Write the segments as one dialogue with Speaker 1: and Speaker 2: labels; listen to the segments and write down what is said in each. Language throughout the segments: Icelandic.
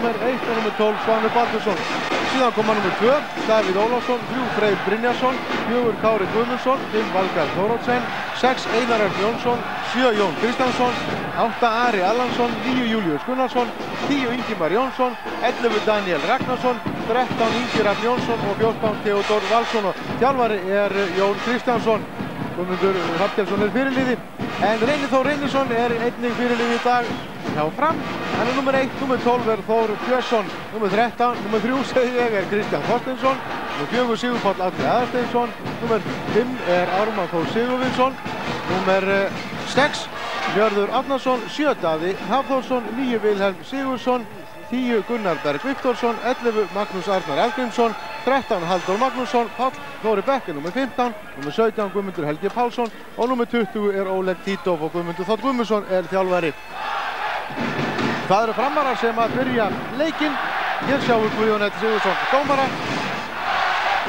Speaker 1: Númer 1 og nummer 12 Svanur Baldursson. Síðan koma nummer 2 Davíð Ólafsson, 3 Freyr Brynjarsson, 4 Kári Guðmundsson, 5 Valgar Þórótsen, 6 Einar Örn Jónsson, 7 Jón Kristjánsson, 8 Ari Allansson, 9 Július Gunnarsson, 10 Ingimar Jónsson, 11 Daniel Ragnarsson, 13 Ingi Raff Jónsson og 14 Theodor Valsson og þjálfari er Jón Kristjánsson. Guðmundur Hafkjelsson er fyrirliði en Reynir Þór Reynisson er einnig fyrirliði í dag hjá fram. Hann er nummer 1, nummer 12 er Þór Björnsson, nummer 13, nummer 3 segi ég er Kristján Þorstinsson, nummer 4 Sigurpáll Alli Aðarsteinsson, nummer 5 er Ármann Þór Sigurvinsson, nummer 6 Hjörður Afnarsson, 7 Daði Hafþórsson, 9 Vilhelm Sigursson, 10 Gunnar Berg Viktorsson, 11 Magnús Arnar Elgrímsson, 13 Haldur Magnússon, Páll Þóri Bekke nr. 15, nr. 17 Guðmundur Helgi Pálsson og nr. 20 er Óleg Títov og Guðmundur Þótt Guðmundsson er þjálfari. Það eru framarar sem að byrja leikinn. Hér sjáum við Guðjón Eddi Sigursson dómara.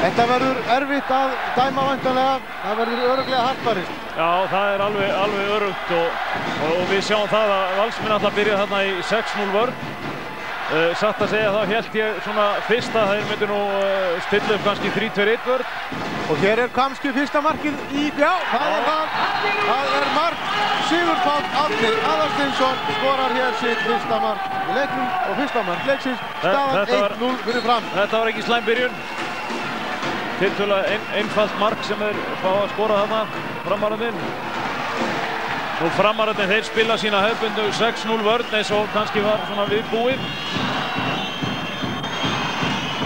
Speaker 1: Þetta verður erfitt að dæma vantanlega. Það verður öruglega hartbarist.
Speaker 2: Já, það er alveg, alveg örugt og, og, og við sjáum það að valsminn alltaf byrja þarna í 6-0 vörn. Uh, satt að segja þá held ég svona fyrst að þeir myndu nú uh, stilla upp kannski 3-2-1 vörð.
Speaker 1: Og hér er Kamski fyrsta markið í, já, það er það, það er mark Sigur Páll Átni Aðarsteinsson skorar hér sitt fyrsta mark í leiknum og fyrsta mark leiksins, staðan 1-0 fyrir fram.
Speaker 2: Þetta var ekki slæm byrjun. Tiltölulega ein, einfalt mark sem er fá að skora þarna framaröndin. Nú framaröndin þeir spila sína höfbundu 6-0 vörn eins og kannski var svona viðbúið.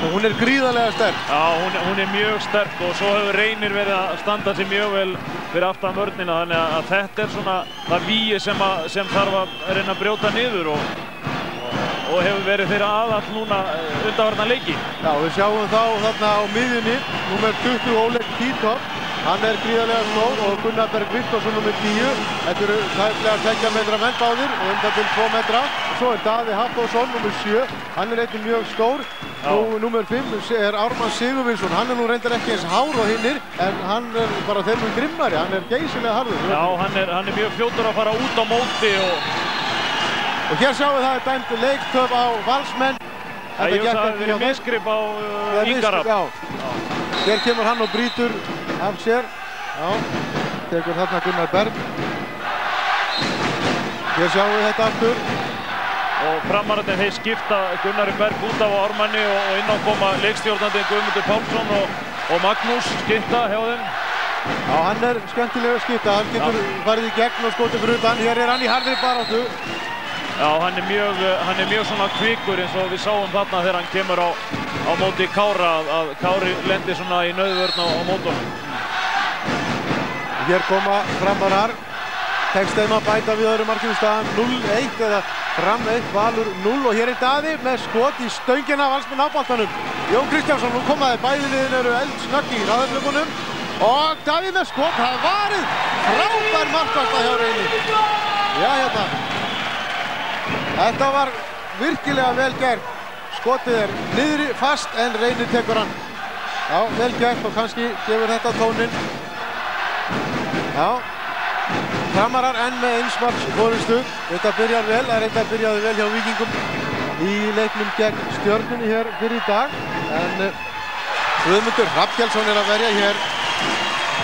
Speaker 1: Og hún er gríðarlega sterk.
Speaker 2: Já, hún, hún er mjög sterk og svo hefur Reynir verið að standa sig mjög vel fyrir aftan vörnina þannig að þetta er svona það víi sem, að, sem þarf að reyna að brjóta niður og, og hefur verið þeirra aðall núna undanvarna leiki.
Speaker 1: Já, við sjáum þá þarna á miðjunni, nummer 20 Oleg Títov. Hann er gríðarlega stór og Gunnar Berg Viktorsson nummer 10. Þetta eru tæmlega 20 metra menn báðir og undan til 2 metra. Og svo er Daði Hafþórsson nummer 7. Hann er einnig mjög stór. Nú, nummer 5 er Ármann Sigurvinsson. Hann er nú reyndar ekki eins hár á hinnir en hann er bara þeir mjög grimmari. Hann er geysilega harður.
Speaker 2: Já, hann er, hann er mjög fljótur að fara út á móti og...
Speaker 1: Og hér sjáum við það er dæmt leiktöf á valsmenn.
Speaker 2: Það það er misgrip á uh, Ingarab.
Speaker 1: Já. Hér kemur hann og brítur af sér. Já, tekur þarna Gunnar Berg. Hér sjáum við þetta aftur.
Speaker 2: Og framaröndin þeir skipta Gunnari Berg út af Ármanni og, og inn á koma leikstjórnandi Guðmundur Pálsson og, og Magnús skipta hjá þeim.
Speaker 1: Já, hann er skemmtilega skipta. Hann getur farið í gegn og skotið fyrir utan. Hér er hann í harðri baráttu.
Speaker 2: Já, hann er mjög, hann er mjög svona kvikur eins og við sáum þarna þegar hann kemur á, á móti Kára að, Kári lendir svona í nauðvörn á, á mótunum.
Speaker 1: Hér koma framarar. Tekst þeim að bæta við öðru markinu staðan 0-1 eða fram 1, Valur 0 og hér er Daði með skot í stöngina valsminn ábáltanum. Jón Kristjánsson, nú komaði bæði liðin eru eldsnöggi í raðarflöfunum og Daði með skot, það varið frábær markvasta hjá Reyni. Já, hérna. Þetta var virkilega vel gert. Skotið er niðri fast en Reyni tekur hann. Já, vel gert og kannski gefur þetta tónin. Já, framarar enn með einsmarks fórustu. Þetta byrjar vel, það reynda byrjaði vel hjá Víkingum í leiknum gegn stjörnunni hér fyrir í dag. En Guðmundur Rappkjálsson er að verja hér.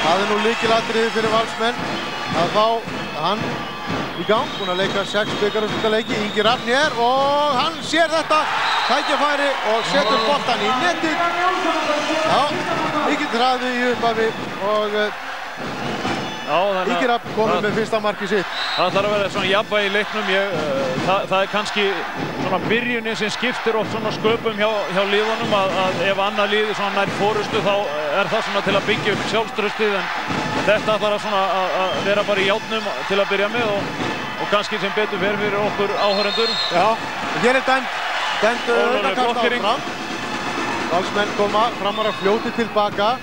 Speaker 1: Það er nú líkilatriði fyrir valsmenn að fá hann í gang. Búinn að leika 6 byggarumstaleiki. Ingi Raffn hér og hann sér þetta. Tækjafæri og setur boltan í netið. Já, mikill hraði í upphafi og Ingi Rapp komið með fyrsta marki sitt.
Speaker 2: Það þarf að vera svona jafnvægi í leiknum. Ég, uh, það, það er kannski svona byrjunin sem skiptir oft svona sköpum hjá, hjá liðunum að, að ef annað liði svona nær fórustu þá er það svona til að byggja upp sjálfströstið en þetta þarf að svona að, að vera bara í játnum til að byrja með og kannski sem betur fer fyrir okkur áhörendur.
Speaker 1: Já, og hér er dæmt, dæmt auðvitað á fram. Valsmenn koma framar að fljóti tilbaka.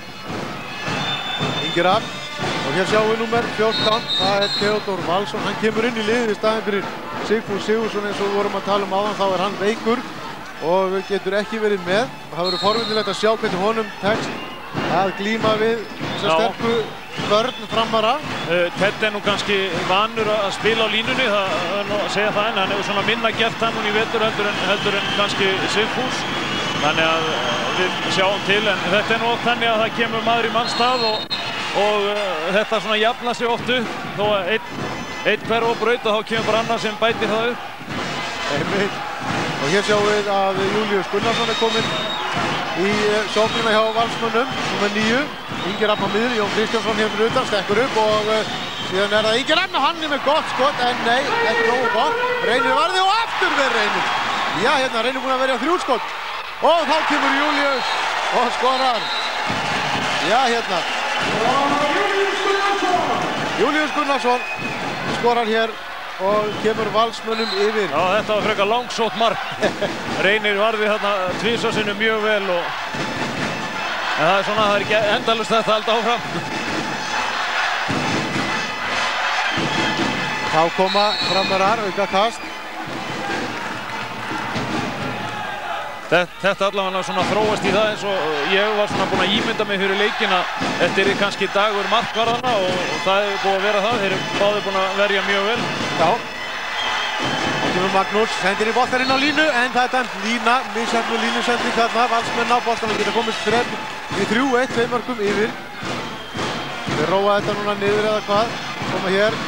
Speaker 1: Ingi Rapp Og hér sjáum við nummer 14, það er Theodor Valsson, hann kemur inn í liðið í staðin fyrir Sigfús Sigursson eins og við vorum að tala um áðan, þá er hann veikur og getur ekki verið með. Það verður forvindilegt að sjá hvernig honum tekst að glíma við þessa sterku vörn framara.
Speaker 2: Uh, Ted er nú kannski vanur að spila á línunni, það það er nú að segja það en hann hefur svona minna gert hann núna í vetur heldur en, heldur en kannski Sigfús. Þannig að uh, við sjáum til en þetta er nú oft þannig að það kemur maður í mannstað og, og uh, þetta svona jafna sig oft upp þó að einn ein hver og braut og þá kemur bara annar sem bætir það upp.
Speaker 1: Einmitt. Og hér sjáum við að Július Gunnarsson er kominn í eh, sóknina hjá valsmönnum, nummer nýju. Ingi Raffn á miður, Jón Kristjánsson fyrir utan, stekkur upp og uh, síðan er það Raffn og hann er með gott skott, en nei, ekki nógu gott. Reynir varði og aftur verð Reynir. Já, hérna, Reynir búinn að verja þrjú skott. Og þá kemur Július og skorar. Já, hérna. Július Gunnarsson skorar hér og kemur valsmönnum yfir.
Speaker 2: Já, þetta var frekar langsótt mark. Reynir varði þarna tvísasinu mjög vel og en það er svona, það er ekki endalust þetta alltaf áfram.
Speaker 1: Þá koma framarar, auka kast.
Speaker 2: Þetta, allavega svona þróast í það eins og ég var svona búinn að ímynda mig fyrir leikin að þetta er kannski dagur markvarðana og, það er búið að vera það. Þeir eru báðir búin að verja mjög vel.
Speaker 1: Já. Þá kemur Magnús, sendir í boltarinn á línu, en það er dæmt lína, missefnu línusending þarna, valsmenn á og geta komist þrepp í 3-1, tveim mörgum yfir. Þeir róa þetta núna niður eða hvað, koma hér.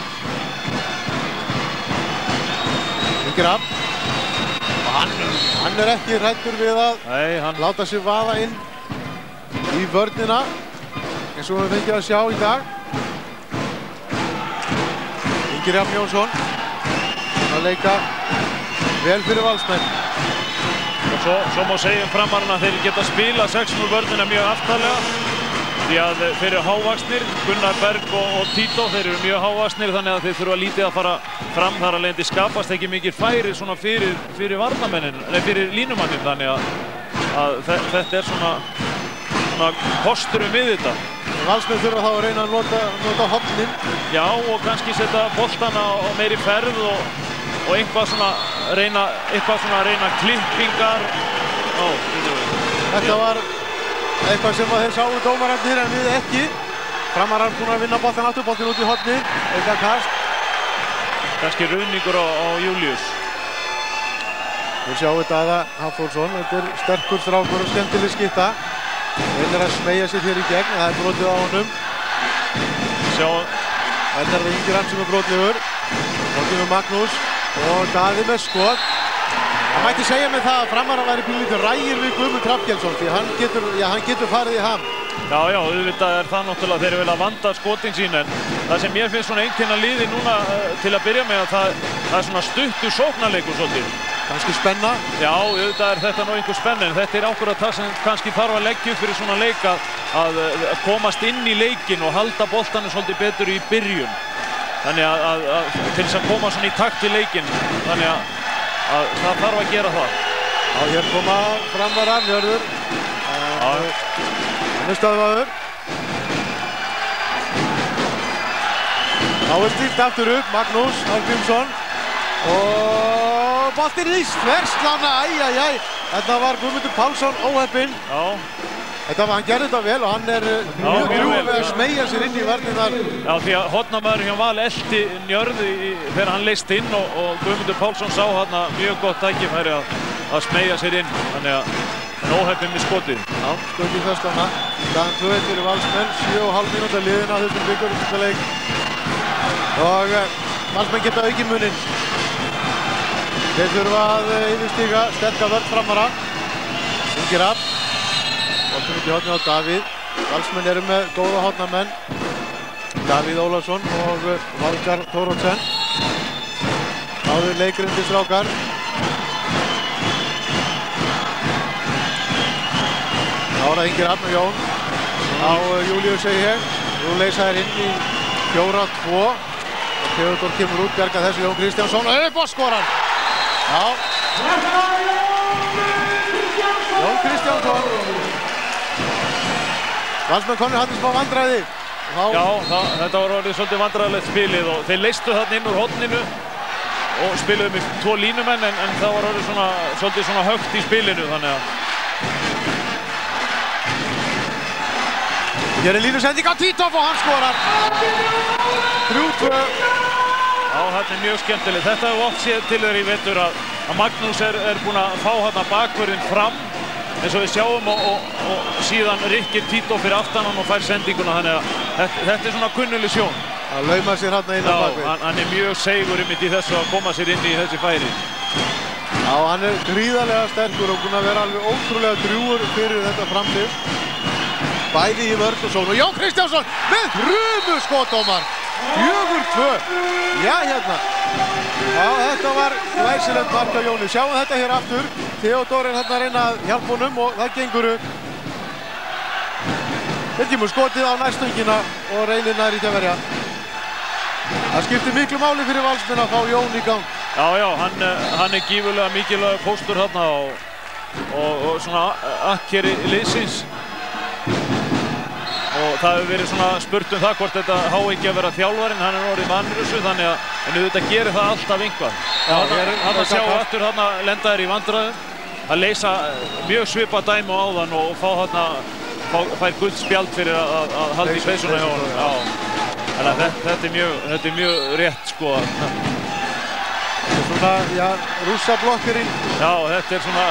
Speaker 1: Ingi Rapp. Hann, er ekki hrættur við að
Speaker 2: Nei, hann,
Speaker 1: láta sig vaða inn í vörnina eins og við fengið að sjá í dag. Ingi Rafn Jónsson að leika vel fyrir valsmenn.
Speaker 2: Og svo, svo má segja um framarinn að þeir geta spila 6-0 vörðina mjög aftalega því að þeir eru hávaksnir, Gunnar Berg og, og Tito, þeir eru mjög hávaksnir þannig að þeir þurfa lítið að fara fram þar að leiðandi skapast ekki mikið færi svona fyrir, fyrir varnamennin, nei fyrir línumannin þannig að, að þe þetta er svona, svona kosturum við þetta.
Speaker 1: valsmenn þurfa þá að reyna að nota, nota hopnin
Speaker 2: Já og kannski setja boltana á meiri ferð og, og eitthvað svona reyna, eitthvað svona reyna klippingar. Ó,
Speaker 1: þetta var eitthvað sem að þeir sáu dómararnir en við ekki framarar búin að vinna boltan aftur, boltin út í hotni auka kast,
Speaker 2: Kannski ruðningur á, á Július.
Speaker 1: við sjáum þetta aða Hafþórsson, þetta er sterkur strákur og skemmtileg skipta reynir að smegja sér hér í gegn, það er brotið á honum
Speaker 2: Sjá,
Speaker 1: Þetta er það Ingi Rann sem er brotlegur. Þá kemur Magnús og Daði með skot. Það mætti segja með það að framar að væri pílítið rægir við Guðmund Trappkjelsson því hann getur, já, hann getur farið í ham.
Speaker 2: já, já, auðvitað er það náttúrulega þeir eru vel að vanda skotin sín en það sem ég finnst svona einnkynna liði núna uh, til að byrja með að það, það er svona stuttu sóknarleikur svolítið.
Speaker 1: Kannski spenna.
Speaker 2: Já, auðvitað er þetta nú einhver spenn en þetta er ákveður það sem kannski þarf að leggja upp fyrir svona leik að, að, að komast inn í leikin og halda boltanum svolítið betur í byrjun. Þannig að, að, að til þess að koma svona í takt í leikin, þannig að, að það þarf að gera það.
Speaker 1: Já, hér koma framarar, Njörður.
Speaker 2: Já,
Speaker 1: Hann er stöðvaður. Þá er stíft aftur upp, Magnús Hallgrímsson. Og boltinn í sverslána, æj, æj, æj. Þetta var Guðmundur Pálsson óheppinn. Þetta var, hann gerði þetta vel og hann er uh, mjög við að smegja sér inn í varnirnar.
Speaker 2: Já, því að hotnamaður hjá Val eldi njörðu í, þegar hann leist inn og, og Guðmundur Pálsson sá hann mjög gott tækifæri að, að smegja sér inn. Þannig að hann óhefnum í skotið.
Speaker 1: Já, stönd í festána. Dagan 2-1 fyrir valsmenn, 7,5 mínúta liðin á þessum byggjum Og uh, valsmenn geta auki muninn. Þeir þurfa að uh, yfirstíga sterka vörð framara. Ingi Rapp. Boltum út í hotni á Davíð. Valsmenn eru með góða hotnamenn. Davíð Ólafsson og uh, Valgar Þórótsen. Áður leikurinn til strákar. Ára Ingi Rapp og Jón á uh, Júliu segi ég. Nú leysa þær inn í fjóra tvo. Og Theodor kemur út, bjarga þessu Jón Kristjánsson upp og skorar. Já. Jón Kristjánsson. Valsmenn konur hann í smá vandræði. Og
Speaker 2: Já,
Speaker 1: Þá,
Speaker 2: það, þetta var orðið svolítið vandræðilegt spilið og þeir leistu þarna inn úr hotninu og spiluðu með tvo línumenn en, en það var orðið svona, svolítið svona högt í spilinu þannig að
Speaker 1: Hér er línusending á Títoff og hann skorar. 3-2.
Speaker 2: Já, þetta er mjög skemmtileg. Þetta hefur oft séð til þeir í vetur að, að Magnús er, er búinn að fá hérna bakverðin fram eins og við sjáum og, og, og síðan rikkir Tito fyrir aftanan og fær sendinguna þannig að þetta, þetta er svona kunnuleg sjón.
Speaker 1: Það lauma sér hann inn á bakvið.
Speaker 2: hann, hann er mjög segur um í þessu að koma sér inn í þessi færi.
Speaker 1: Já, hann er gríðarlega sterkur og að vera alveg ótrúlega drjúur fyrir þetta framlið. Bæði í vörð og svona. Jón Kristjánsson með hrumu skotdómar. Fjögur tvö. Já, hérna. Já, þetta var glæsilegt mark á Jóni. Sjáum þetta hér aftur. Theodor er hérna að reyna að hjálpa honum og það gengur upp. Kemur skotið á næstöngina og reynir nær í til að verja. Það skiptir miklu máli fyrir valsmenn að fá Jón í gang.
Speaker 2: Já, já, hann, eh, hann er gífurlega mikilvæg póstur hérna og, og, og svona akkeri liðsins. Það hefur verið svona spurt um það hvort þetta há ekki að vera þjálfarinn, hann er orðið vannur þessu, þannig að en auðvitað gerir það alltaf.
Speaker 1: Já,
Speaker 2: Hann
Speaker 1: er-
Speaker 2: hann að sjá
Speaker 1: þetta-
Speaker 2: aftur hann að lenda þér í vandræðum, að leysa mjög svipa dæmi á áðan og fá hann að fær guld spjald fyrir að, að, að halda í sveisuna hjá Já. Þannig að þetta, þetta, er mjög, þetta er mjög rétt sko.
Speaker 1: Svona, já, rússablokkurinn,
Speaker 2: Já, þetta er svona,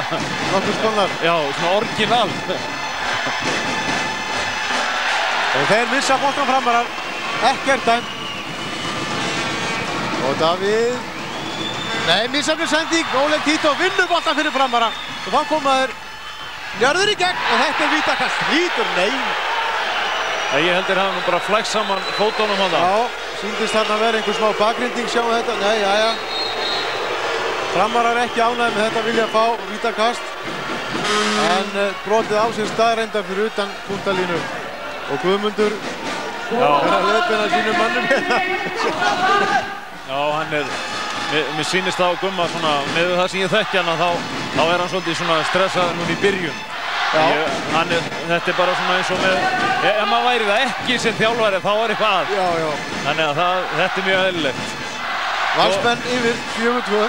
Speaker 1: nokkur skonar.
Speaker 2: já, svona orginal.
Speaker 1: Og þeir missa bóttan framarar, ekkert dæm. Og Davíð, nei, missafnir sending, Óleg Tito vinnur bóttan fyrir framara. Og þá komaður njörður í gegn og þetta er vítakast, lítur, nei.
Speaker 2: Ég heldur hann bara flæks saman fótónum hann það.
Speaker 1: Já, síndist þarna að vera einhver smá bakrinding, sjáum við þetta, nei, já, já. Framarar ekki ánægði með þetta vilja fá vítakast. En uh, brotið á sér staðreindar fyrir utan puntalínu. Og Guðmundur
Speaker 2: Já,
Speaker 1: er að löpina sínum mannum
Speaker 2: já, hann er, mér, sýnist það á Gumma svona, með það sem ég þekki hann þá, þá er hann svolítið svona stressaður núna í byrjun.
Speaker 1: Já.
Speaker 2: Ég, hann er, þetta er bara svona eins og með, ef ef maður væri það ekki sem þjálfari þá er eitthvað að.
Speaker 1: Já, já.
Speaker 2: Þannig að það, þetta er mjög eðlilegt.
Speaker 1: Valsmenn yfir 4-2.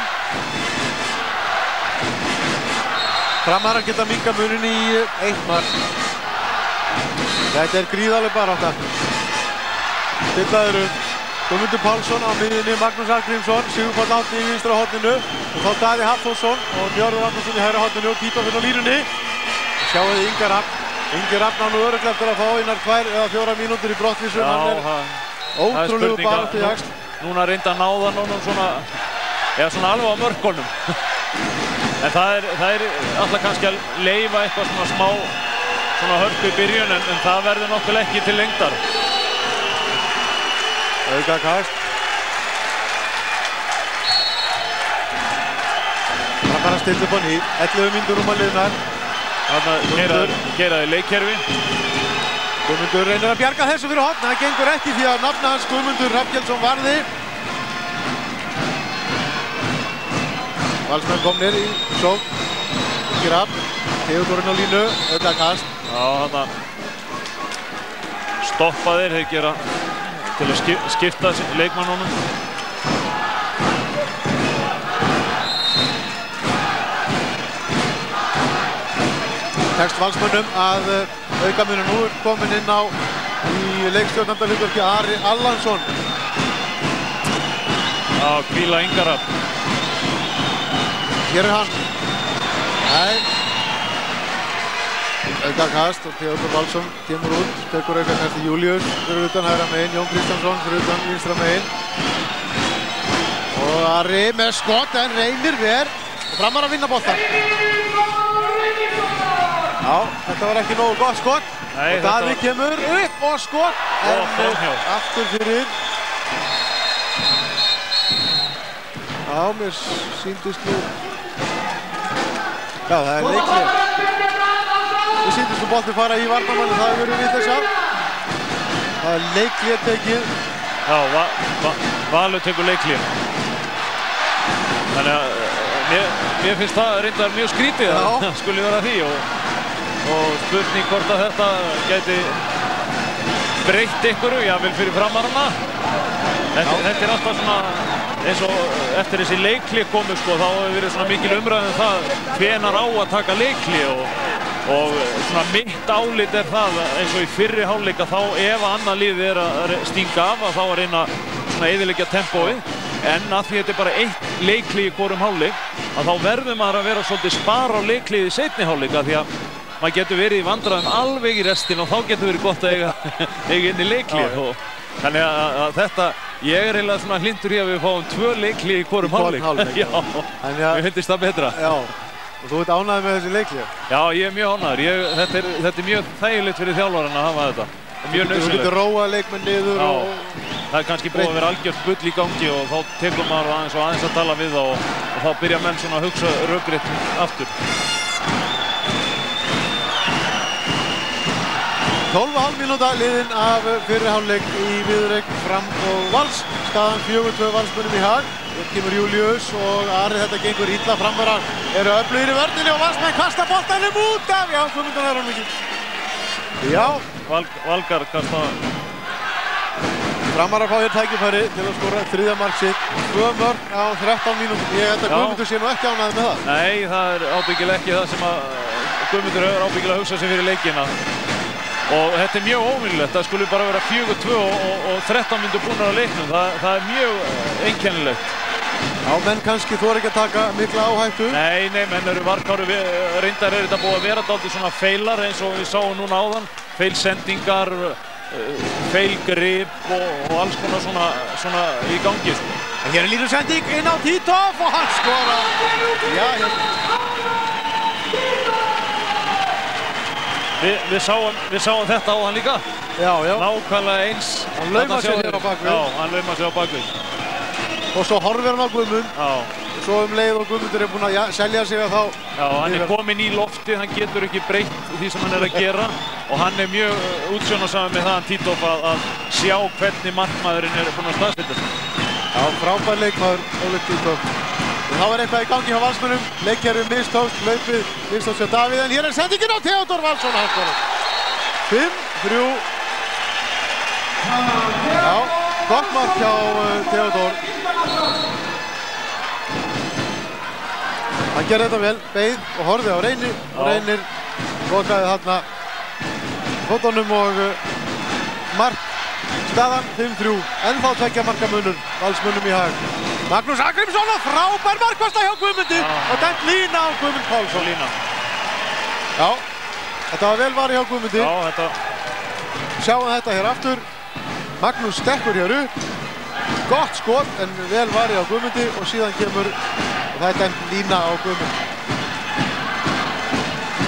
Speaker 1: Framarar geta minga munin í eitt mark. Þetta er gríðarlega barátta. Stillaður um. Guðmundur Pálsson á miðinni, Magnús Argrímsson, Sigurpáll Átni í vinstra hotninu og þá Daði Hafþórsson og Njörður Andersson í hægra hotninu og fyrir á línunni. Sjáu þið Inga Rapp. Ingi Rapp ná nú öruglega eftir að fá einar tvær eða fjóra mínútur í brottvísun. Hann er ótrúlegu
Speaker 2: að-
Speaker 1: baráttu jaxt.
Speaker 2: Núna reynda að náða honum svona, eða svona alveg á mörkunum. en það er, það er alltaf kannski að leifa eitthvað svona smá svona hörku í byrjun en, en það verður nokkuð ekki til lengdar.
Speaker 1: Auka kast. Það bara stilla upp á ný. 11 mínútur um að liðnar.
Speaker 2: Þannig að gera þið leikkerfi.
Speaker 1: Guðmundur reynir að bjarga þessu fyrir hotn. Það gengur ekki því að nafna hans Guðmundur Hrafgjelsson varði. Valsmenn komnir í sók. Ingi Rapp. Theodorinn á línu. Auka kast.
Speaker 2: Já, þannig að stoppa þeir, þeir gera til að skip, skipta leikmannunum.
Speaker 1: Tekst valsmönnum að auka munu nú er komin inn á í leikstjórnandalutverki Ari Allansson.
Speaker 2: Já, kvíla yngarab.
Speaker 1: Hér er hann. Nei. Auka kast og Theodor Valsson kemur út. Tekur auka kast í Július fyrir utan hægra megin. Jón Kristjánsson fyrir utan vinstra megin. Og Ari með skott en reynir ver. Og framar að vinna boltan. Já, þetta var ekki nógu gott skott.
Speaker 2: Nei,
Speaker 1: og Davíð
Speaker 2: var-
Speaker 1: kemur upp og skott. En
Speaker 2: Og
Speaker 1: aftur fyrir. Já, mér síndist nú. Já, það er leiklið. Mér síndist nú bolti fara í varnamanni, það hefur verið við þess að. Það er leiklið tekið.
Speaker 2: Já, va, va, Valur tekur leiklið. Þannig að eh, mér, mér finnst það reyndar mjög skrítið að
Speaker 1: Já.
Speaker 2: skuli vera því og, og spurning hvort að þetta gæti breytt ykkur, jável fyrir framarana. Þetta, þetta er alltaf svona eins og eftir þessi leikli komu sko, þá hefur verið svona mikil umræðum það hvenar á að taka leikli og og eh, svona mitt álit er það að eins og í fyrri hálfleika þá ef að annað liðið er að stinga af að þá að reyna svona eðilegja tempóið. En að því þetta er bara eitt leiklið í hvorum hálfleik að þá verður maður að vera svolítið spara á leiklið í setni hálfleika því að maður getur verið í vandræðum alveg í restin og þá getur verið gott að eiga, eiga inn í leiklið. Og þannig að, að þetta ég er eiginlega svona hlindur í að við fáum tvö leiklið í hálfleik.
Speaker 1: hálfleik, já.
Speaker 2: já, mér finnst það betra.
Speaker 1: Já, og þú ert ánægð með þessi leiklið.
Speaker 2: Já, ég er mjög ánæður. Ég, þetta, þetta er mjög þægilegt fyrir þjálfarinn að hafa þetta. Mjög
Speaker 1: Þú
Speaker 2: nöðsynlegt.
Speaker 1: getur róað leikmenn niður
Speaker 2: Já.
Speaker 1: og...
Speaker 2: Það er kannski búið að vera algjört bull í gangi og þá tekur maður aðeins og aðeins að tala við það og, og þá byrja menn svona að hugsa rökriðt aftur.
Speaker 1: 12,5 mínúta liðin af fyrri hálfleik í viðreik fram og vals. Staðan 4-2 valsmönnum í hag. Upp kemur Július og Ari þetta gengur illa framvarar. Eru öflugir í vörninni og valsmenn kasta boltanum út af. Já, Guðmundur er hann mikið. Já,
Speaker 2: Val, Valgar kasta,
Speaker 1: framarar fá hér tækifæri til að skora þriðja mark sitt. Tvö mörg á 13 mínútum. Ég held að. Guðmundur sé nú ekki ánægð með það.
Speaker 2: nei það er ábyggilega ekki það sem að Guðmundur hefur ábyggilega að hugsa sig fyrir leikina. Og þetta er mjög óvinnilegt, það skulle bara vera 4-2 og, og, og 13 myndur búin á leiknum. Það, það er mjög eh, einkennilegt.
Speaker 1: Já, menn kannski þor ekki að taka mikla áhættu.
Speaker 2: Nei, nei, menn eru varkáru, reyndar er þetta búið að vera dálítið svona feilar eins og við sáum núna áðan, feilsendingar, uh, feilgrip og, og alls konar svona, svona í gangi.
Speaker 1: Hér er línu sending inn á Titoff og hann skora. Já, hérna.
Speaker 2: Vi, við, sáum, við sáum þetta áðan líka,
Speaker 1: Já, já.
Speaker 2: nákvæmlega eins.
Speaker 1: Hann
Speaker 2: Þarna
Speaker 1: sér hér á bakvið.
Speaker 2: Já, hann laumar sér á bakvið.
Speaker 1: Og svo horfir hann á Guðmund.
Speaker 2: Já,
Speaker 1: Og svo um leið og Guðmundur er búinn að ja, selja sig að þá.
Speaker 2: já, hann er
Speaker 1: Yfir.
Speaker 2: kominn í loftið, hann getur ekki breytt því sem hann er að gera og hann er mjög útsjónarsamur með það hann Títoff að, að sjá hvernig markmaðurinn er búinn að staðstilla sig.
Speaker 1: Já, frábær leikmaður, Ólið Titoff. Þá er eitthvað í gangi hjá valsmönnum. Leikjærum mistókst, laupið mistókst hjá Davíð. En hér er sendingin á Theodor Valsson. Skora. 5-3. Já, gott mark hjá uh, Theodor. Hann gerði þetta vel, beið og horfið á Reyni og. Reynir lokaði þarna fótunum og uh, mark staðan 5-3 ennþá tveggja marka munur valsmunum í hag Magnús Akrimsson og frábær markvasta hjá Guðmundi
Speaker 2: Já.
Speaker 1: og dæmt lína á Guðmund Pálsson.
Speaker 2: Lína.
Speaker 1: Já, þetta var vel varði hjá Guðmundi.
Speaker 2: Já, þetta,
Speaker 1: sjáum þetta hér aftur. Magnús stekkur hér upp. Gott skot en vel varði á Guðmundi og síðan kemur og það er dæmt lína á Guðmund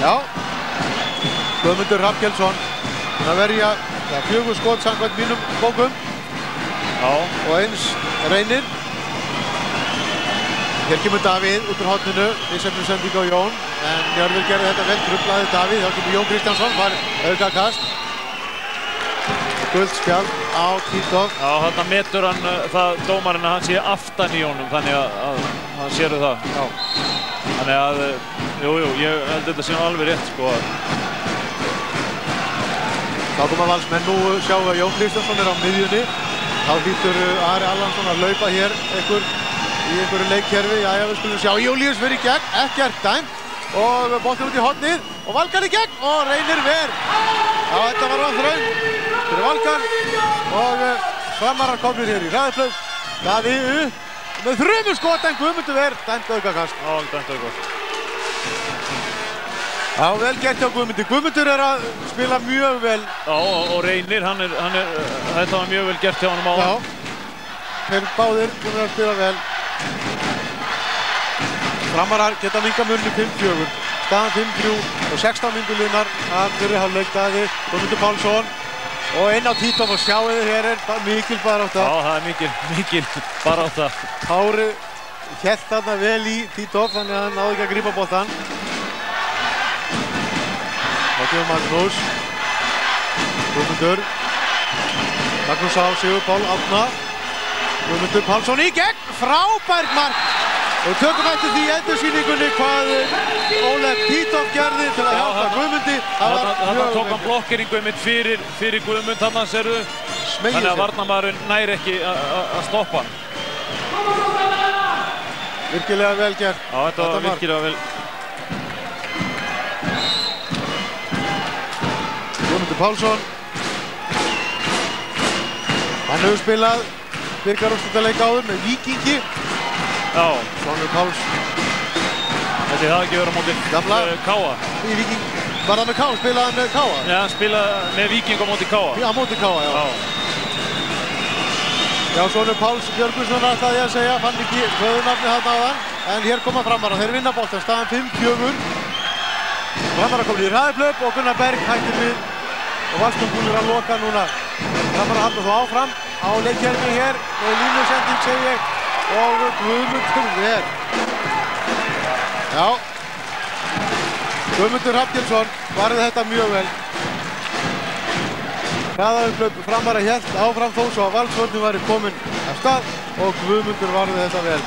Speaker 1: Já. Guðmundur Rafkjelsson búinn að verja ja, fjögur skot samkvæmt mínum bókum.
Speaker 2: Já,
Speaker 1: og eins reynir hér kemur Davíð út úr hotninu Ísefnum sending á Jón. En Njörður gerði þetta vel, trublaði Davíð. Þá kemur Jón Kristjánsson, var auka kast. Guld spjald á Títov
Speaker 2: já, þarna metur hann uh, það dómarinn að hann sé aftan í honum þannig að, að hann séru það.
Speaker 1: Já.
Speaker 2: Þannig að, uh, jú, ég held þetta sé nú alveg rétt, sko.
Speaker 1: þá koma valsmenn. Nú sjáum við að Jón Kristjánsson er á miðjunni. Þá hlýtur uh, Ari Allansson að laupa hér einhver, í einhverju leikkerfi jæja við skulum sjá. Július fyrir gegn ekkert dæmt. Og bóttir út í hotnið og Valgar í gegn og reynir ver Já, þetta var á þraun fyrir Valgar og uh, framarar komnir hér í ræðarflög Daði upp með þrjumur skot en Guðmundur ver dæmt aukakast.
Speaker 2: Já, þetta er gott.
Speaker 1: Já, vel gert hjá Guðmundur. Guðmundur er að spila mjög vel.
Speaker 2: Já, og, og Reynir, hann er, hann er, uh, þetta var mjög vel gert hjá honum á.
Speaker 1: Já, þeir báðir búin að spila vel. Framarar geta minga munni 5-4. Staðan 5-3 og 16 myndu linar að fyrir hálfleik daði Guðmundur Pálsson og inn á Títom og sjáu þið hér er bara mikil bara átt
Speaker 2: Já,
Speaker 1: að
Speaker 2: það er mikil, mikil barátta.
Speaker 1: Hári held þarna vel í Títom þannig að hann náði ekki að grípa bóttan. Það kemur Magnús. Guðmundur. Magnús á Sigur Pál Átna. Guðmundur Pálsson í gegn. Frábært mark. Og tökum eftir því endursýningunni hvað Ólef Títoff gerði til að
Speaker 2: Já,
Speaker 1: hjálpa Guðmundi. Var
Speaker 2: Þannig
Speaker 1: mjög
Speaker 2: tók hann blokkeringu einmitt fyrir, fyrir Guðmund þarna, serðu.
Speaker 1: Smegið
Speaker 2: Þannig að varnamæðurinn næri ekki að stoppa.
Speaker 1: Virkilega vel gert.
Speaker 2: Já, þetta var
Speaker 1: Þetta mark.
Speaker 2: virkilega vel.
Speaker 1: Pálsson Hann hefur spilað byggarústundaleik áður með Víkingi
Speaker 2: Já,
Speaker 1: Sonur Páls
Speaker 2: þetta er það ekki verið á móti
Speaker 1: Gamla.
Speaker 2: eh, Káa.
Speaker 1: í Víking Var það með Ká? Spilaði hann með Káa?
Speaker 2: Já, hann spilaði með Víking á móti Káa.
Speaker 1: Já, móti Káa, já.
Speaker 2: Já,
Speaker 1: Já, sonur Páls Björgvinsson ætlaði ég að segja, fann ekki höfðunafni þarna á þann. En hér koma framara, þeir vinna bóltan, staðan 5-4. Framara komin í ræðiplöp og Gunnar Berg hættir við. Og Valstum búinir að loka núna. Framara haldur þó áfram á leikjærni hér. Og línusending segi ég. Og Guðmundur ver. Já. Guðmundur Hafgjelsson varði þetta mjög vel. Hraðaðurklöp framara helt áfram þó svo að valsvörnum væri komin af stað og Guðmundur varði þetta vel.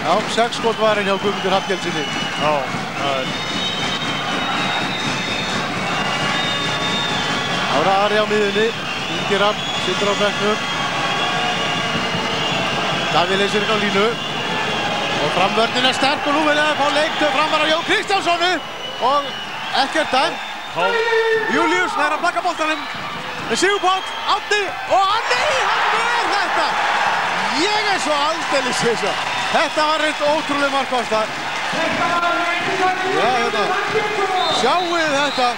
Speaker 1: Já, sex skot var einn hjá Guðmundur Hafgjaldsinni.
Speaker 2: já, það er,
Speaker 1: Ára Ari á miðunni, Ingi Rapp sittur á bekknum. Davíð leysir inn á línu og framvörnin er sterk og nú vil ég fá leiktu framara Jón Kristjánssonu og ekkert
Speaker 2: há,
Speaker 1: Július nær að plaka boltanum með Sigurpáll, Átni og Anni, hann ver þetta! Ég er svo aldeilis hissa. Þetta var reynd ótrúlega markvæmsta. Já, hérna. Sjáuð þið þetta.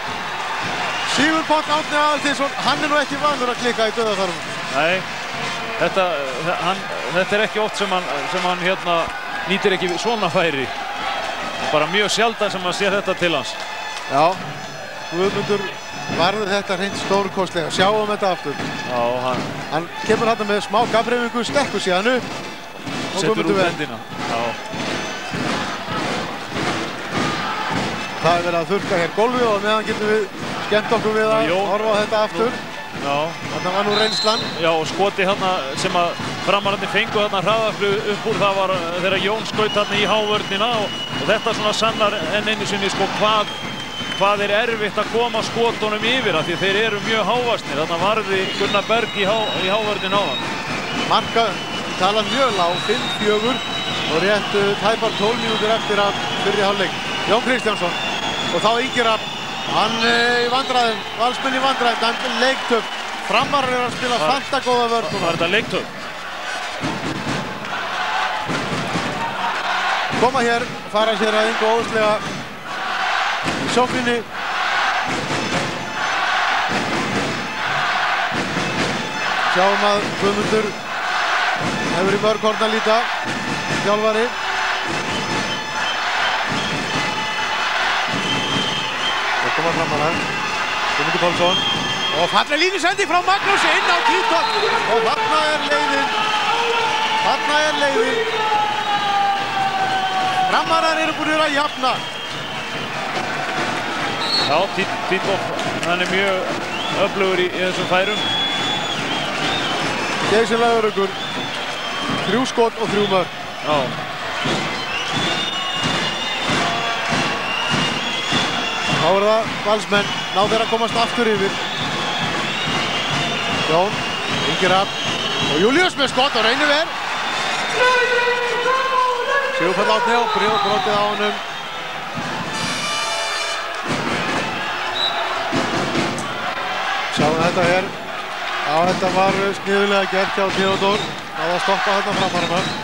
Speaker 1: Sigurpáll Átni Aðaltinsson, hann er nú ekki vanur að klikka í döðaþarfum.
Speaker 2: nei, þetta, hann, þetta er ekki oft sem hann, sem hann hérna nýtir ekki svona færi. Bara mjög sjaldan sem hann sér þetta til hans.
Speaker 1: Já, Guðmundur varði þetta reynd stórkostlega. Sjáum þetta aftur.
Speaker 2: Já, hann
Speaker 1: Hann kemur hérna með smá gafreifingu, stekkur síðan upp. og Guðmundur
Speaker 2: út
Speaker 1: ver.
Speaker 2: hendina. Já,
Speaker 1: Það er verið að þurrka hér gólfið og meðan getum við skemmt okkur við að
Speaker 2: Jón.
Speaker 1: horfa á þetta aftur. Þarna var nú reynslan.
Speaker 2: já, og skoti hérna sem að framarandi fengu hérna hraðaflug upp úr það var uh, þegar Jón skaut hérna í hávörnina og, og þetta svona sannar enn einu sinni sko hvað hvað er erfitt að koma skotunum yfir af því þeir eru mjög hávastnir þarna varði Gunnar Berg í, há, í hávörnin á hann
Speaker 1: Marka talar mjög lág, 5-4 og rétt uh, tæpar 12 mínútur eftir að fyrri hálfleik. Jón Kristjánsson og þá yngir að hann uh, í vandræðum, valsmenn í vandræðum, dæmdur leiktöf. Framar er að spila fantagóða vörn
Speaker 2: var þetta leiktöf
Speaker 1: Koma hér, fara sér að yngu óðslega í sókninni. Sjáum að Guðmundur hefur í mörg horn að líta, þjálfari. Það koma fram að hann, Guðmundur Pálsson. Og fallega línusendi frá Magnús inn á Títon. Og þarna er leiðin. Þarna er leiðin. Framarar eru búin að jafna.
Speaker 2: já, Títov, hann er mjög öflugur í, í þessum færum
Speaker 1: Geysilega örugur. Þrjú skot og þrjú mörg.
Speaker 2: já,
Speaker 1: Þá er það valsmenn. Ná þeir að komast aftur yfir. Jón, Ingi Rapp og Július með skot og reynir verð. Sigurfall átni á brjóð brotið á honum. Sjáum þetta hér. Já, þetta var sniðulega gert hjá Theodor. Náða að stoppa þetta framharma.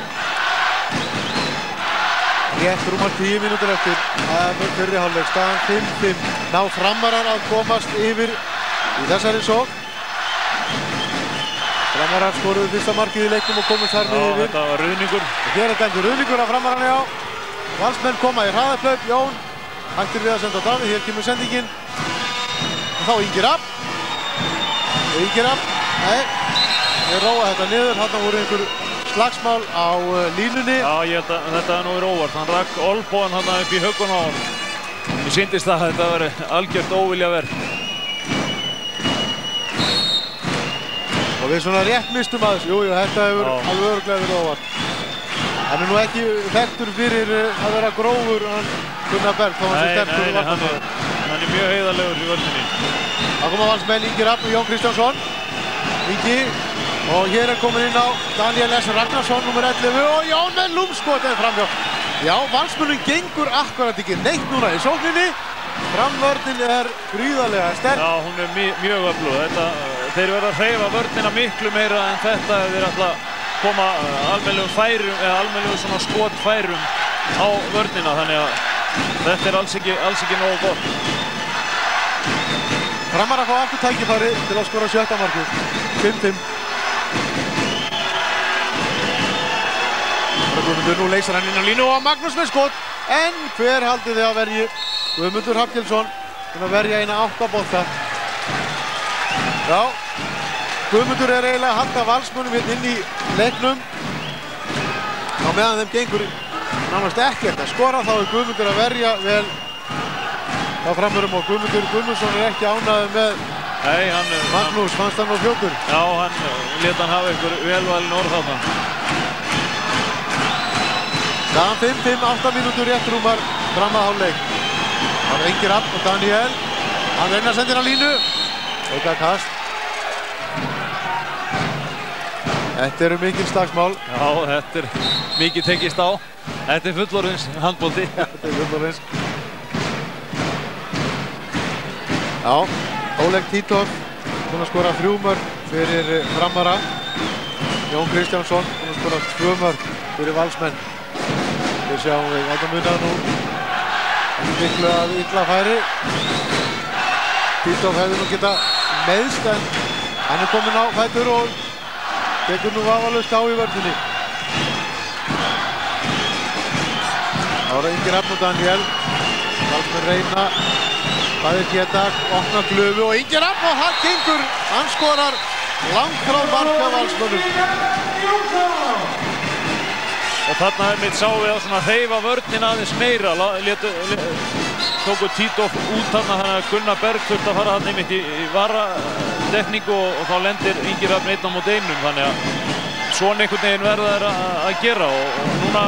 Speaker 1: Rétt rúmar 10 mínútur eftir að fyrri hálfleik, staðan 5-5. Ná framarar að komast yfir í þessari sók. Framarar skoruðu fyrsta markið í leiknum og komist þar með yfir.
Speaker 2: þetta var ruðningur
Speaker 1: Og hér er dæmdur ruðningur af framarann já. Valsmenn koma í hraðaplöp, Jón hættir við að senda á Davíð, hér kemur sendingin. Og þá Ingi Rapp. Og Ingi Rapp, nei, ég róa þetta niður, hann voru einhver slagsmál á uh, línunni.
Speaker 2: Já, ég held að þetta er nú verið óvart. Hann rakk olbóðan hann upp í högun á hann. Mér syndist það að þetta veri algjört óvilja verð.
Speaker 1: Og við svona rétt mistum aðeins, jú, jú, þetta hefur
Speaker 2: Já.
Speaker 1: alveg örglega verið óvart. Hann er nú ekki þekktur fyrir uh, að vera grófur, hann Gunnar Berg, þá hann sé
Speaker 2: Nei,
Speaker 1: sterkur í
Speaker 2: nei, hann er, hann er mjög heiðarlegur í völdinni.
Speaker 1: Það koma valsmenn Ingi Rapp og Jón Kristjánsson. Ingi, og hér er komin inn á Daniel S. Ragnarsson, nummer 11, og Jón með lúmskotið framjá. Já, valsmennum gengur akkurat ekki neitt núna í sókninni. framvörðin er gríðarlega sterk.
Speaker 2: Já, hún er mjög, öflug. Þetta, þeir verða að hreyfa vörnina miklu meira en þetta þeir að koma almennlegum færum, eða almennlegum svona skotfærum á vörnina. Þannig að þetta er alls ekki, alls ekki nógu gott.
Speaker 1: Framar að fá aftur tækifæri til að skora sjötta markið. 5-5. Guðmundur nú leysar hann inn á línu og Magnús með skot. En hver haldið þið að verji? Guðmundur Hafkjelsson búinn að verja eina áttabotta. Já, Guðmundur er eiginlega að halda valsmunum hérna inn í leiknum. Á meðan þeim gengur nánast ekkert að skora þá er Guðmundur að verja vel á framförum og Guðmundur Guðmundsson er ekki ánæðið með
Speaker 2: Nei, hann...
Speaker 1: Magnús, fannst hann á fljótur?
Speaker 2: Já, hann leta hann hafa ykkur velvalin orð þarna.
Speaker 1: Staðan 5-5, 8 mínútur rétt rúmar háluleik. Það er Engir Rapp og Daniel. Hann reynar að senda inn á línu. Auka kast. Þetta eru mikil slagsmál.
Speaker 2: Já, þetta er mikið tekist á. Þetta er fullorðins handbólti.
Speaker 1: Þetta er fullorðins. Já, Óleg Títov búinn að skora þrjú mörg fyrir framara. Jón Kristjánsson búinn að skora tvö mörg fyrir valsmenn. Við sjáum við þetta munað nú miklu að illa færi. Títov hefði nú geta meðst en hann er komin á fætur og tekur nú vafalust á í vörðinni. Ára Ingi Raffn og Daniel. Valsmenn reyna. Það er Getak, opna glöfu og Ingi Raffn og hann gengur. Hann skorar langt frá marka valsmönnum.
Speaker 2: Og þarna er mitt sá við að svona hreyfa vörnin aðeins meira. Létu, létu, tóku Títov út þarna þannig að Gunnar Berg þurfti að fara þarna einmitt í, í varadekningu og, og þá lendir Ingi Raffn einn á mót einum. Þannig að svona einhvern veginn verða þeir að, að gera og, og núna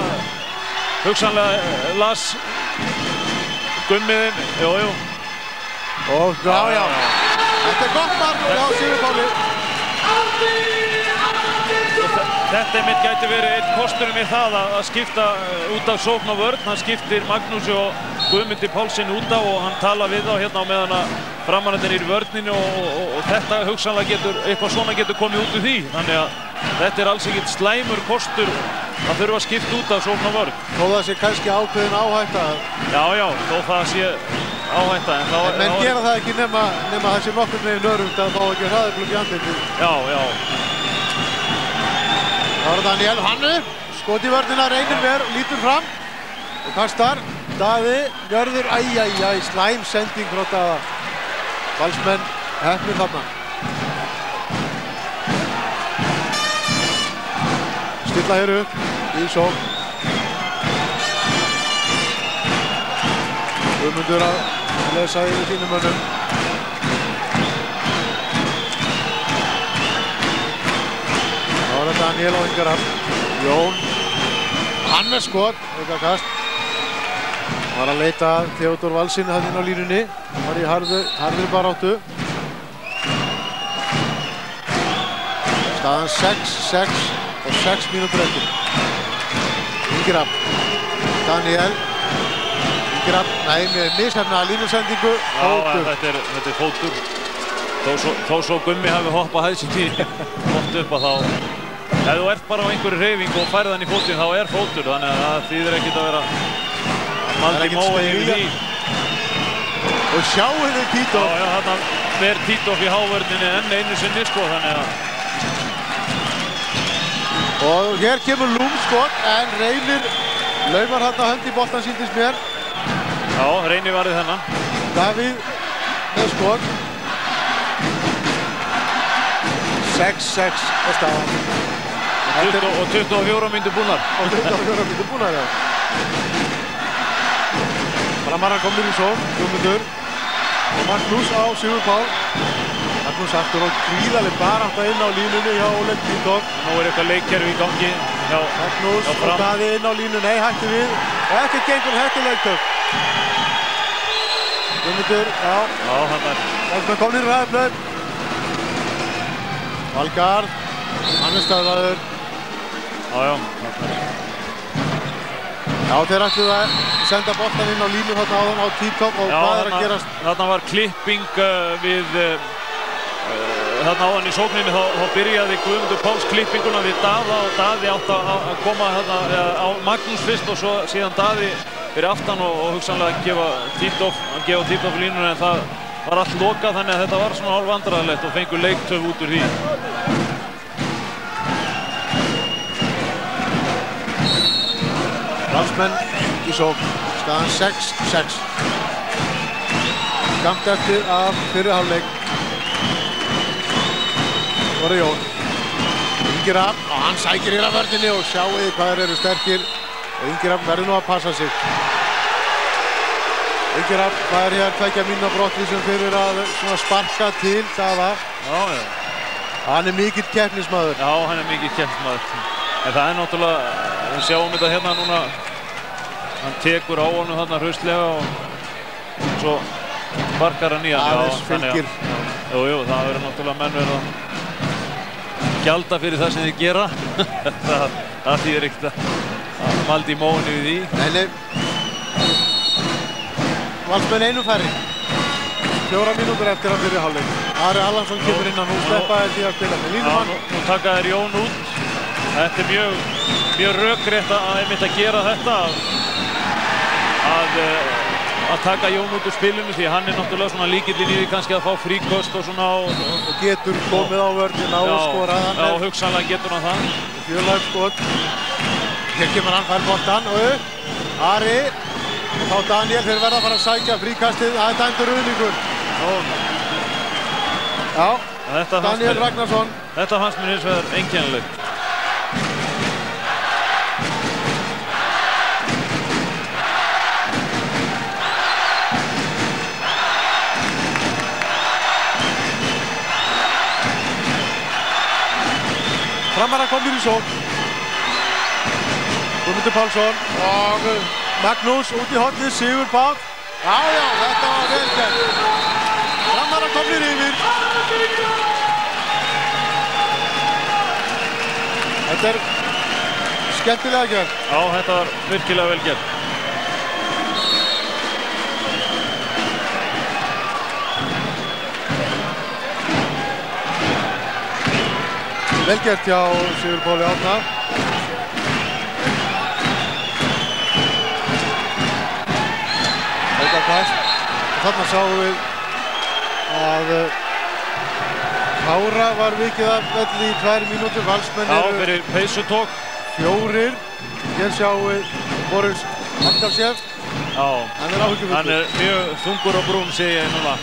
Speaker 2: hugsanlega las gummiðinn, jú, jú.
Speaker 1: Og já, já, þetta er gott mark hjá Sigur Páli.
Speaker 2: Þetta mitt gæti verið einn kosturinn við það að, að skipta uh, út af sókn og vörn. Hann skiptir Magnúsi og Guðmundi Pálsinn út af og hann tala við þá hérna á meðan að framannandinn er í vörninu og, og, og þetta hugsanlega getur, eitthvað svona getur komið út úr því. Þannig að þetta er alls ekkert slæmur kostur að þurfa að skipta út af sókn og vörn.
Speaker 1: Þó það sé kannski ákveðin áhætta.
Speaker 2: Já, já, þó það sé áhætta. En,
Speaker 1: En menn gera það ekki nema, nema það sé nokkur meginn örugt að fá ekki hraðiblum í andliti.
Speaker 2: Já, já.
Speaker 1: Það var Daniel Hannu, skot í vörnina, reynir ver, lítur fram og kastar. Daði, Jörður, æjæjæj, slæm sending frá Daða. Valsmenn hefnir þarna. Stilla hér upp í sók. Guðmundur að lesa yfir sínum mönnum. Var þetta Daniel og Ingar Hall. Jón, hann með skot, auka kast. Var að leita Theodor Valsinn hann inn á línunni. Var í harður, baráttu. Staðan 6-6 og 6 mínútur eftir. Ingar Hall, Daniel. Ingar Hall, nei, með mishefnaða línusendingu.
Speaker 2: Já,
Speaker 1: Fótur.
Speaker 2: þetta er, þetta er fótur. Þó svo, þó svo Gummi hafi hoppað hæðsinn í hótt upp að þá ef þú ert bara á einhverju reyfing og færð hann í fótinn þá er fótur þannig að það þýðir ekkert að vera maldi móin yfir því.
Speaker 1: Og sjáu þau Tito.
Speaker 2: Já, já, þarna ver Títoff í hávörninni enn einu sinni sko þannig að
Speaker 1: Og hér kemur Lúm skot en reynir laumar hann að hönd í boltan síndist mér.
Speaker 2: já, reyni varðið þennan.
Speaker 1: Davíð með skot. 6-6 er staðan. Þetta er
Speaker 2: 20 og 24 myndu búnar.
Speaker 1: á 24 minnum búin að það. Framaran komur í sók, Guðmundur. Og Magnús á Sigur Pál. Magnús aftur og gríðaleg barátta inn á línunni hjá Oleg Tindok.
Speaker 2: Nú er eitthvað leikkerfi í gangi hjá
Speaker 1: Magnús
Speaker 2: Já,
Speaker 1: og
Speaker 2: fram.
Speaker 1: Daði inn á línu, nei hættu við. Og ekki gengur hættu leiktöf. Guðmundur, já,
Speaker 2: Já, hann er
Speaker 1: Valsmenn komnir ræðblöð. Valgard, hann er stöðvaður.
Speaker 2: Já, já,
Speaker 1: þeir ætluðu að senda boltan inn á línu þarna áðan á T-top og
Speaker 2: Já,
Speaker 1: hvað er að gerast?
Speaker 2: Þarna var klipping uh, við uh, uh, þarna áðan í sókninni þá, þá byrjaði Guðmundur Páls klippinguna við Daða og Daði átt að að koma uh, á Magnús fyrst og svo síðan Daði fyrir aftan og, og hugsanlega að gefa Títof að gefa Títof línuna en það var allt lokað þannig að þetta var svona hálf vandræðilegt og fengur leiktöf út úr því.
Speaker 1: Valsmenn í sókn, staðan 6-6. Skamt eftir af fyrirháleik. Voru Jón. Ingi Rapp, og hann sækir hér að vörðinni og sjáu þið hvað þeir eru sterkir. Og Ingi Rapp verður nú að passa sig. Ingi Rapp, hvað er hér tveikja mínuna brottri sem fyrir að svona sparka til Daða.
Speaker 2: Já, já.
Speaker 1: Hann er mikill keppnismæður.
Speaker 2: Já, hann er mikið kemsmaður. En það er náttúrulega, við sjáum þetta hérna núna, hann tekur á honum þarna hraustlega og svo barkar hann í hann.
Speaker 1: Aðeins fylgir.
Speaker 2: Jú, jú, það verður náttúrulega menn verið að gjalda fyrir það sem þið gera. það, það þýðir ekkert að í móinu við því.
Speaker 1: Nei, nei. Valsmenn einu færri. Fjóra mínútur eftir að fyrir hálfleik. Ari Allansson kemur inn að nú sleppaði því að spila með línumann.
Speaker 2: nú, taka þér Jón út. Þetta er mjög, mjög rökrétt að einmitt að gera þetta að, að, eh, að taka Jón út úr spilinu því hann er náttúrulega svona líkillinn í því kannski að fá fríkost og svona og, og,
Speaker 1: og getur komið á vörðin á og skorað hann
Speaker 2: já,
Speaker 1: með
Speaker 2: hugsanlega getur hann það.
Speaker 1: fjölag skot. Hér kemur hann fær boltan og. Ari og þá Daniel þeir verða að fara að sækja fríkastið. Það er dæmdur auðningur. Já, Daniel
Speaker 2: mér,
Speaker 1: Ragnarsson.
Speaker 2: þetta fannst mér hins vegar einkennilegt.
Speaker 1: Framara komir í sók. Guðmundur Pálsson og Magnús út í hotnið, Sigur Pál. Já, já, þetta var vel gert. Framara komir yfir. Þetta er skemmtilega gert.
Speaker 2: Já, þetta var virkilega vel gert.
Speaker 1: Vel gert hjá Sigur Páli Átna. Auka kast. Og Þarna sáum við að uh, Kára var vikið af velli í tvær mínútur. Valsmenn
Speaker 2: Já,
Speaker 1: eru
Speaker 2: fyrir peysutók.
Speaker 1: fjórir. Hér sjáum við Boris Andalsjef.
Speaker 2: Já,
Speaker 1: Hann er áhyggjufullur.
Speaker 2: hann er mjög þungur á brún, segi ég núna.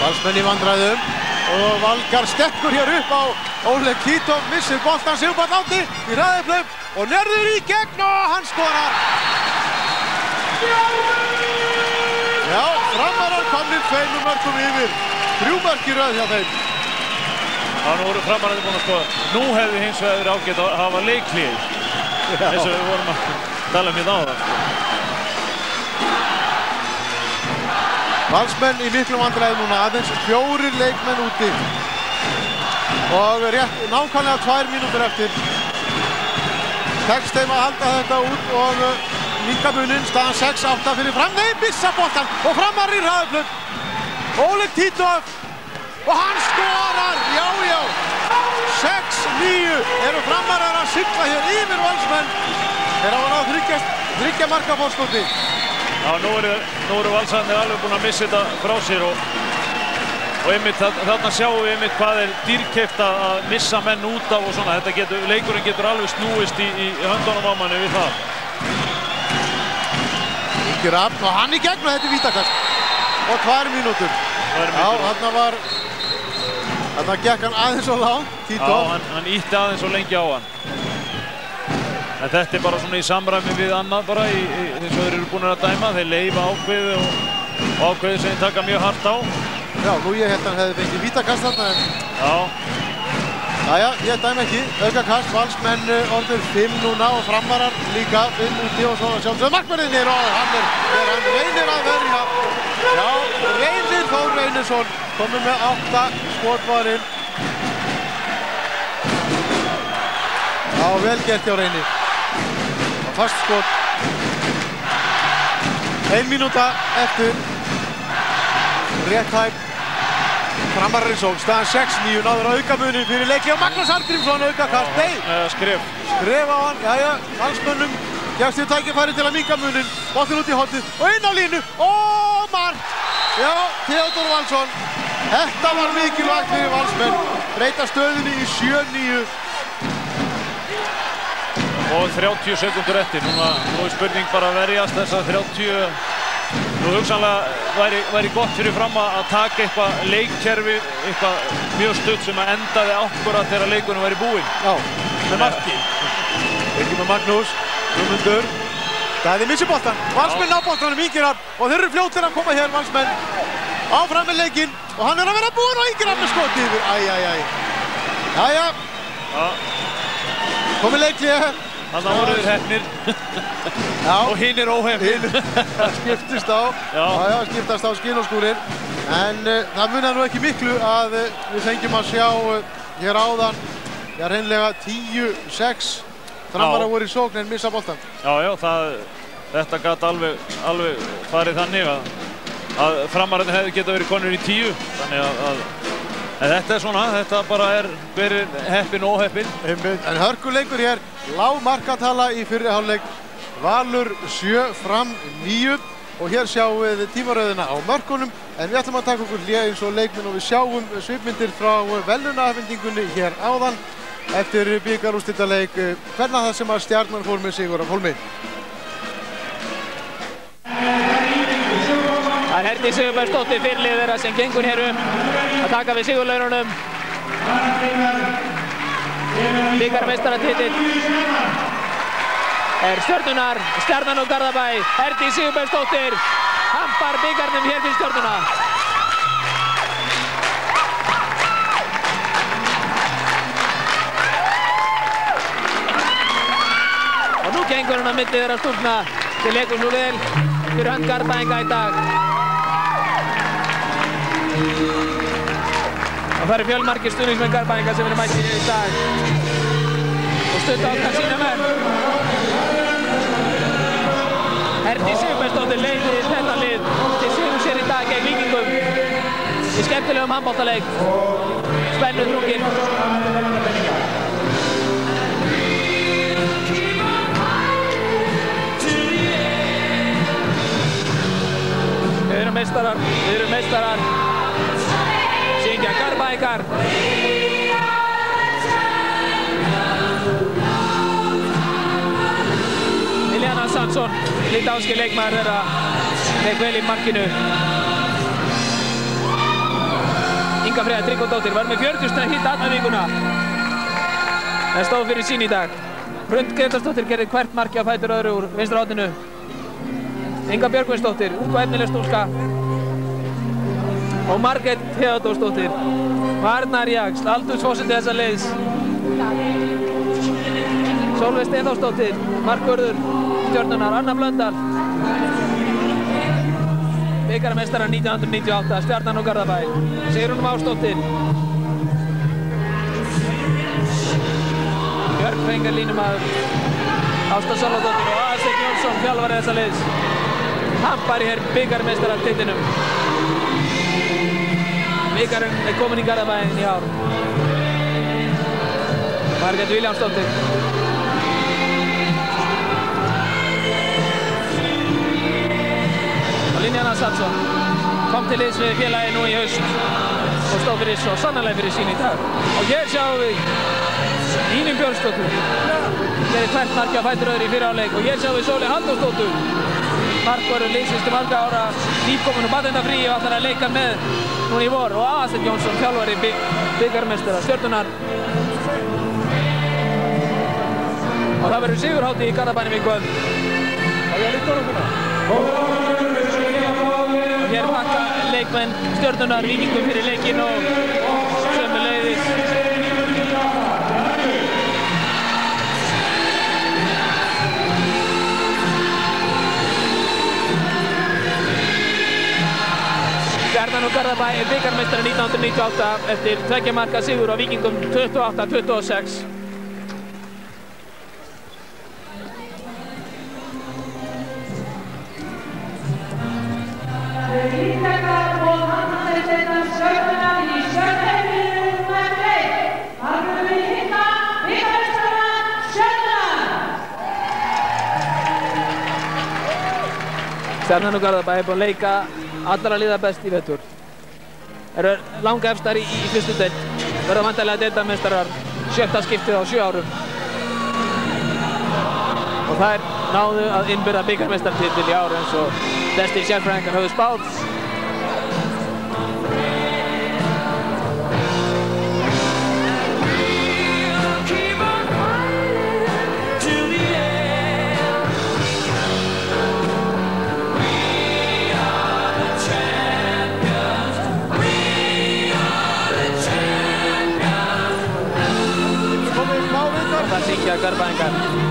Speaker 1: Valsmenn í vandræðum og Valgar stekkur hér upp á Óle Kítov, missir boltan, Sigurbjörn átti í ræðiplöf og nörður í gegn og hann skorar. Já, framarar komnir tveimur mörgum yfir. Þrjú mörg í röð hjá þeim.
Speaker 2: Já, nú voru framarandi búin að skoða. Nú hefði hins vegar ágætt að hafa leiklið, eins og við vorum að tala um hérna áðan.
Speaker 1: Valsmenn í miklum vandræðum núna, aðeins fjórir leikmenn úti. Og rétt nákvæmlega tvær mínútur eftir. Tekst þeim að halda þetta út og líka muninn, staðan 6-8 fyrir fram. Nei, missa boltan og framar í hraðuplöf. Óleg Títov og hann skorar, já, já. 6-9 eru framarar að sigla hér yfir valsmenn. Þeir hafa náð þryggja, þryggja marka fórskoti.
Speaker 2: Já, nú eru, eru valsarnir alveg búin að missa þetta frá sér og, og einmitt, þa- þarna sjáum við einmitt hvað er dýrkeift að missa menn út af og svona. Þetta getur, leikurinn getur alveg snúist í, í höndunum á manni við það.
Speaker 1: Ingi Rafn og hann í gegn og þetta er vítakast. Og tvær mínútur.
Speaker 2: Það er
Speaker 1: Já, þarna var, þarna gekk hann aðeins og langt,
Speaker 2: Já,
Speaker 1: Tito.
Speaker 2: hann, hann ítti aðeins og lengi á hann. En þetta er bara svona í samræmi við annað bara í, í, eins og þeir eru búin að dæma. Þeir leifa ákveði og, og ákveði sem þeir taka mjög hart á.
Speaker 1: Já, nú ég held hann hefði fengið vítakast þarna, en
Speaker 2: Já,
Speaker 1: Jæja, ég dæm ekki. Aukakast, valsmenn uh, orður 5 núna og framarar líka 5 úti og svona sjálfsögðu markverðinir og hann er, er hann reynir að verja. Já, reynir Þór Reynisson komið með 8 skotvarinn. Já, vel gert hjá Reynir. Fast skot. Ein mínúta eftir. Rétt hægt. Sól, staðan 6-9, náður aukamunni fyrir leikli og Magnús Hallgrímsson auka kast. Nei,
Speaker 2: Eða skrif.
Speaker 1: skref á hann, jæja, valsmönnum. Gefst þið tækifæri til að minka munin. Bóttir út í hotið og inn á línu. Ó, margt! Já, Theodor Valsson. Þetta var mikilvægt fyrir valsmenn. Breyta stöðunni í 7-9.
Speaker 2: Og 30 sekundur eftir. Núna, nú er spurning bara að verjast þess að 30... Nú hugsanlega væri, væri gott fyrir fram að taka eitthvað leikkerfi, eitthvað mjög stutt sem að endaði ákvörða þegar leikunum væri búinn.
Speaker 1: Já, með marki. Ekki með Magnús, Guðmundur. Dæði missi boltan. Valsmenn ná boltanum, Ingirar. Og þeir eru fljóttir að koma hér, Valsmenn. Áfram með leikinn. Og hann er að vera búinn og Ingirar með skoti yfir. Æ, æ, æ. Jæja,
Speaker 2: Ja,
Speaker 1: komið leiklið.
Speaker 2: Þannig að voru þeir hefnir
Speaker 1: Já.
Speaker 2: og hinn er óhefnir.
Speaker 1: Það skiptist á,
Speaker 2: já,
Speaker 1: skiptast á skúrir. En uh, það munar nú ekki miklu að uh, við fengjum að sjá uh, hér áðan, já, reynlega 10-6. Framara
Speaker 2: Já.
Speaker 1: voru í sókn en missa boltan.
Speaker 2: Já, já, það, þetta gæti alveg, alveg farið þannig að, að framarinn hefði geta verið konur í tíu. Þannig að, að en þetta er svona, þetta bara er verið heppin og.
Speaker 1: Einmitt. En hörkuleikur hér, lág markatala í fyrri hálfleik. Valur 7 fram 9 og hér sjáum við tímaröðina á mörkunum en við ætlum að taka okkur hlið eins og leikminn og við sjáum svipmyndir frá velunafendingunni hér áðan eftir byggarústildaleik hvernig það sem að stjarnan fór með sigur af Holmi.
Speaker 3: Herdi Sigurbergsdóttir fyrirlið þeirra sem gengur hér um að taka við sigurlaununum. Byggarmeistaratitill er stjörnunar, stjarnan og Garðabæ. Herdi Sigurbergsdóttir hampar byggarnum hér fyrir stjörnuna. Og nú gengur hann að myndi þeirra stúlna til leikum vel fyrir hönd Garðbæinga í dag. Það eru fjölmargir stuðningsmenn Garðbæinga sem eru hér í dag og stunda okkar sína menn. Herdi Sigurbergsdóttir leiðir þetta lið til sigur sér í dag gegn vikingum í skemmtilegum handbóltaleik. Spennu drungin. Við erum meistarar, við erum meistarar. Syngja Garbækar. Liliana Sansson, litánski leikmaður þeirra, leik vel í markinu. Inga Freyja Tryggvadóttir var með 40 stæð hitt aðna vikuna. Það stóð fyrir sín í dag. Hrund Gretarsdóttir gerði hvert marki á fætur öðru úr vinstra hotinu. Inga Björgvinsdóttir, ung og efnileg stúlka. Og Margrét Theodórsdóttir. Varnar Jagsl, aldursfósiti þessa leiðs. Sólveig Steinþórsdóttir, Markvörður, stjórnunar, Anna Blöndal. Byggarmestara 1998, Stjarnan og Garðabæ. Sigrun Másdóttir. Björg Fengar línumæður. Ásta Salvadóttir og Aðsek Jónsson, þjálfari þessa leiðs. Hampar hér byggarmestara titlinum. Byggarinn er komin í Garðabæinn í ár. Margrét Viljámsdóttir. Og Linjana Satsson kom til liðs við félagi nú í haust og stóð fyrir svo sannarlega fyrir sín í dag. Og hér sjáum við Ínum Björnsdóttur. Þeir eru hvert marki á fætur öðru í fyriráleik og hér sjáum við Sóli Halldórsdóttur. Markvarður liðsvistu marga ára nýkominu batendafrí og ætlar að leika með núna í vor og Aðarsteinn Jónsson, þjálfari bygg, byggarmestara stjórnunar. Og það verður sigurhátti í Garðabænum í kvöld. Og hér pakka leikmenn stjórnunar vikingum fyrir leikinn og Stjarnan og Garðabæ er byggarmeistari 1998 eftir tveggja marka sigur á vikingum 28-26.
Speaker 4: Ítrekar og handhæðisleita stjörnuna í stjörnuheimilinu númer 2. Þar við hitta byggarmeistarana stjörnuna.
Speaker 3: Stjarnan og Garðabæ er búin að leika allra liða best í vettur. Eru langa efstar í, í fyrstu deild. Verða vantarlega deildarmeistarar sjötta skiptið á sjö árum. Og þær náðu að innbyrða byggarmeistartitil í ár eins og flestir sérfræðingar höfðu spáð.
Speaker 1: Viðtal.
Speaker 3: Það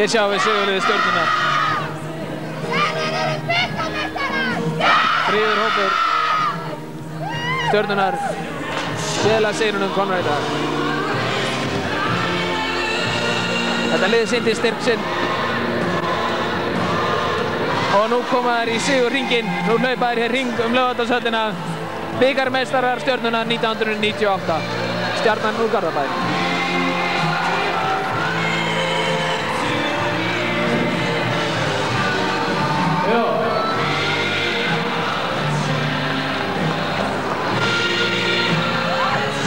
Speaker 3: Hér sjáum við sigurliði stjórnunar. Fríður hópur stjórnunar spila sigrunum dag. Þetta liði sýndi styrk sinn. Og nú koma þær í sigur ringin. Nú hlaupa þær hér ring um lögatarsöllina. Byggarmeistarar stjórnunar 1998. Stjarnan úr Garðabæ.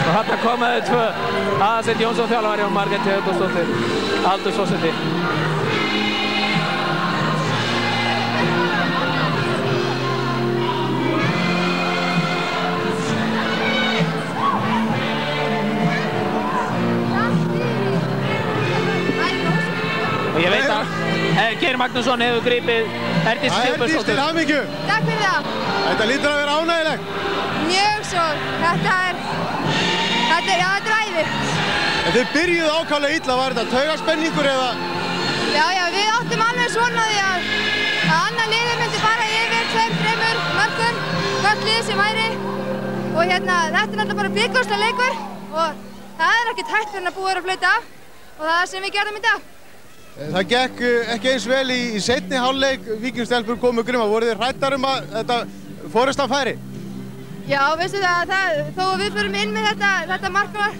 Speaker 3: Og þarna komaðu tvö. Aðsett Jónsson þjálfari og Margrét Theodorsdóttir. Aldur Sossetti. Og ég veit að eh, Geir Magnússon hefur gripið Herdís
Speaker 1: er til hamingju.
Speaker 5: Takk fyrir það.
Speaker 1: Þetta lítur að vera ánægilegt.
Speaker 5: Mjög svo. Þetta er, þetta er, já þetta er æði.
Speaker 1: En þið byrjuðu ákvæmlega illa, var þetta taugaspenningur eða?
Speaker 5: Já, já, við áttum alveg svona því að, að annar liði myndi fara yfir tveim, þreymur, mörgum, hvert lið sem væri. Og hérna, þetta er náttúrulega bara byggjast leikur og það er ekkert hægt fyrir að búa að flauta af og það er það sem við gerðum í dag.
Speaker 1: Það gekk uh, ekki eins vel í, í setni hálfleik, Víkingstelpur komu grima. Voru þið hrættar um að þetta fóristan færi?
Speaker 5: Já, veistu það, það þó að við förum inn með þetta, þetta markvar,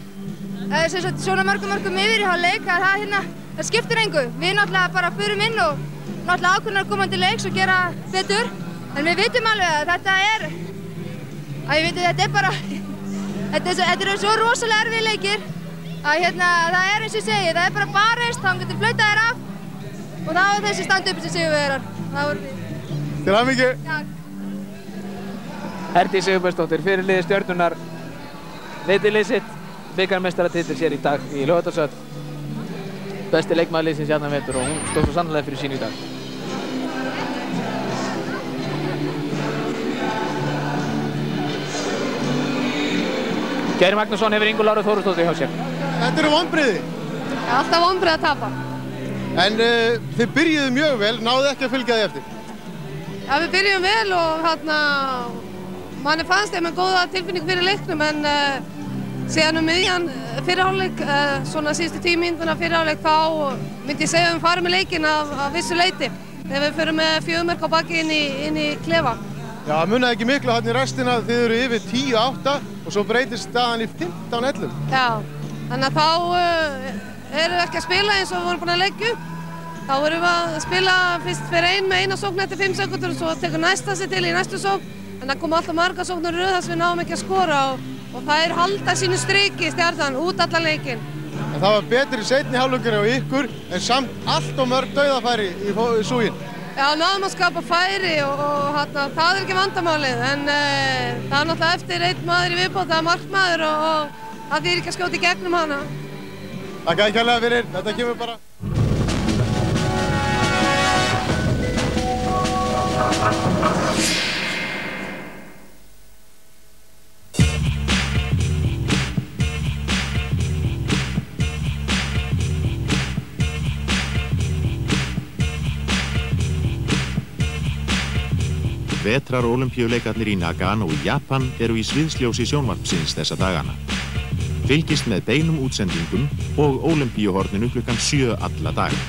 Speaker 5: eh, svona mörgum mörgum yfir í hálfleik, að það, hérna, það skiptir engu. Við náttúrulega bara förum inn og náttúrulega ákveðnar komandi leiks og gera betur. En við vitum alveg að þetta er, að ég veit að þetta er bara, þetta er, þetta er svo rosalega erfið leikir að hérna, það er eins og ég segi, það er bara barist, þá getur flautað þér af og þá er þessi standu upp sem sigurvegarar. Það voru við.
Speaker 1: Til hamingju.
Speaker 5: Takk.
Speaker 3: Herdís Sigurbjörnsdóttir, fyrirliði stjörnunar, veitilið sitt, byggarmestaratitil sér í dag í Ljóðarsöld. Besti leikmaðurliðsins hérna veitur og hún stóð svo sannlega fyrir sínu í dag. Geir Magnússon hefur Ingu Láru Þórustóttir hjá sér.
Speaker 1: Þetta eru vonbriði.
Speaker 5: Alltaf vonbrið að tapa.
Speaker 1: En uh, þið byrjuðu mjög vel, náðu ekki að fylgja því eftir.
Speaker 6: Já, við byrjum vel og hérna, manni fannst ég með góða tilfinning fyrir leiknum en uh, síðan um miðjan fyrirháleik, uh, svona síðustu tíu mínútuna fyrirháleik þá myndi ég segja við farum með leikin af, af vissu leiti þegar við förum með fjögumörk á baki inn í, inn í klefa.
Speaker 1: Já, munnaði ekki miklu hann í restina, þið eru yfir 10-8 og svo breytist staðan í 15-11.
Speaker 6: Já, þannig að þá uh, erum við ekki að spila eins og við vorum búin að leggja upp. Þá erum við að spila fyrst fyrir einn með eina sókn eftir 5 sekundur og svo tekur næsta sig til í næstu sókn. En það kom alltaf marga sóknur rauð þar sem við náum ekki að skora og, og það er halda sínu striki stjarnan út allan leikinn.
Speaker 1: En það var betri setni hálfleikur á ykkur en samt allt og mörg dauðafæri í, í súginn.
Speaker 6: Já, náðum að skapa færi og, og hana, það er ekki vandamálið en uh, það er náttúrulega eftir einn maður í viðbót, það er markmaður og, að þið er ekki að skjóta í gegnum hana.
Speaker 1: Takk að kjærlega fyrir, þetta kemur bara.
Speaker 7: Vetrar olimpíuleikarnir í Nagano í Japan eru í sviðsljósi sjónvarpsins þessa dagana. Fylgist með beinum útsendingum og olimpíuhorninu klukkan 7 alla daga.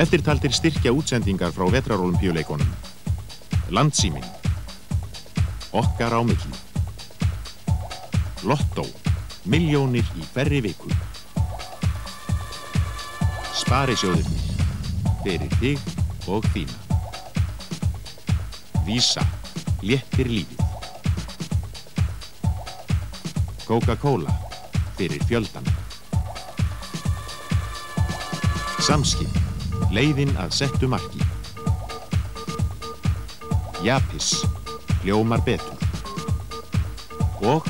Speaker 7: Eftirtaldir styrkja útsendingar frá vetrarolimpíuleikonum. Landsímin. Okkar á milli. Lotto. Miljónir í hverri viku. Sparisjóðirnir. Fyrir þig og þína. Vísa. Léttir lífið. Coca-Cola. Fyrir fjöldan. Samskip. Leiðin að settu marki. Japis. Hljómar betur. Og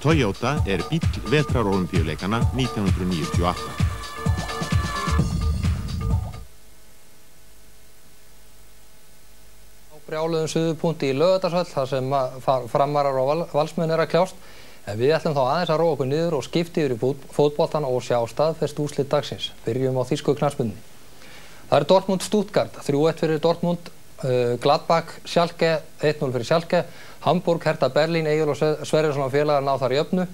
Speaker 7: Toyota er bíl vetrarolimpíuleikana 1998.
Speaker 8: á brjáluðum suðupunkti í lögatarsvöll þar sem framarar og val, valsmenn er að kljást en við ætlum þá aðeins að róa okkur niður og skipti yfir í fót, fótboltan og sjá staðfest úslit dagsins. Byrjum á þýsku knarsmunni. Það er Dortmund Stuttgart, 3-1 fyrir Dortmund, uh, Gladbach, Schalke, 1-0 fyrir Schalke, Hamburg, Hertha Berlín, Egil og Sve- Sverjarsson og félagar ná þar jöfnu,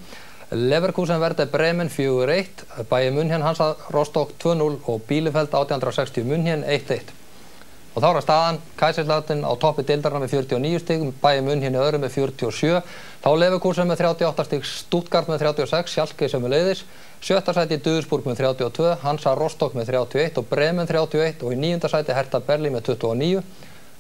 Speaker 8: Leverkusen verði Bremen 4-1, Bayern München Hansa Rostock 2-0 og Bielefeld 1860 München 1-1. Og þá er að staðan Kaiserslautern á toppi deildarna með 49 stig, Bayern München í öðru með 47, þá Leverkusen með 38 stig, Stuttgart með 36, Schalke sem er leiðis, sjötta sæti Duisburg með 32, Hansa Rostock með 31 og Bremen 31 og í nýjunda sæti Hertha Berlin með 29.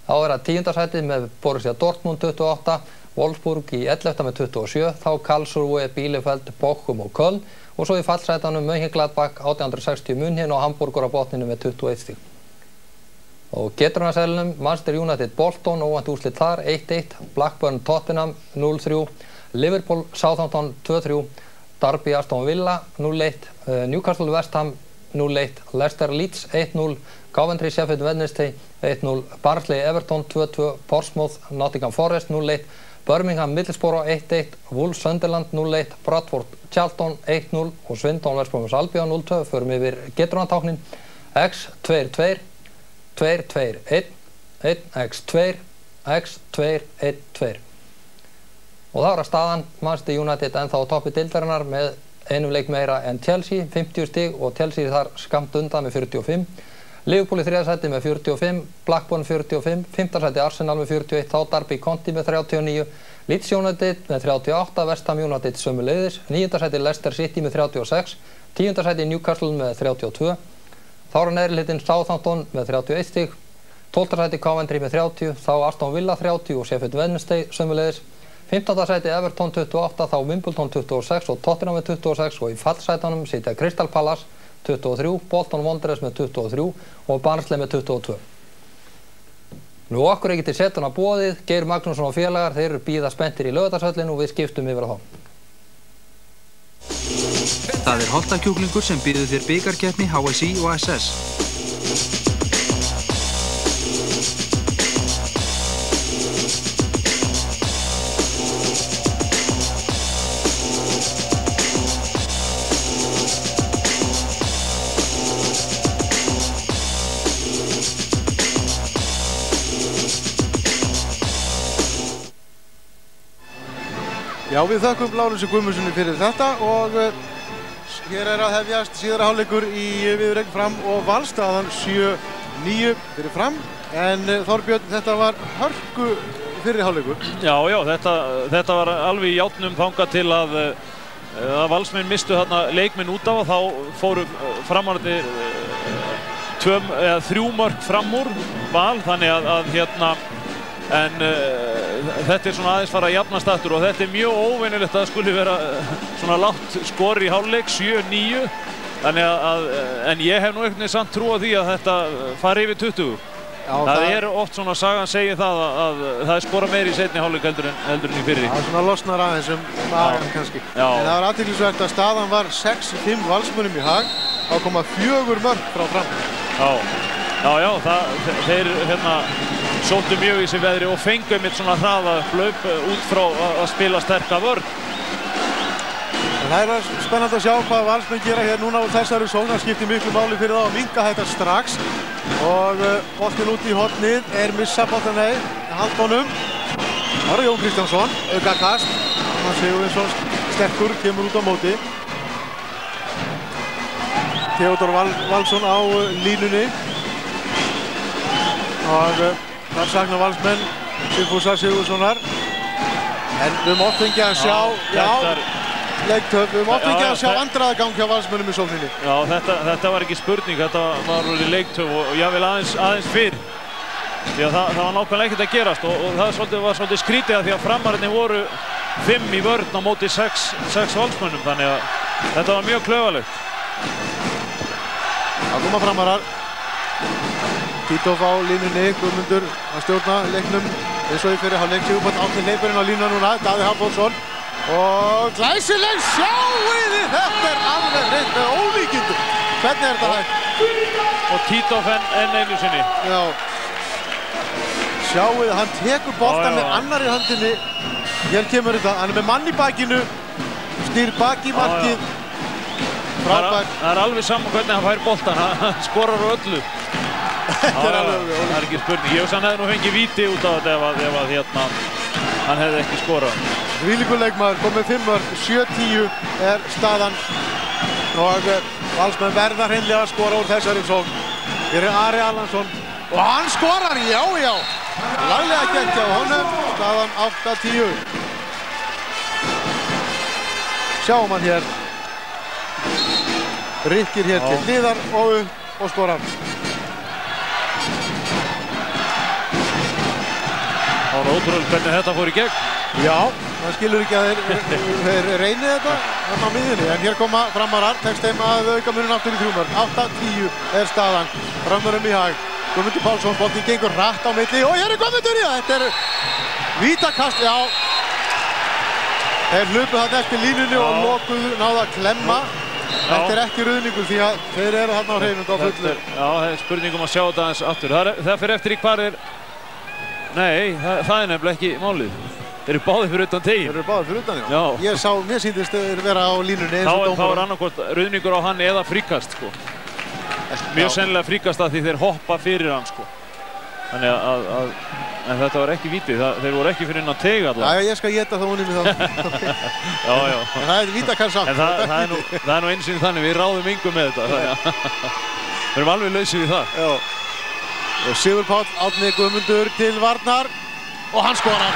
Speaker 8: Þá er að tíunda sæti með Borussia Dortmund 28, Wolfsburg í 11 með 27, þá Karlsruhe, Bielefeld, Bochum og Köln og svo í fallsætanum Mönchengladbach 1860 München og Hamburgur á botninu með 21 stig. Og geturnarsælunum, Manchester United Bolton, óvænt úrslit þar, 1-1, Blackburn Tottenham 0-3, Liverpool Southampton 2-3, Derby Aston Villa 0-1, uh, Newcastle West Ham 0-1, Leicester Leeds 1-0, Coventry Sheffield Wednesday 1-0, Barnsley Everton 2-2, Portsmouth Nottingham Forest 0-1, Birmingham Middlesbrough 1-1, Wolves Sunderland 0-1, Bradford Charlton 1-0 og Swindon Vestbrómins Albion 0-2, förum yfir geturnatáknin, X 2-2, 2, 2, 1, 1, x, 2, x, 2, 1, 2. Og það var að staðan Manchester United ennþá á toppi deildarinnar með einum leik meira en Chelsea, 50 stig og Chelsea þar skamt undan með 45. Liverpool í þriðarsæti með 45, Blackburn 45, fymtarsæti Arsenal með 41, þá Derby County með 39, Leeds United með 38, West Ham United sömu leiðis, nýjundarsæti Leicester City með 36, tíundarsæti Newcastle með 32, Þá er neðri hlutinn Southampton með 31 stík, 12. sæti Coventry með 30, þá Aston Villa 30 og Sheffield Wednesday sömulegis, 15. sæti Everton 28, þá Wimbledon 26 og Tottenham með 26 og í fallsætanum sitja Crystal Palace 23, Bolton Wanderers með 23 og Barnsley með 22. Nú okkur ekki til setuna bóðið, Geir Magnússon og félagar, þeir eru bíða spenntir í lögatarsöllin og við skiptum yfir á þá.
Speaker 9: Það er hottakjúklingur sem býður þér byggarkeppni HSI og SS.
Speaker 1: Já, við þakkum Lárusi Guðmundssoni fyrir þetta og uh, hér er að hefjast síðara hálfleikur í viðregn fram og valstaðan 7-9 fyrir fram en uh, Þorbjörn, þetta var hörku fyrir hálfleikur.
Speaker 2: Já, já, þetta, þetta var alveg í játnum þanga til að, eh, að valsmenn mistu þarna leikminn út af og þá fóru framarandi þrjú mörg fram úr val þannig að, að hérna en uh, þetta er svona aðeins fara að jafnast aftur og þetta er mjög óveinilegt að skuli vera uh, svona látt skor í hálfleik 7-9 þannig að, að en ég hef nú einhvern veginn samt trú á því að þetta fari yfir 20
Speaker 1: Já,
Speaker 2: það,
Speaker 1: það-
Speaker 2: er oft svona sagan segir það að, að það er skora meiri í setni hálfleik heldur heldur en í fyrri
Speaker 1: Það er svona losnar aðeins um magan kannski.
Speaker 2: Já.
Speaker 1: En það var aðtillisvert að staðan var 6-5 valsmunum í hag. Þá koma fjögur mörg frá fram.
Speaker 2: Já, já, já það, þe- þeir hérna sóttu mjög í sig veðri og fengu mitt svona hraða hlaup eh, út frá að, spila sterka vörn.
Speaker 1: En það er spennandi að sjá hvað valsmenn gera hér núna á þessari sókn. Það skiptir miklu máli fyrir þá að minka þetta strax. og uh, boltinn út í hotnið er missa boltan nei, haldbónum. Það er Jón Kristjánsson, auka kast. Hann Sigurvinsson sterkur, kemur út á móti. Theodor Val Valsson á uh, línunni. Og þar sakna valsmenn Sigfúsa Sigurðssonar. En við oft fengið að sjá, já,
Speaker 2: er-
Speaker 1: leiktöf, við
Speaker 2: Já,
Speaker 1: fengið
Speaker 2: já,
Speaker 1: að sjá andraðagang hjá valsmennum í sókninni.
Speaker 2: Já, þetta, þetta var ekki spurning, þetta var leiktöf og, jável aðeins, aðeins fyrr. Því að það, það var nákvæmlega ekkert að gerast og, og það svolítið, var svolítið skrítið að því að framarinn voru fimm í vörn á móti sex, sex valsmönnum, þannig að þetta var mjög klöfalegt.
Speaker 1: Það koma framarar. Títof á línunni, Guðmundur að stjórna leiknum eins og í fyrir hálfleik. Sigurbjörn átni leipurinn á lína núna, Daði Hafbólsson. Og glæsileg sjáuði, þetta er alveg hreint með ólíkindum. Hvernig er þetta hægt?
Speaker 2: Og Títof enn, enn einu sinni.
Speaker 1: Já. Sjáuði, hann tekur
Speaker 2: já.
Speaker 1: með annari handinni. Hér kemur þetta, hann er með mann í bakinu, snýr bak í markið.
Speaker 2: Það er,
Speaker 1: Frábær.
Speaker 2: það er alveg saman hvernig hann fær boltan, hann, hann skorar á öllu.
Speaker 1: Þetta er
Speaker 2: Já,
Speaker 1: alveg
Speaker 2: já, Það er ekki spurning. Ég veist hann hefði nú fengið víti út af þetta ef að, að hérna, hann hefði ekki skorað.
Speaker 1: Vílíkur leikmaður, kom með 5 mörg, 7-10 er staðan og eh, valsmenn verða hreinlega að skora úr þessari sókn. Hér er Ari Allansson og hann skorar, já, já. Laglega gert hjá honum, staðan 8-10. Sjáum hann hér. Rikkir hér til hliðar og upp og skorar.
Speaker 2: Ótrúlega hvernig þetta fór í gegn.
Speaker 1: Já, það skilur ekki að þeir, þeir reyni þetta þarna á miðjunni, en hér koma framarar, tekst þeim að auka munin aftur í þrjumörn. 8-10 er staðan, framarum í hag. Guðmundur Pálsson, boltinn gengur rætt á milli og hér er Guðmundur í það. Þetta er vítakast, já. Þeir hlupu þarna eftir línunni og
Speaker 2: Já.
Speaker 1: lokuðu, náðu að klemma. Þetta er ekki ruðningur því að þeir eru þarna á hreinund á
Speaker 2: Þetta
Speaker 1: fullu.
Speaker 2: er- Já, það er spurning um að sjá þetta aðeins aftur. Það, það fyrir eftir í hvar er... Nei, það, það er nefnilega ekki málið. Þeir eru báðið fyrir utan
Speaker 1: Þeir
Speaker 2: tegin.
Speaker 1: eru báðir fyrir utan, já.
Speaker 2: Já.
Speaker 1: Ég sá, mér síndist þeir vera á línunni eins
Speaker 2: Þá,
Speaker 1: og
Speaker 2: er- þá er
Speaker 1: dómarar.
Speaker 2: annarkvort ruðningur á hann eða fríkast, sko. Mjög sennilega fríkast að því þeir hoppa fyrir hann, sko. Þannig að, að, að en þetta var ekki vítið. Það, þeir voru ekki fyrir innan teg allavega.
Speaker 1: Já, ég skal geta það honum í það.
Speaker 2: Já, já.
Speaker 1: En það er vítakast samt.
Speaker 2: En það, það, er nú, það er nú eins og þannig, við ráðum yngum með þetta. Að við erum alveg lausið við það.
Speaker 1: Já. Og Sigur Páll Átni Guðmundur til Varnar og hann skorar.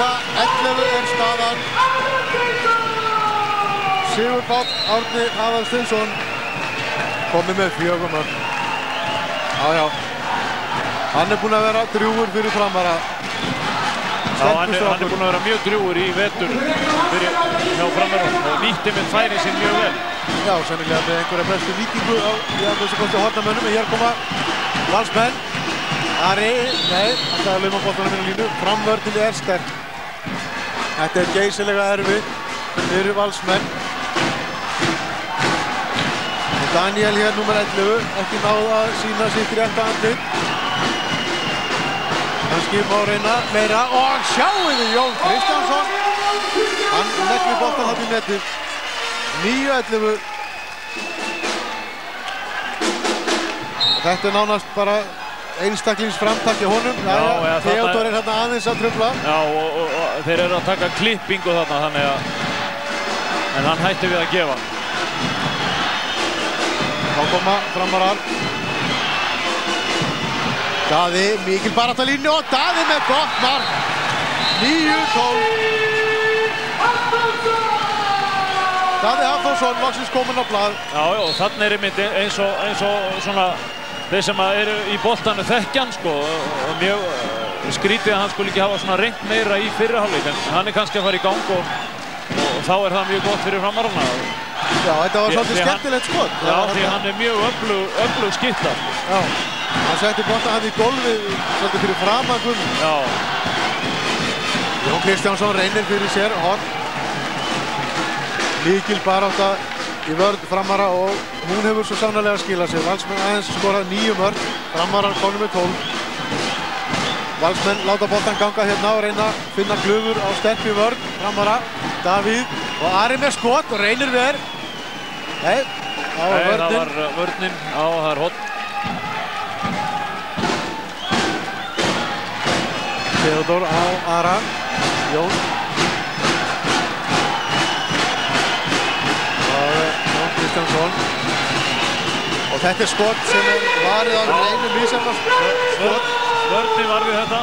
Speaker 1: 8-11 er staðan. Sigur Páll Árni Aðalstinsson komið með fjögum mörg. Já, já. Hann er búinn að vera drjúgur fyrir framara.
Speaker 2: Hann er, hann er búinn að vera mjög drjúgur í vetur fyrir hjá framverðum og nýtti með færi sín mjög vel.
Speaker 1: Já, sennilega með einhverja bestu vikingu á að þessu kosti hornamönnum. Hér koma landsmenn. Ari, nei, alltaf að lauma bóttanum inn á línu. Framvörðin er sterk. Þetta er geysilega erfið fyrir valsmenn. Og Daniel hér, nummer 11, ekki náð að sína sitt rétta andlit. Kannski má reyna meira og sjáu þið Jón Kristjánsson. Hann leggir bóttan hann í netið. 9-11 Þetta er nánast bara einstaklingsframtak í honum
Speaker 2: Já, þarna-
Speaker 1: Theodor er hérna aðeins að tröfla
Speaker 2: Já, og, og, og þeir eru að taka klippingu þarna, þannig að en hann hætti við að gefa.
Speaker 1: Þá koma framarar Daði, mikil barátt á línu og Daði með gott mark. 9-12 Daði Hafþórsson loksins komin á blað.
Speaker 2: Já, já, þannig er einmitt eins og, eins og svona þeir sem eru í boltanu þekkjan sko og mjög uh, skrítið að hann skulle ekki hafa svona reynd meira í fyrirháleik en hann er kannski að fara í gang og, og þá er það mjög gott fyrir framarana.
Speaker 1: Já, þetta var svolítið skemmtilegt skot.
Speaker 2: Já, því hann er mjög öflug, öflug skytta.
Speaker 1: Já, hann setti bolta hann í golfið svolítið fyrir framan Guðmund
Speaker 2: Já,
Speaker 1: Jón Kristjánsson reynir fyrir sér horn. Mikil barátta í vörð framara og hún hefur svo sannarlega skilað sér. Valsmenn aðeins skorað nýju mörg framara konum með 12 Valsmenn láta boltan ganga hérna og reyna að finna glöfur á sterkri vörð framara. Davíð og Ari með skot og reynir ver Nei, á
Speaker 2: Nei, það var uh, vörnin. Já, það er hotn.
Speaker 1: Theodor á Ara. Jón. Og Kristjánsson. Og þetta er skot sem er varið á einu mísefna skot.
Speaker 2: Vörnin var við þetta.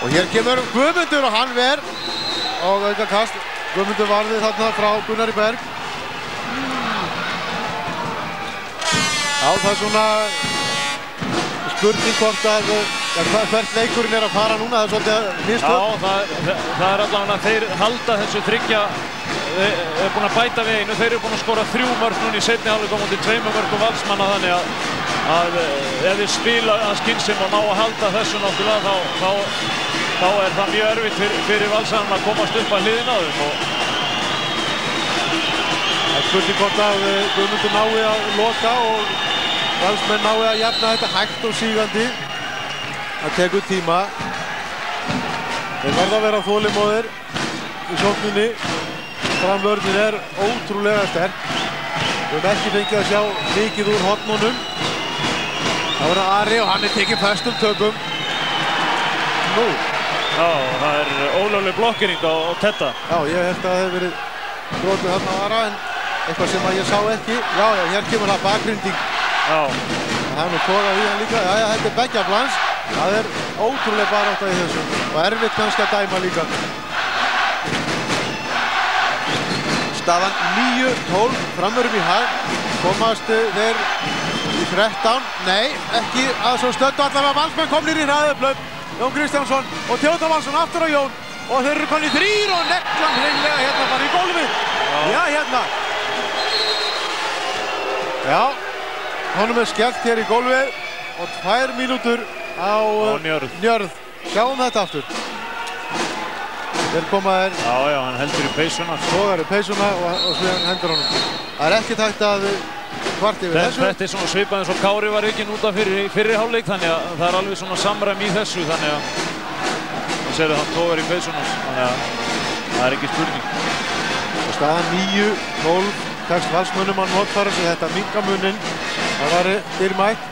Speaker 1: Og hér kemur Guðmundur og hann ver og auka kast. Guðmundur varðið þarna frá Gunnari Berg. Já, það er svona spurning hvort að ja, hva- hvert leikurinn er að fara núna. Það er svolítið
Speaker 2: Já,
Speaker 1: mistök.
Speaker 2: það, það, það er allavega að þeir halda þessu þryggja þeir eru búin að bæta við einu, þeir eru búin að skora þrjú mörg núna í setni hálfleik á móti tveimur mörgum valsmanna þannig að, að eh, ef þeir spila að skynsum og ná að halda þessu náttúrulega þá, þá, þá er það mjög erfitt fyrir, fyrir valsanum að komast upp að hliðina á þeim
Speaker 1: Það er spurning hvort að eh, Guðmundur nái að loka og valsmenn nái að jafna þetta hægt og sígandi. Það tekur tíma. Þeir verða að vera þólimóðir í sókninni. Framvörðin er ótrúlega sterk. Við höfum ekki fengið að sjá mikið úr hotnunum. Það verður Ari og hann er tekið festum tökum. Nú,
Speaker 2: já, það er ólöfleg blokkering á, á Tetta.
Speaker 1: já, ég held að það hefur verið brotið þarna á Ara en eitthvað sem að ég sá ekki. Já, já, hér kemur það bakgrinding. Það hefur nú tókað í hann líka. Já, já, þetta er beggja blans. Það er ótrúlega barátt í þessu. Og erfitt kannski að dæma líka. Staðan 9-12 framörum í hag. Komast þeir í 13. Nei, ekki að svo stöndu allavega valsmenn komnir í hraðöflöf. Jón Kristjánsson og Tjóta Valsson aftur á Jón. Og þeir eru konið þrýr og neklan hreinlega hérna bara í gólfið. Já, hérna. Já, honum er skellt hér í gólfið og tvær mínútur á,
Speaker 2: á
Speaker 1: uh,
Speaker 2: njörð.
Speaker 1: njörð. Sjáum þetta aftur. Hér koma þeir,
Speaker 2: Já, já, hann heldur í peysuna.
Speaker 1: tógar í peysuna og, og síðan hendur honum. Það er ekki tækt að hvart yfir
Speaker 2: Þetta,
Speaker 1: þessu.
Speaker 2: þetta er svona svipað eins og Kári var ekki út af fyrir, fyrir hálfleik þannig að það er alveg svona samræm í þessu þannig að það sér að hann tógar í peysuna þannig að það er ekki spurning.
Speaker 1: Og staðan 9-12 tekst valsmönnum að notfæra sig þetta mingamunnin. Það var dyrmætt.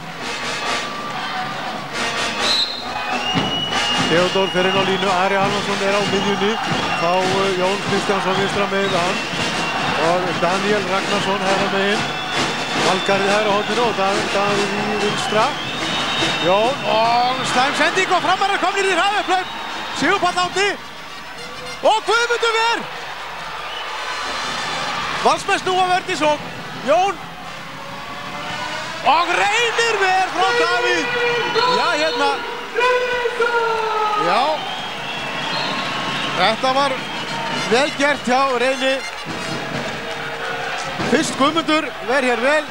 Speaker 1: Theodor fer inn á línu, Ari Alvarsson er á miðjunni, þá uh, Jón Kristjánsson vinstra við hann. Og Daniel Ragnarsson hægra megin, Valgarði hægra hóttinu og Davíð í vinstra. Jón. Og slæm sending og framarar komnir í hraðuplöf, Sigurpall átti. Og Guðmundur ver! Valsmenn snúa vörð í sók, Jón og reynir ver frá Davíð. Já, hérna. Já, þetta var vel gert hjá Reyni. Fyrst Guðmundur verð hér vel,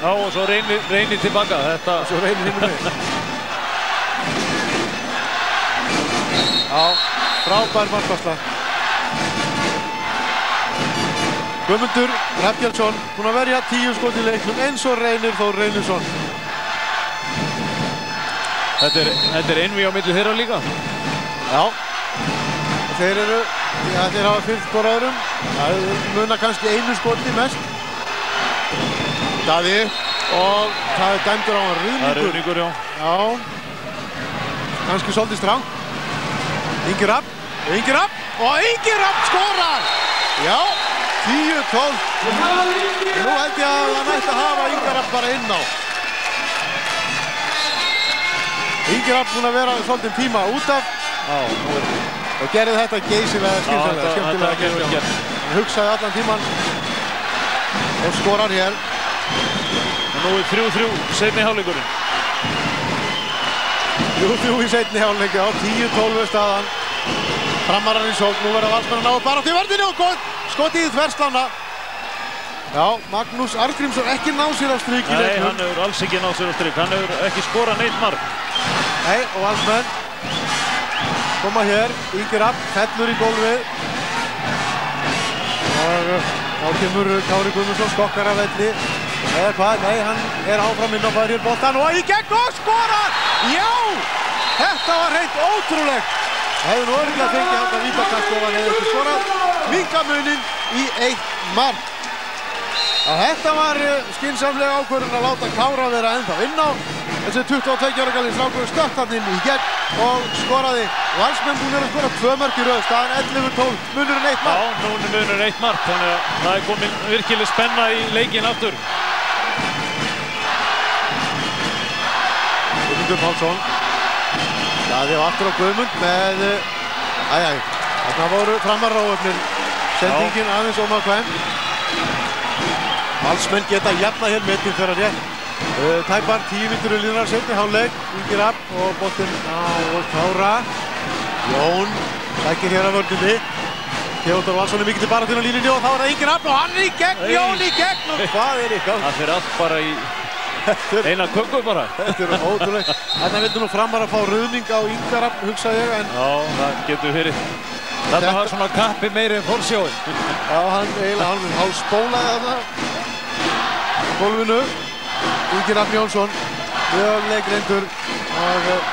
Speaker 2: Já, og svo reynir, reynir tilbaka. Þetta,
Speaker 1: svo Reyni hinn með. Já, frábær markvarsla. Guðmundur Hrafgjörnsson búinn að verja tíu skot í leiknum eins og Reynir Þór Reynisson.
Speaker 2: þetta er, þetta er einví á milli þeirra líka.
Speaker 1: Já, þeir eru, já, þeir hafa fyllt hvort öðrum. Það munar kannski einu skoti mest. Daði og það er dæmdur á hann
Speaker 2: Það er
Speaker 1: Rúningur.
Speaker 2: já.
Speaker 1: Já, kannski svolítið stráng. Ingi Rapp, Ingi Rapp og Ingi Rapp skorar! Já, 10-12. Nú held ég að hann ætti að hafa Ingi Rapp bara inn á. Ingi Rapp búinn að vera svolítið tíma út af og gerði þetta geysilega skemmtilega gert.
Speaker 2: gert.
Speaker 1: Hann hugsaði allan tíman og skorar hér.
Speaker 2: Og nú er 3-3 seinni hálfleikurinn.
Speaker 1: 3-3 í setni hálfleiki á 10-12 staðan. Framarar í sók, nú verða valsmenn að ná bara til verðinu og gott skotið í þverslána. Já, Magnús Argrímsson ekki náð sér á stryk í
Speaker 2: Nei,
Speaker 1: leiknum.
Speaker 2: hann hefur alls ekki náð sér á stryk. Hann hefur ekki skorað neitt mark.
Speaker 1: Nei, og valsmenn koma hér, Ingi Rapp, fellur í gólfið. Og uh, þá kemur Kári Guðmundsson, skokkar af velli. Eða hvað, nei, hann er áfram inn á færir boltan og í gegn og skorar! Já! Þetta var hreint ótrúlegt. Hefur nú örgulega fengið hann að ef hann hefði ekki skorað. Vingamunin í eitt mark. Já, þetta var uh, skinsamlega ákvörðun að láta Kára vera ennþá inn á. Þessi 22 ára galinn strákur stökk hann inn í gegn og skoraði. Valsmenn búin að skora tvö mörg í rauð, staðan 11-12, munurinn eitt
Speaker 2: Já,
Speaker 1: mark.
Speaker 2: nú er munur eitt mark, þannig að það er komin virkileg spenna í leikinn aftur.
Speaker 1: Guðmundur Pálsson. Daði á aftur á Guðmund með, æjæj, þarna voru framarráöfnin. Sendingin aðeins ómakvæm. Valsmenn geta jafna hér metin þegar rétt. Uh, tæpar 10 minnur í líðnar setni hálfleik. Ingi Rapp og boltinn á Kára. Jón sækir hér að vördunni. Theodor Valsson er mikið til baratinn á línunni og þá er það Ingi Rapp og hann er í gegn,
Speaker 2: Nei.
Speaker 1: Jón í gegn og hvað er í gang?
Speaker 2: Það fyrir allt bara í eina kökku bara.
Speaker 1: Þetta er ótrúlega. Þannig vildu nú framar að fá ruðning á Inga Rapp, hugsa ég, en
Speaker 2: Já, það getur verið. Þetta var svona kappi meiri en fórsjóin.
Speaker 1: Já, hann eiginlega hann hálf spólaði þarna. Gólfinu. Ingi Raffn Jónsson. Mjög leikreindur og eh,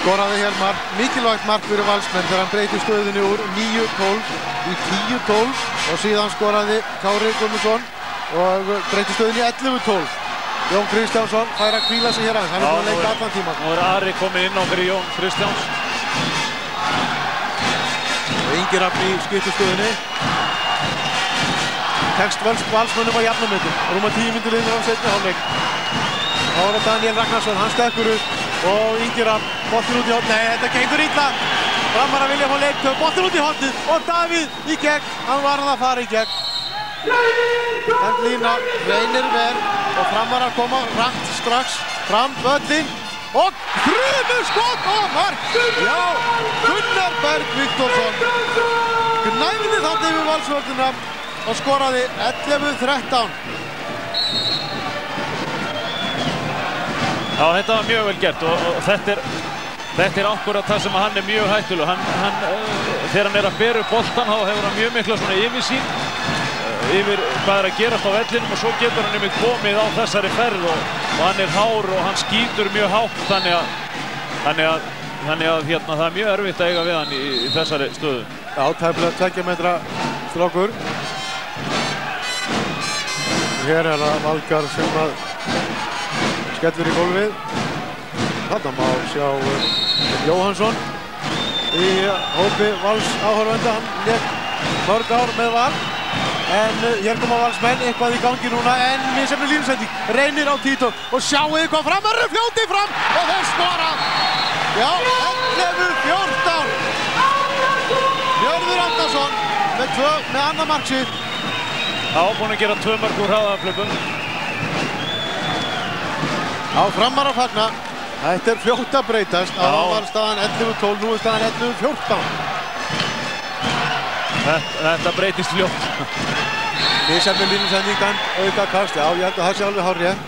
Speaker 1: skoraði hér mark, mikilvægt mark fyrir valsmenn þegar hann breyti stöðinu úr 9-12 í 10-12 og síðan skoraði Kári Guðmundsson og breyti stöðinu í 11-12 Jón Kristjánsson fær að kvíla sig hér aðeins, hann er búinn að leika allan tíma
Speaker 2: Nú er Ari komið inn á fyrir Jón Kristjáns.
Speaker 1: Og Ingi Raffn í skiptustöðinni tekst valsmönnum á jafnumöndum rúma 10 myndir liðnir á setni hálfleik. Þá er það Daniel Ragnarsson, hann stekkur upp og Ingi Raffn, boltin út í hotn nei, þetta gengur illa. Framar að vilja fá leiktöð, boltin út í hotnið og Davíð í gegn, hann var að fara í gegn. Þann lína reynir vel og framar að koma rætt strax fram völlin og frumu skot og mark já, Gunnar Berg Viktorsson gnæfði þarna yfir valsvöldina og skoraði 11-13
Speaker 2: Já, þetta var mjög vel gert og, og þetta er Þetta er akkurat það sem hann er mjög hættuleg. Hann, hann, uh, þegar hann er að bera upp boltan þá hefur hann mjög mikla svona yfirsýn uh, yfir hvað er að gerast á vellinum og svo getur hann yfir komið á þessari ferð og, og hann er hár og hann skýtur mjög hátt þannig að, þannig að, þannig að hérna, það er mjög erfitt að eiga við hann í, í þessari stöðu.
Speaker 1: Já, tæmlega 2 metra strákur. Hér er það Valgar sem að skellur í gólfið. Þarna má sjá uh, Jóhansson í hópi Vals áhörvenda hann létt mörg ár með Val en hér koma Valsmenn eitthvað í gangi núna en misefni línusending reynir á Tito og sjáu þið hvað framar er fljótið fram og þeir skora. Já, 11-14 Björður Andarsson með, með annar marksið
Speaker 2: Já, búinn að gera tvö mörg úr hraðaflöpum.
Speaker 1: á framar að fagna. Þetta er fljótt að breytast. Á var staðan 11-12, nú er staðan 11-14
Speaker 2: Þetta, þetta breytist fljótt.
Speaker 1: Misefni línusendingan, auka kast, já ég held að það sé alveg hár rétt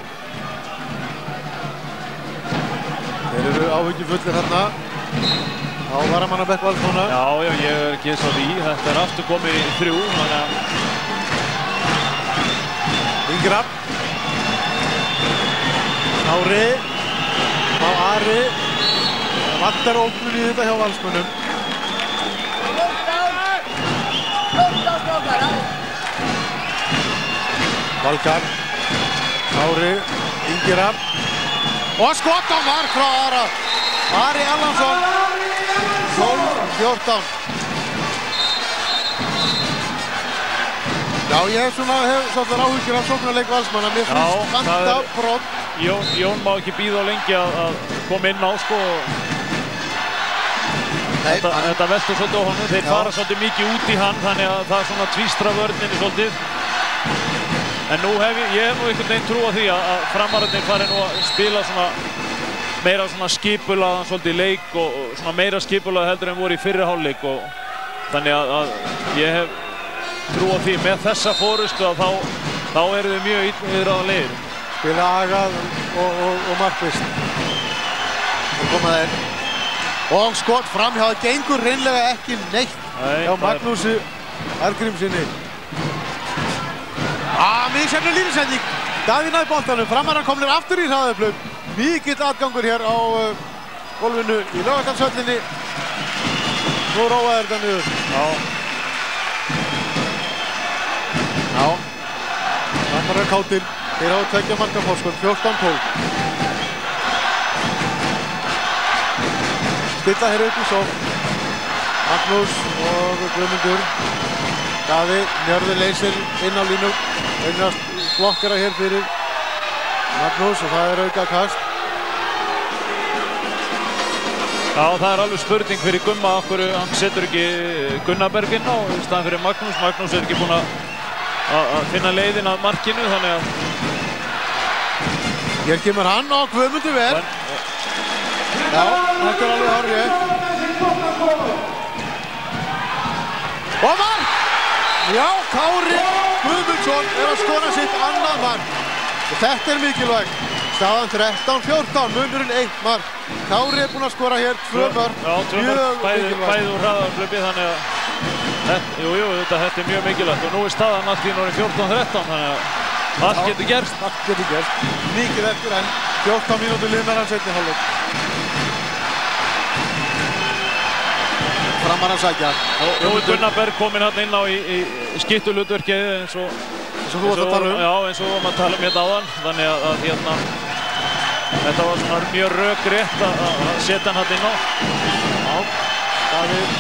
Speaker 1: Þeir eru áhyggjufullir hérna á varamannabekk Valsmána
Speaker 2: Já, já, ég er ekki eins og því. Þetta er aftur komið í þrjú, þannig að
Speaker 1: Ingrab Ári á Ari. Það vantar óknun í þetta hjá Valsmönnum Valgar Ári Ingrab og skott á mark frá Ara Ari Allansson 12-14 Já, ég hef svona, hef svolítið áhyggjur af sóknarleik valsmanna. Mér
Speaker 2: Já,
Speaker 1: finnst
Speaker 2: er-
Speaker 1: brott.
Speaker 2: Jón, Jón má ekki býða á lengi að, að koma inn á, sko.
Speaker 1: Nei,
Speaker 2: Þetta, þetta veltur svolítið á honum. Þeir
Speaker 1: Já.
Speaker 2: fara svolítið mikið út í hann, þannig að það er svona tvístra vörninni svolítið. En nú hef ég, ég hef nú einhvern veginn trú á því að, að framaröndin fari nú að spila svona meira svona skipulaðan svolítið leik og, og svona meira skipulað heldur en voru í fyrri hálfleik og þannig að, að ég hef trú á því með þessa fórustu að þá, þá eru þau mjög yfirraðan leir.
Speaker 1: spila agað og, og, og markvist. Og koma þeir. Og skott fram hjá það gengur reynlega ekki neitt
Speaker 2: Nei, er-
Speaker 1: Magnúsi Ergrímsinni. Ah, misjafnir línusending. Davíð næði boltanum, framar að komnir aftur í hraðöflug. Mikill atgangur hér á uh, gólfinu í lögastafsöllinni. Nú róaði þetta niður.
Speaker 2: Já,
Speaker 1: Já. Framar er kátir. Þeir hafa tveggja marka fórskot, 14-12. Stilla hér upp í sók. Magnús og Guðmundur. Daði, Njörður leysir inn á línu. Einnast blokkara hér fyrir Magnús og það er auka kast.
Speaker 2: Já, það er alveg spurning fyrir Gumma okkur hann setur ekki Gunnaberg inn á í staðan fyrir Magnús. Magnús er ekki búinn að finna leiðin að markinu þannig að
Speaker 1: Hér kemur hann og Guðmundur ver. Já, þetta er alveg horfið. Og mark! Já, Kári Guðmundsson er að skora sitt annað mark. Og þetta er mikilvægt. Staðan 13-14, munurinn 1 mark. Kári er búinn að skora hér 2 mark.
Speaker 2: Já, tvö mörg, bæði, bæði úr hraðarflöpi þannig að þetta, jú, þetta, þetta er mjög mikilvægt og nú er staðan allt í núri 14-13 þannig að allt getur gerst.
Speaker 1: Allt getur gerst. Mikið eftir enn. 14 mínútur liðnar hans einni hálfleik. Framar að sækja.
Speaker 2: Nú er Gunnar Berg kominn hann inn á í, í skyttulutverkið eins og
Speaker 1: eins og þú varst að tala um.
Speaker 2: Já, eins og að tala um hérna áðan. Þannig að, að hérna, þetta var svona mjög rauk rétt að, að setja hann hann inn á.
Speaker 1: Já, Davíð,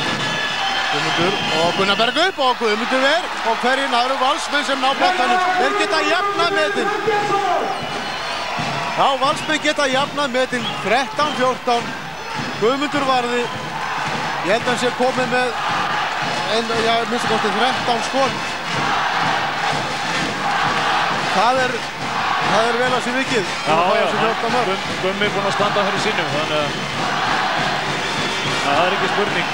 Speaker 1: Guðmundur og Gunnar Berg upp og Guðmundur ver og hverjinn það eru valsmenn sem ná bóttanum. Þeir geta jafnað metin. Já, valsmenn geta jafnað metin 13-14. Guðmundur varði. Ég held að hann sé komið með en, já, minnst að kosti 13 skot. Það er, það er vel að sé vikið.
Speaker 2: Já, já, hann, Gummi er búinn að standa fyrir sínum, þannig að það er ekki spurning.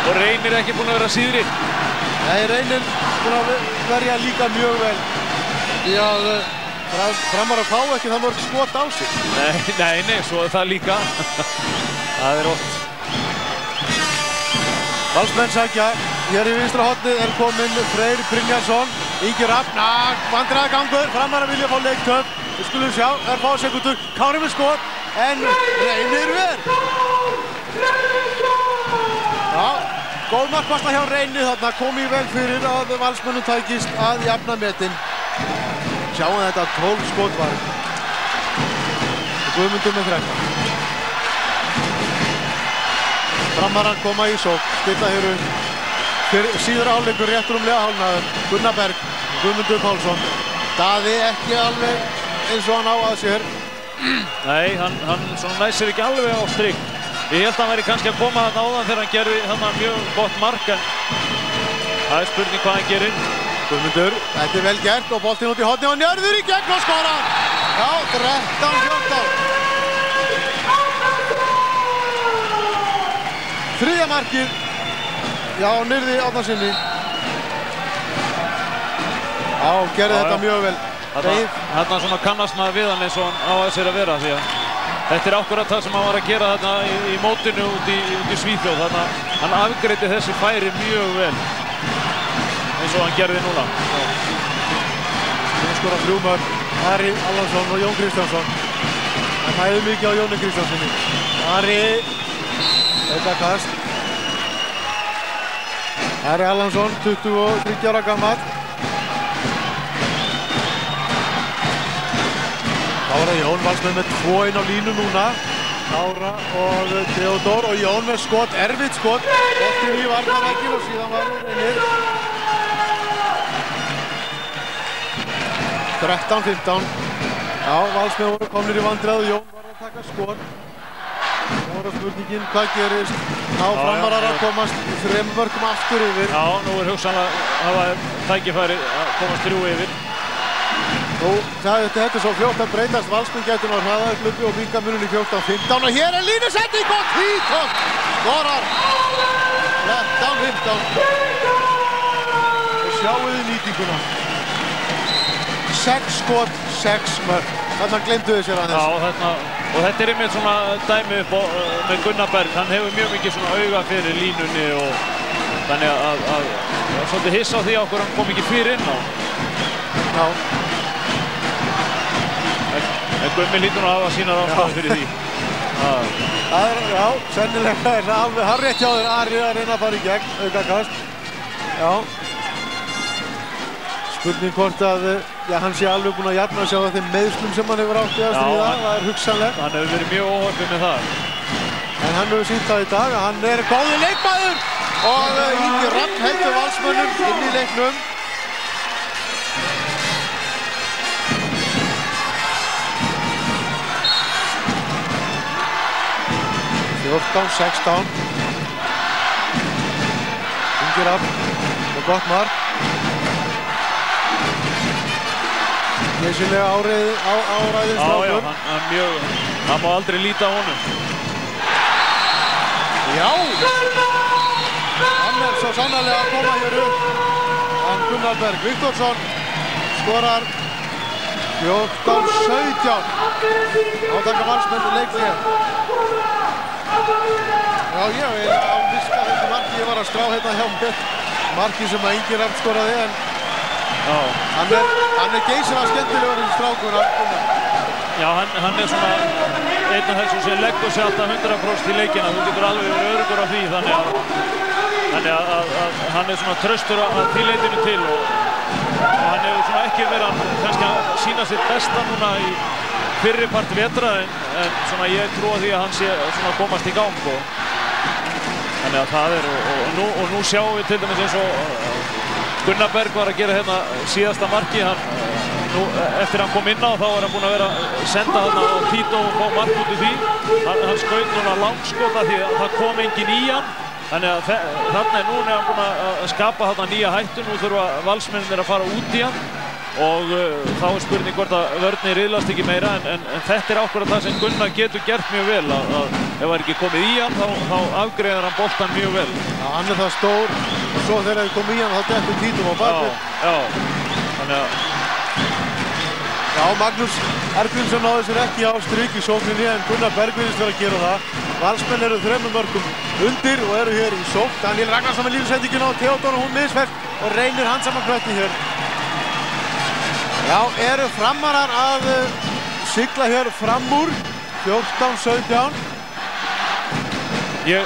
Speaker 2: Og Reynir er ekki búinn að vera síðri.
Speaker 1: Nei, Reynir búinn að verja líka mjög vel. Því að uh, framar að fá ekki það mörg skot á sig.
Speaker 2: Nei, nei, nei, svo er það líka. það er oft.
Speaker 1: Valsmenn sækja, hér í vinstra hotnið er kominn Freyr Brynjarsson, Ingi Raffn, vandræða gangur, framar að vilja fá leiktöf. Við skulum sjá, er fá sekundur, Kári með skot, en Reynir ver. Já, góð markvasta hjá Reynir þarna, kom í vel fyrir að valsmennum tækist að jafna metin. Sjáum þetta 12 skot var. Guðmundur með 13. Framarann koma í sók, stilla hér um. Síður áleikur réttur um leðahálnaður. Gunnar Berg, Guðmundur Pálsson. Daði ekki alveg eins og hann á að sér.
Speaker 2: Nei, hann, hann næsir ekki alveg á stryk. Ég held að hann væri kannski að koma þarna áðan þegar hann gerði þarna mjög gott mark en það er spurning hvað hann gerir.
Speaker 1: Guðmundur, þetta er vel gert og boltinn út í hodni og njörður í gegn og skora. Já, 13-14. Þriðja markið. Já, nyrði Átnarsinni. Já, gerði
Speaker 2: Já,
Speaker 1: þetta
Speaker 2: já.
Speaker 1: mjög vel. Reif.
Speaker 2: Þarna svona kannast maður við hann eins og hann á að sér að vera því að þetta er akkurat það sem hann var að gera þarna í, í mótinu út í, í Svíþjóð. Þarna hann afgreiti þessi færi mjög vel eins og hann gerði núna.
Speaker 1: Nú skora þrjú mörg. Ari Allarsson og Jón Kristjánsson. Það hæði mikið á Jóni Kristjánssoni. Ari, auka kast. Ari Allarsson, 23 ára gammal. Þá er það Jón Valsmenn með tvo inn á línu núna. Kára og Theodor og Jón með skot, erfitt skot. Bóttin í varnarækjum og síðan var hún einir. 13-15. Já, Valsmenn voru komnir í vandræðu. Jón var að taka skot. Það voru spurningin hvað gerist. Ná
Speaker 2: Já, já,
Speaker 1: framarar að
Speaker 2: já.
Speaker 1: komast þrem mörgum aftur yfir.
Speaker 2: Já, nú er hugsanlega að hafa tækifæri að komast þrjú yfir.
Speaker 1: Nú, það, þetta, þetta er svo fljótt að breytast. Valsmenn getur nú að hraða upp hluti og minga munum í 14-15 og hér er línusetting og Tvítótt skorar. 13-15. Og sjáu þið nýtinguna. 6 skot, 6 mörg. Þannig að glemdu þið sér
Speaker 2: Já,
Speaker 1: aðeins.
Speaker 2: þarna, og þetta er einmitt svona dæmi upp á, uh, með Gunnar Berg, hann hefur mjög mikið svona auga fyrir línunni og þannig að, að, að, að svolítið hissa á því okkur hann kom ekki fyrir inn á.
Speaker 1: Já.
Speaker 2: En, en Gummi lítur nú að hafa sínar ástæði fyrir því. Það,
Speaker 1: er, já, sennilega er það alveg harrétt hjá þér Ari að reyna að fara í gegn, auka kast. Já. Spurning hvort að, eh, já, hann sé alveg búinn að jafna sig á þeim meðslum sem hann hefur átt í að stríða, það er hugsanlegt.
Speaker 2: Hann hefur verið mjög óhörfið með það.
Speaker 1: En hann hefur sínt það í dag að hann er góði leikmaður og uh, Ingi Rapp heldur valsmönnum inn í leiknum. Fjórtán, sextán. Ingi Rapp og gott mark. Geysilega áræðin
Speaker 2: Já, já,
Speaker 1: strákur.
Speaker 2: hann, hann mjög, hann má aldrei líta á honum.
Speaker 1: Já! Hann er svo sannarlega að koma hér upp. En Gunnar Berg Viktorsson skorar 14-17. Átaka valsmennu leiklega. Já, ég vil á viska þetta marki ég var að skrá hérna hjá mér. Marki sem að engin rafn skoraði en
Speaker 2: Já,
Speaker 1: hann er, hann er geysilega skemmtilegur hann Gunnar.
Speaker 2: já hann, hann er svona einn af þessum sem leggur sig alltaf 100% í leikina. Þú getur alveg verið örugur á því þannig að, þannig að, að, að hann er svona tröstur að tilleitinu til og, og hann hefur svona ekki verið að kannski að sína sitt besta núna í fyrri part vetra en, en svona ég trúa því að hann sé svona komast í gang og þannig að það er og, og, og, nú, og nú sjáum við til dæmis eins og uh, Gunnar Berg var að gera hérna síðasta marki. Hann, uh, nú, uh, eftir hann kom inn á þá er hann búinn að vera að senda þarna á Tito og fá mark út í því. Hann, hann skaut núna langskota því að það kom engin í hann. Þannig að þarna er núna hann búinn að að skapa þarna nýja hættu. Nú þurfa valsmennir að fara út í hann. Og uh, þá er spurning hvort að vörnir riðlast ekki meira. En, en, en þetta er ákveða það sem Gunnar getur gert mjög vel að, að ef það er ekki komið í hann þá, þá afgreðar hann boltan mjög vel.
Speaker 1: Hann er það stór og svo þegar þið komið í hann þá dettur títum á bakvið.
Speaker 2: já, þannig að
Speaker 1: Já, Magnús Ergvinsson náði sér ekki á stryk í sókninni en Gunnar Berg virðist vera að gera það. Valsmenn eru þremur mörgum undir og eru hér í sók. Daniel Ragnarsson með lífsendingin á Theodor og hún misfært og reynir hans saman kvötti hér. Já, eru framarar að uh, sigla hér fram úr 14-17.
Speaker 2: ég,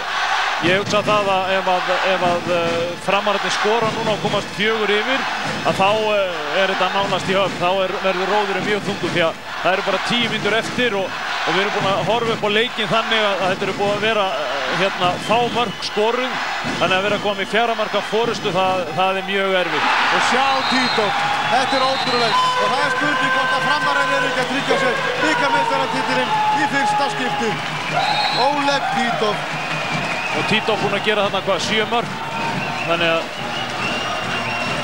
Speaker 2: ég hugsa það að ef að, að uh, framararnir skora núna og komast fjögur yfir að þá uh, er þetta nánast í höfn, þá er, verður róðurinn mjög þungur því að það eru bara tíu myndur eftir og, og við erum búin að horfa upp á leikin þannig að, þetta eru búin að vera uh, hérna fá mörg skoruð þannig að vera að koma í fjara marka fórustu það, það er mjög erfitt.
Speaker 1: Og sjá Tito, þetta er ótrúlegt og það er spurning hvort að framarar eru ekki að tryggja sér byggameistarantitilinn í fyrsta skipti. Oleg Tito.
Speaker 2: Og Tito búinn að gera þarna hvað, sjö mörg þannig að,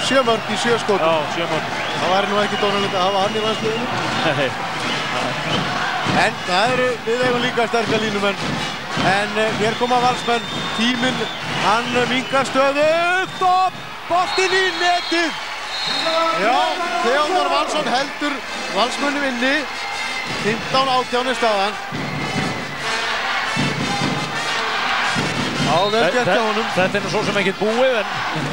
Speaker 1: Sjö mörg í sjö skotum.
Speaker 2: já, sjö mörg
Speaker 1: Það væri nú ekki dónalegt að hafa hann í landsliðinu. En það eru, við eigum líka sterkar línumenn. En uh, hér koma valsmenn, tíminn, hann mingar stöðugt og boltinn í netið. Já, Theodor Valsson heldur valsmönnum inni, 15-18 er staðan.
Speaker 2: Þetta er nú svo sem ekkert búið en,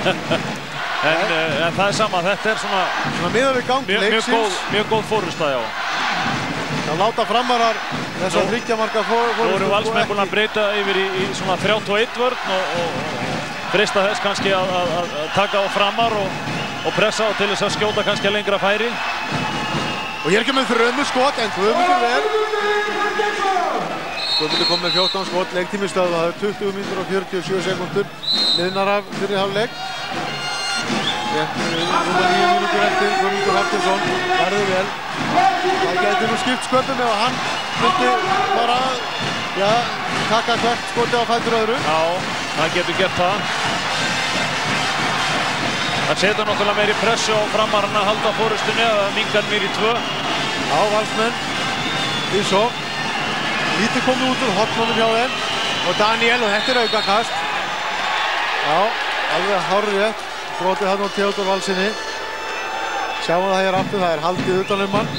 Speaker 2: en, uh, en það er sama, þetta er svona
Speaker 1: Svona miðað við gang
Speaker 2: mjög, mjög góð, góð fórustæði á.
Speaker 1: þá láta framarar þess að þryggja marka fór.
Speaker 2: Nú eru valsmenn búin að breyta yfir í, í svona 31 vörn og, og, og frista þess kannski að, að, að taka á framar og, og pressa á til þess að skjóta kannski að lengra færi.
Speaker 1: Og hér kemur þrömmur skot, en Guðmundur vel. Guðmundur kom með 14 skot, leiktími stöðu, það er 20 mínútur og 47 sekundur. Liðnar af fyrir. Rétt rúma 9 mínútur eftir, Guðmundur Haftinsson, verður vel. Það getur nú skipt sköpum ef hann myndi bara, já, taka hvert skotið á fætur öðru.
Speaker 2: Já, það getur gert það. Það setur náttúrulega meiri pressu á framarinn að halda fórustunni að mingar mér í tvö.
Speaker 1: Já, valsmenn, því svo. Lítið komið út úr hotnunum hjá þeim. Og Daniel, og þetta er aukakast. Já, alveg hárið rétt. Brotið hann á Theodor Valsinni. Sjáum það hér aftur, það er haldið utan um hann.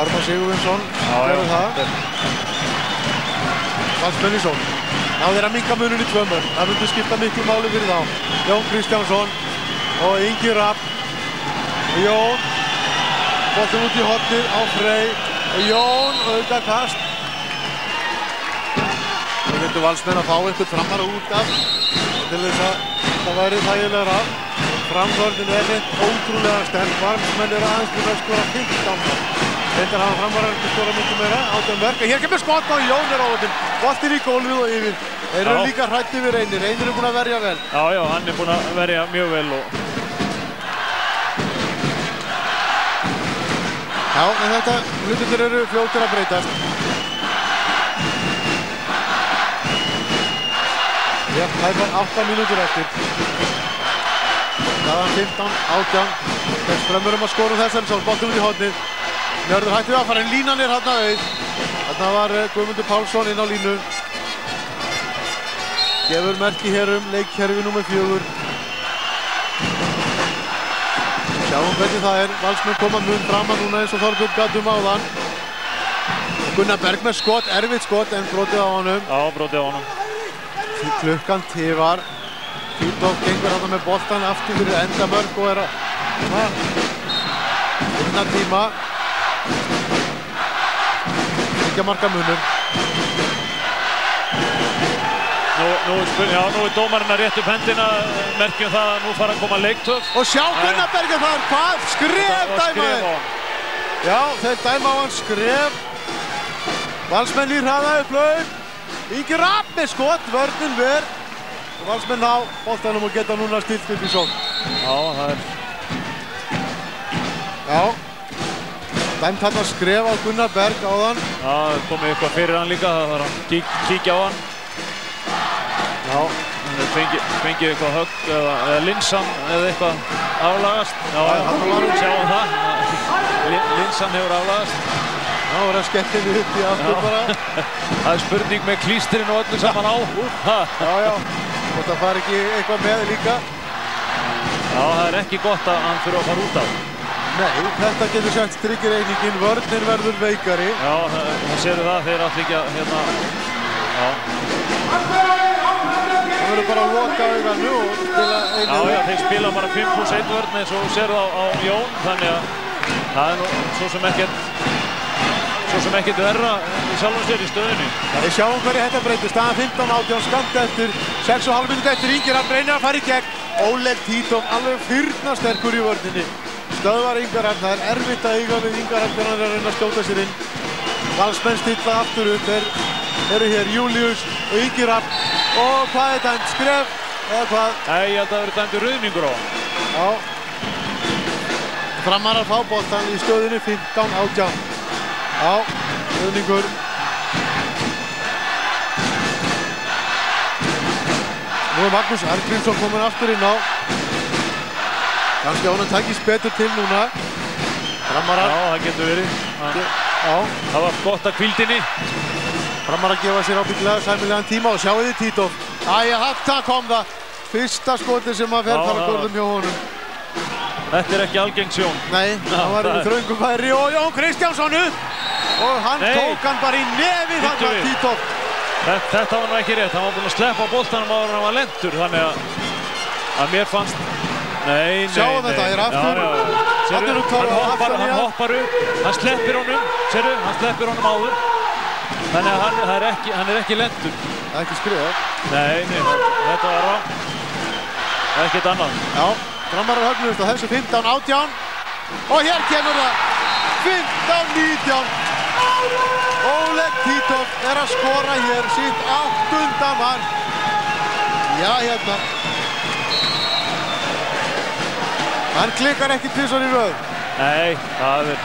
Speaker 1: Arnar Sigurvinsson gerði það. Valsmenn í sól. Ná þeir að minka munin í tvömmur. Það myndi skipta miklu máli fyrir þá. Jón Kristjánsson og Ingi Rapp. Jón, boltum út í hotnið á Frey. Jón, auka kast. Það myndu valsmenn að fá einhvern framar út af til þess að það væri þægilegra. framvörðin er reynd ótrúlega sterk. Varmsmenn eru aðeins búin að skora 15 mörg. Reyndar hafa framvarar ekki skora mikið meira. Átján mörg. Hér kemur skott og Jón er á völdin. Boltinn í gólfið og yfir. Þeir eru líka hrætti við reynir. Reynir er búin að verja vel.
Speaker 2: Já, já, hann er búinn að verja mjög vel og
Speaker 1: Já, en þetta hlutinir eru fljótir að breytast. Rétt hæfar 8 mínútur eftir. Staðan 15, 18. Þess fremur um að skora úr þessum, svo boltum út í hodnið. Njörður hætti við að fara en línan er hann auð. Þarna var eh, Guðmundur Pálsson inn á línu. Gefur merki hér um leikkerfi nummer fjögur. Sjáum hvernig það er. Valsmenn koma mun fram að núna eins og Þorbjörn gat um áðan. Gunnar Berg með skot, erfitt skot en brotið á honum.
Speaker 2: já, brotið á honum.
Speaker 1: Klukkan tifar. Fíldóf gengur hann með boltan aftur fyrir endamörk og er að vinna tíma. Ekki að marka munum.
Speaker 2: Nú, nú, já, nú er dómarinn að rétt upp hendina, merkjum það að nú fara að koma leiktöf.
Speaker 1: Og sjá Gunnar Berg er það, hvað? Skref
Speaker 2: Það var
Speaker 1: dæma
Speaker 2: skrif á
Speaker 1: þeir.
Speaker 2: hann.
Speaker 1: Já, þeir dæma á hann skref. Valsmenn í hraða upp laug. Ingi Rapp með skot, vörnin ver. Og Valsmenn ná boltanum og geta núna stilt upp í sókn.
Speaker 2: Já, það er,
Speaker 1: Já. Dæmt hann að skref á Gunnar Berg áðan.
Speaker 2: já, það komið eitthvað fyrir hann líka, það þarf að kík, kíkja á hann. Hann er fengið, eitthvað högg eða, eða linsan eða eitthvað aflagast. Já, sjáum það. Lin- Linsan hefur aflagast.
Speaker 1: Já, það er að skellti við upp í aftur bara.
Speaker 2: Það er spurning með klístirinn og öllu saman á.
Speaker 1: Já, já. Og það fari ekki eitthvað með líka.
Speaker 2: Já, það er ekki gott að hann fyrir að fara út af.
Speaker 1: Nei, þetta getur sagt tryggir einingin. Vörnin verður veikari.
Speaker 2: Já, það, það séu það, þeir allir ekki að, hérna, já.
Speaker 1: Það verður bara að loka auganu og spila
Speaker 2: Já,
Speaker 1: einu.
Speaker 2: já, þeir spila bara 5 pluss 1 vörn eins og þú sér á, á Jón, þannig að það er nú svo sem ekkert, svo sem ekkert verra í sjálfum sér í stöðunni.
Speaker 1: Við sjáum hverju þetta breytir. Staðan 15 átján skamt eftir 6,5 minúti eftir Ingir að breyna að fara í gegn. Óleg Títom alveg fyrna sterkur í vörninni. Stöðvar Ingar Arn. Það er erfitt að eiga við þegar hann er að reyna að skjóta sér inn. Valsmenn stilla aftur upp. Þeir eru hér Július og Ingir Arn. Og hvað er dæmt? Skref eða hvað?
Speaker 2: Nei, ég held að það verið dæmdur rauðningur á hann.
Speaker 1: Já. Framarar fá boltan í stöðunni 15 átján. Já, stöðningur. Nú er Magnús Argrímsson komin aftur inn á. Kannski að honum takist betur til núna.
Speaker 2: Já,
Speaker 1: Framarar,
Speaker 2: það getur verið.
Speaker 1: Já,
Speaker 2: það var gott að kvíldinni.
Speaker 1: framarar gefa sér ábygglega sæmilegan tíma og sjáu þið Títof. Æja, það kom það. Fyrsta skoti sem að fer fara góðum hjá honum.
Speaker 2: Þetta er ekki algengt sjón.
Speaker 1: Nei, það var
Speaker 2: það er-
Speaker 1: þröngum færi og Jón Kristjánsson upp og hann
Speaker 2: Nei.
Speaker 1: tók hann bara í nefið þarna
Speaker 2: við.
Speaker 1: Títof.
Speaker 2: Þetta, þetta var nú ekki rétt, hann var búinn að sleppa boltanum áður en hann var lendur, þannig að, að mér fannst... Nei, nei,
Speaker 1: Sjáum
Speaker 2: nei.
Speaker 1: þetta, ég er aftur.
Speaker 2: Já, já.
Speaker 1: Er talað
Speaker 2: hann hoppar, hann
Speaker 1: hann.
Speaker 2: hoppar upp, hann sleppir honum, sérðu, hann sleppir honum áður. Þannig að hann, það er ekki, hann er ekki lendur.
Speaker 1: Það er ekki skrifað.
Speaker 2: Nei, nei, þetta var rá. Ekkert annað.
Speaker 1: Já, höfnumst á þessu 15 átján og hér kemur það 15 19 Oleg Títof er að skora hér sitt áttunda mark Já, hérna Hann klikkar ekki tvisvar í röð
Speaker 2: Nei, það er,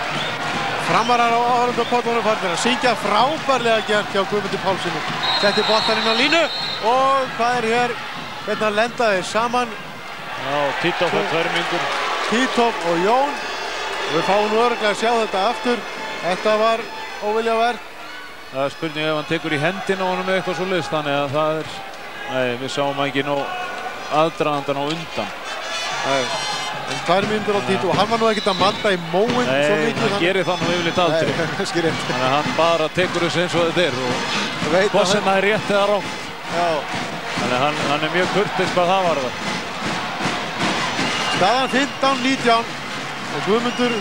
Speaker 1: Framarar á áhörunda pollunum farnir að syngja frábærlega gert hjá Guðmundur Pálssoni. Setti boltan inn á línu og hvað er hér? Hérna lenda þeir saman
Speaker 2: já, Tito fyrir tvörmingur.
Speaker 1: Títof og Jón. Við fáum nú örglega að sjá þetta aftur. Þetta var óviljavert.
Speaker 2: Það er spurning ef hann tekur í hendina á honum eða eitthvað svo list, þannig að það er, nei, við sáum ekki nóg aðdraðandan á undan.
Speaker 1: Nei. En tvær mínútur á Títof og hann var nú ekkert að manda í móin
Speaker 2: Nei,
Speaker 1: mikið.
Speaker 2: hann gerir það nú yfirleitt aldrei.
Speaker 1: Nei.
Speaker 2: Þannig að hann bara tekur þessu eins og þetta er og hvað
Speaker 1: að
Speaker 2: sem það er rétt eða.
Speaker 1: Já.
Speaker 2: Þannig að hann, hann er mjög kurtis hvað það var það.
Speaker 1: Staðan 15-19 og Guðmundur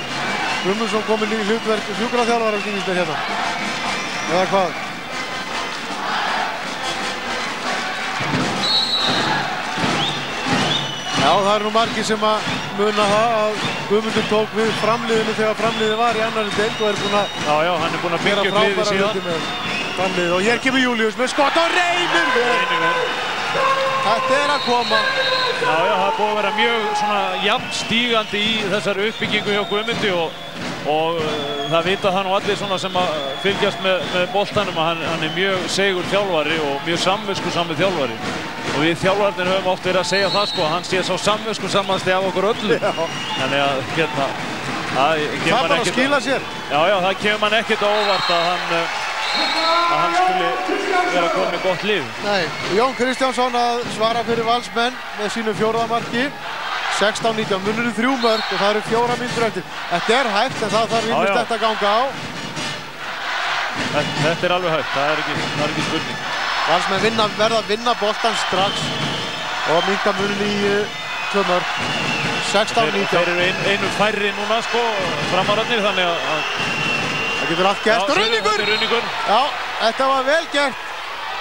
Speaker 1: Guðmundsson kominn í hlutverk sjúkraþjálfara sýnist mér hérna. Eða hvað? Já, það eru nú margir sem að muna það að Guðmundur tók við framliðinu þegar framliðið var í annari deild og er búinn að
Speaker 2: Já, já, hann er búinn að byggja upp
Speaker 1: frábæra
Speaker 2: síðan.
Speaker 1: framliðið og hér kemur Július með skott og reynir við. Þetta er að koma.
Speaker 2: Já, já, það er búið að vera mjög svona jafn stígandi í þessari uppbyggingu hjá Guðmundi og, og uh, það vita það nú allir svona sem að fylgjast með, með boltanum að hann, hann er mjög segur þjálfari og mjög samvisku sami þjálfari. Og við þjálfarnir höfum oft verið að segja það sko, hann sé svo samvisku samansti af okkur öllum.
Speaker 1: Já.
Speaker 2: Þannig að hérna, það kemur
Speaker 1: Það
Speaker 2: mann
Speaker 1: bara að
Speaker 2: ekkert-
Speaker 1: skila sér.
Speaker 2: Já, já, það kemur mann ekkert óvart að hann, uh, að hann skuli vera komið gott lið.
Speaker 1: Nei, Jón Kristjánsson að svara fyrir valsmenn með sínu fjórðamarki. 16-19, munur í þrjú mörg og það eru fjóra myndur eftir. Þetta er hægt en það þarf
Speaker 2: já.
Speaker 1: þetta að ganga á.
Speaker 2: Þetta, þetta er alveg hægt, það er ekki, það er ekki spurning.
Speaker 1: Valsmenn vinna, verða að vinna boltan strax og minka munin í uh, tvö mörg.
Speaker 2: Þeir,
Speaker 1: 16-19.
Speaker 2: þeir eru ein, einu færri núna sko, framararnir, þannig að... að
Speaker 1: Það getur allt gert. Runningur! Já, þetta var vel gert.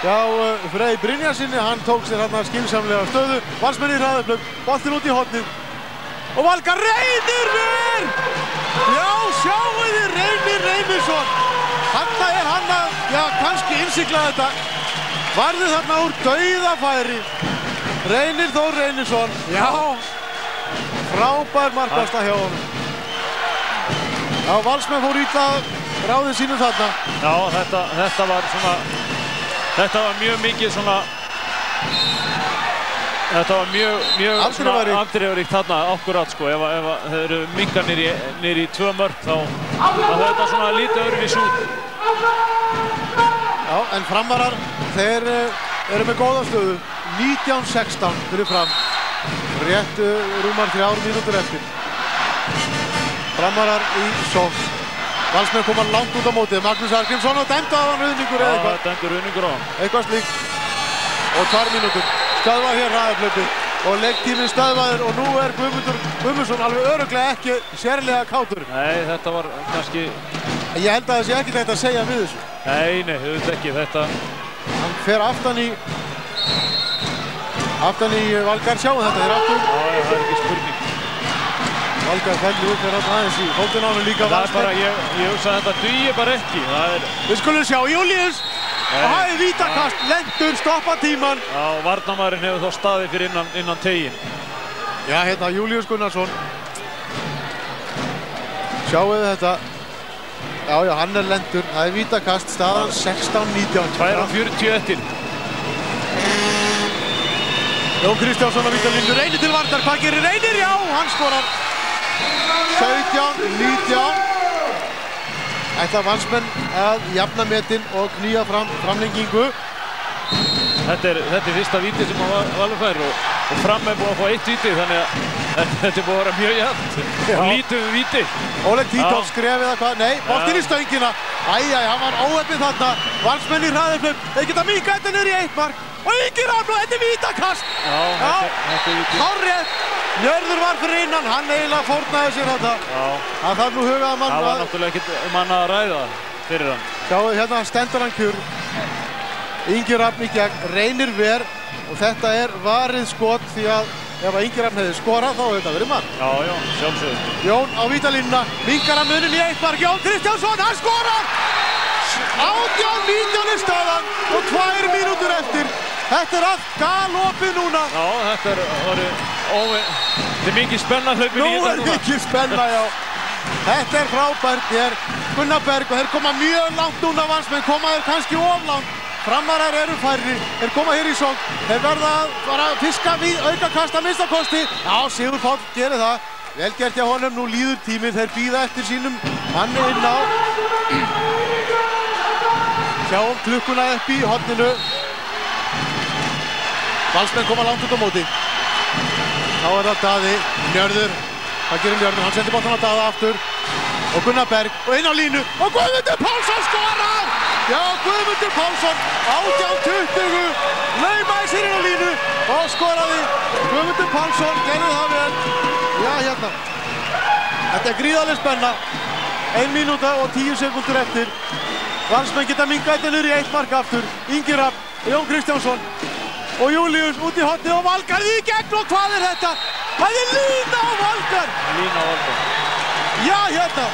Speaker 1: Já, uh, Frey Brynjarsinni, hann tók sér hann að skilsamlega stöðu. Valsmenn í hraðaflögg, boltin út í hotnið. Og Valgar reynir mér! Já, sjáu þið, reynir Reynisson. Hanna er hann að, já, kannski innsikla þetta. Varði þarna úr dauðafæri. Reynir Þór Reynisson. Já, frábær markvasta hjá honum. Já, Valsmenn fór ítla ráðið sínum þarna.
Speaker 2: Já, þetta, þetta var svona... Þetta var mjög mikið svona... Þetta var mjög, mjög
Speaker 1: afdrifaríkt
Speaker 2: þarna akkurat sko. Ef, að- ef að þeir eru mingar nýri, í tvö mörg þá, þá þetta svona lítið öðruvís út.
Speaker 1: Já, en framarar, þeir uh, eru með góða stöðu. 19-16 fyrir fram. Rétt uh, rúmar þrjár mínútur eftir. Framarar í sók. Valsmenn koma langt út á mótið. Magnús Argrímsson og dæmda á hann auðningur
Speaker 2: Já,
Speaker 1: eða eitthvað.
Speaker 2: þetta endur uningur á hann.
Speaker 1: Eitthvað slíkt. Og tvær mínútur. Stöðvað hér ræðaflöpið. Og leggtíminn stöðvaður og nú er Guðmundur Guðmundsson alveg öruglega ekki sérlega kátur.
Speaker 2: Nei, þetta var kannski...
Speaker 1: Ég held að sé ekki þetta að segja við þessu.
Speaker 2: Nei, nei, auðvitað ekki. Þetta...
Speaker 1: Hann fer aftan í aftan í Valgar sjáum þetta þeir aftur
Speaker 2: Já,
Speaker 1: Valgar fellur upp þeir aftur aðeins í hóttin á hann líka
Speaker 2: Það er bara, ég, ég hugsa að þetta dugir bara ekki. Er...
Speaker 1: Við skulum sjá Július. Og er vítakast. Lendur stoppa tíman
Speaker 2: Já, varnamæðurinn hefur þá staðið fyrir innan, innan tegin.
Speaker 1: Já hérna Július Gunnarsson. Sjáu þetta? Já já hann er lendur það er vítakast staðan 16-19
Speaker 2: 2 og 40 eftir.
Speaker 1: Jón Kristjánsson að vítalínu reynir til vartar hvað gerir reynir? Já hann skorar 17-19 Ætla vansmenn að jafna metin og knýja fram framlengingu?
Speaker 2: Þetta er, þetta er fyrsta víti sem að Valur fær og, og fram er búið að fá eitt víti þannig að þetta er búið að vera mjög jægt og lítið um víti.
Speaker 1: Óleg Títóf skref eða hvað, nei, boltinn í stöngina. Æjæj, hann var óöfnið þarna. Valsmenn í hraðiflum, þeir geta mýka þetta niður í eitt mark. Og yngir afl og þetta er vítakast.
Speaker 2: Já, þetta, er- víti.
Speaker 1: Hárrétt, Njörður var fyrir innan, hann eiginlega fórnaði sér þetta
Speaker 2: Já,
Speaker 1: Það þarf nú hugaða mann
Speaker 2: það var
Speaker 1: að
Speaker 2: náttúrulega ekkert um hann að ræða fyrir hann.
Speaker 1: Sjáu hérna stendur hann kjur Ingi Rafn í gegn, reynir ver Og þetta er varið skot Því að ef að Ingi Rafn hefði skorað þá hefði þetta verið mann
Speaker 2: Já, já, sjálfsögðu.
Speaker 1: Jón á vítalínuna, minkar að munin í eitt mark, Jón Kristjánsson, hann skorar! 18-19 er staðan og tvær mínútur eftir. Þetta er allt galopið núna.
Speaker 2: Já, þetta er orðið óvinn. Þetta er mikið spenna hlaupin
Speaker 1: Nú
Speaker 2: í þetta
Speaker 1: er
Speaker 2: núna.
Speaker 1: mikið spenna, já. Þetta er frábært, ég er Gunnar Berg og þeir koma mjög langt núna vansmenn, koma þeir kannski of langt. Framarar eru færri, þeir koma hér í sók, þeir verða að fara að fiska við aukakast að minnstakosti. Já, Sigur Páll gerir það. Vel gert hjá honum, nú líður tímið, þeir býða eftir sínum manni inn á. Sjáum klukkuna upp í hotninu. Valsmenn koma langt út á móti. Þá er það Daði, Njörður. Hvað gerir Njörður? Hann sendir bóttan á Daða aftur. Og Gunnar Berg og inn á línu. Og Guðmundur Pálsson skorar! Já, Guðmundur Pálsson, 18-20, laumaði sér inn á línu og skoraði. Guðmundur Pálsson gerði það vel. Já, hérna. Þetta er gríðarlega spenna. Ein mínúta og tíu sekundur eftir. Valsmenn geta þetta niður í eitt mark aftur. Ingi Rapp, Jón Kristjánsson og Július út í hotni og Valgarði í gegn og hvað er þetta? Það er Lína á Valgar!
Speaker 2: Lína á Valgar.
Speaker 1: Já, hérna!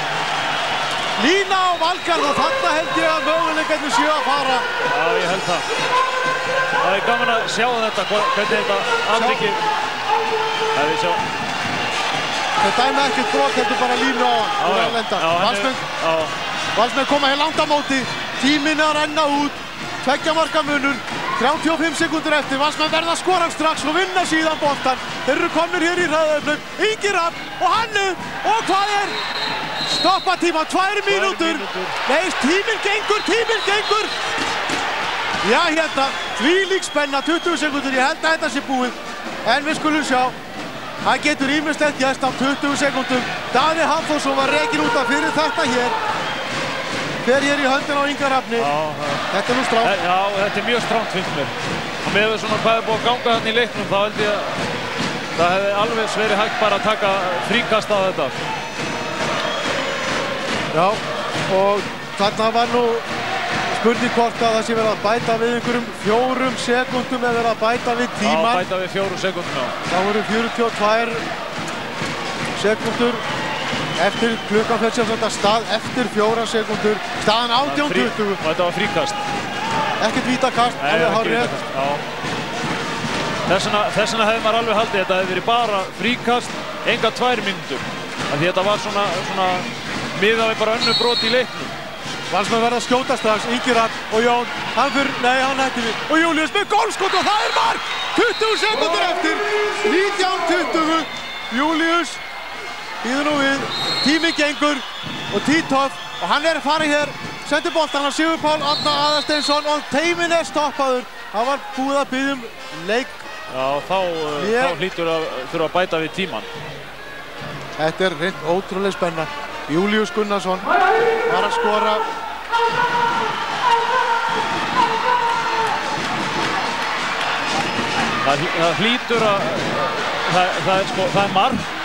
Speaker 1: Lína á Valgar og þarna held ég að möguleikarnir séu að fara.
Speaker 2: Já, ég held það. Það er gaman að sjá þetta, hvernig þetta afvikið. Það er sjá.
Speaker 1: Það dæmi ekkert brot, heldur bara línu á hann. Úr
Speaker 2: já.
Speaker 1: að lenda. Valsmenn koma hér langt á móti. Tíminn er að renna út. Tveggja marka munur. 35 sekundur eftir. Valsmenn verða að skora strax og vinna síðan boltan. Þeir eru komnir hér í hraðaöfnum. Ingi Rapp og Hannu. Og hvað er? Stoppa tíma, tvær mínútur. Nei, tíminn gengur, tíminn gengur. Já, hérna, þvílík spenna, 20 sekundur, ég held að þetta sé búið. En við skulum sjá, það getur ímestlegt gæst á 20 sekundum. Daði Hafþórsson var reygin út af fyrir þetta hér. Fer hér í höndin á Inga Rafni.
Speaker 2: já, já.
Speaker 1: Þetta er nú strátt.
Speaker 2: Já, þetta er mjög stránt finnst mér. Og með svona hvað er búið að ganga þarna í leiknum, þá held ég að það hefði alveg verið hægt bara að taka fríkast af þetta.
Speaker 1: Já, og þarna var nú spurning hvort að það sé verið að bæta við einhverjum fjórum sekundum eða verið að bæta við
Speaker 2: Já,
Speaker 1: tíman.
Speaker 2: bæta við fjórum sekundum, já.
Speaker 1: Það voru 42 sekundur eftir klukkan fyrir sem stað eftir fjóra sekundur. Staðan
Speaker 2: Það er frí-
Speaker 1: 18-20,
Speaker 2: Og þetta var fríkast.
Speaker 1: ekkert vítakast, alveg
Speaker 2: ekki
Speaker 1: hár rétt.
Speaker 2: vítakast, Já. Þess vegna, hefði maður alveg haldið þetta hefði verið bara fríkast, enga tvær því þetta var svona, svona miðað við bara önnu brot í leiknum.
Speaker 1: Valsmenn verða að skjóta strax, Ingi Rapp og Jón, hann fyrir, nei hann hætti við. Og Július með gólskot og það er mark! 20 sekundur eftir, 19-20. Július, býður nú við, tími gengur og Títoff og hann er fara hér, sendir boltan á Sigur Pál Átna Aðarsteinsson og teimin er stoppaður. Það var búið að byggja um leik.
Speaker 2: Já, þá, uh,
Speaker 1: Ég-
Speaker 2: þá hlýtur að þurfa að bæta við tíman.
Speaker 1: Þetta er reynd ótrúlega spenna. Július Gunnarsson var að skora
Speaker 2: Það, það hlýtur að, það, það, er, sko, það er mark
Speaker 1: og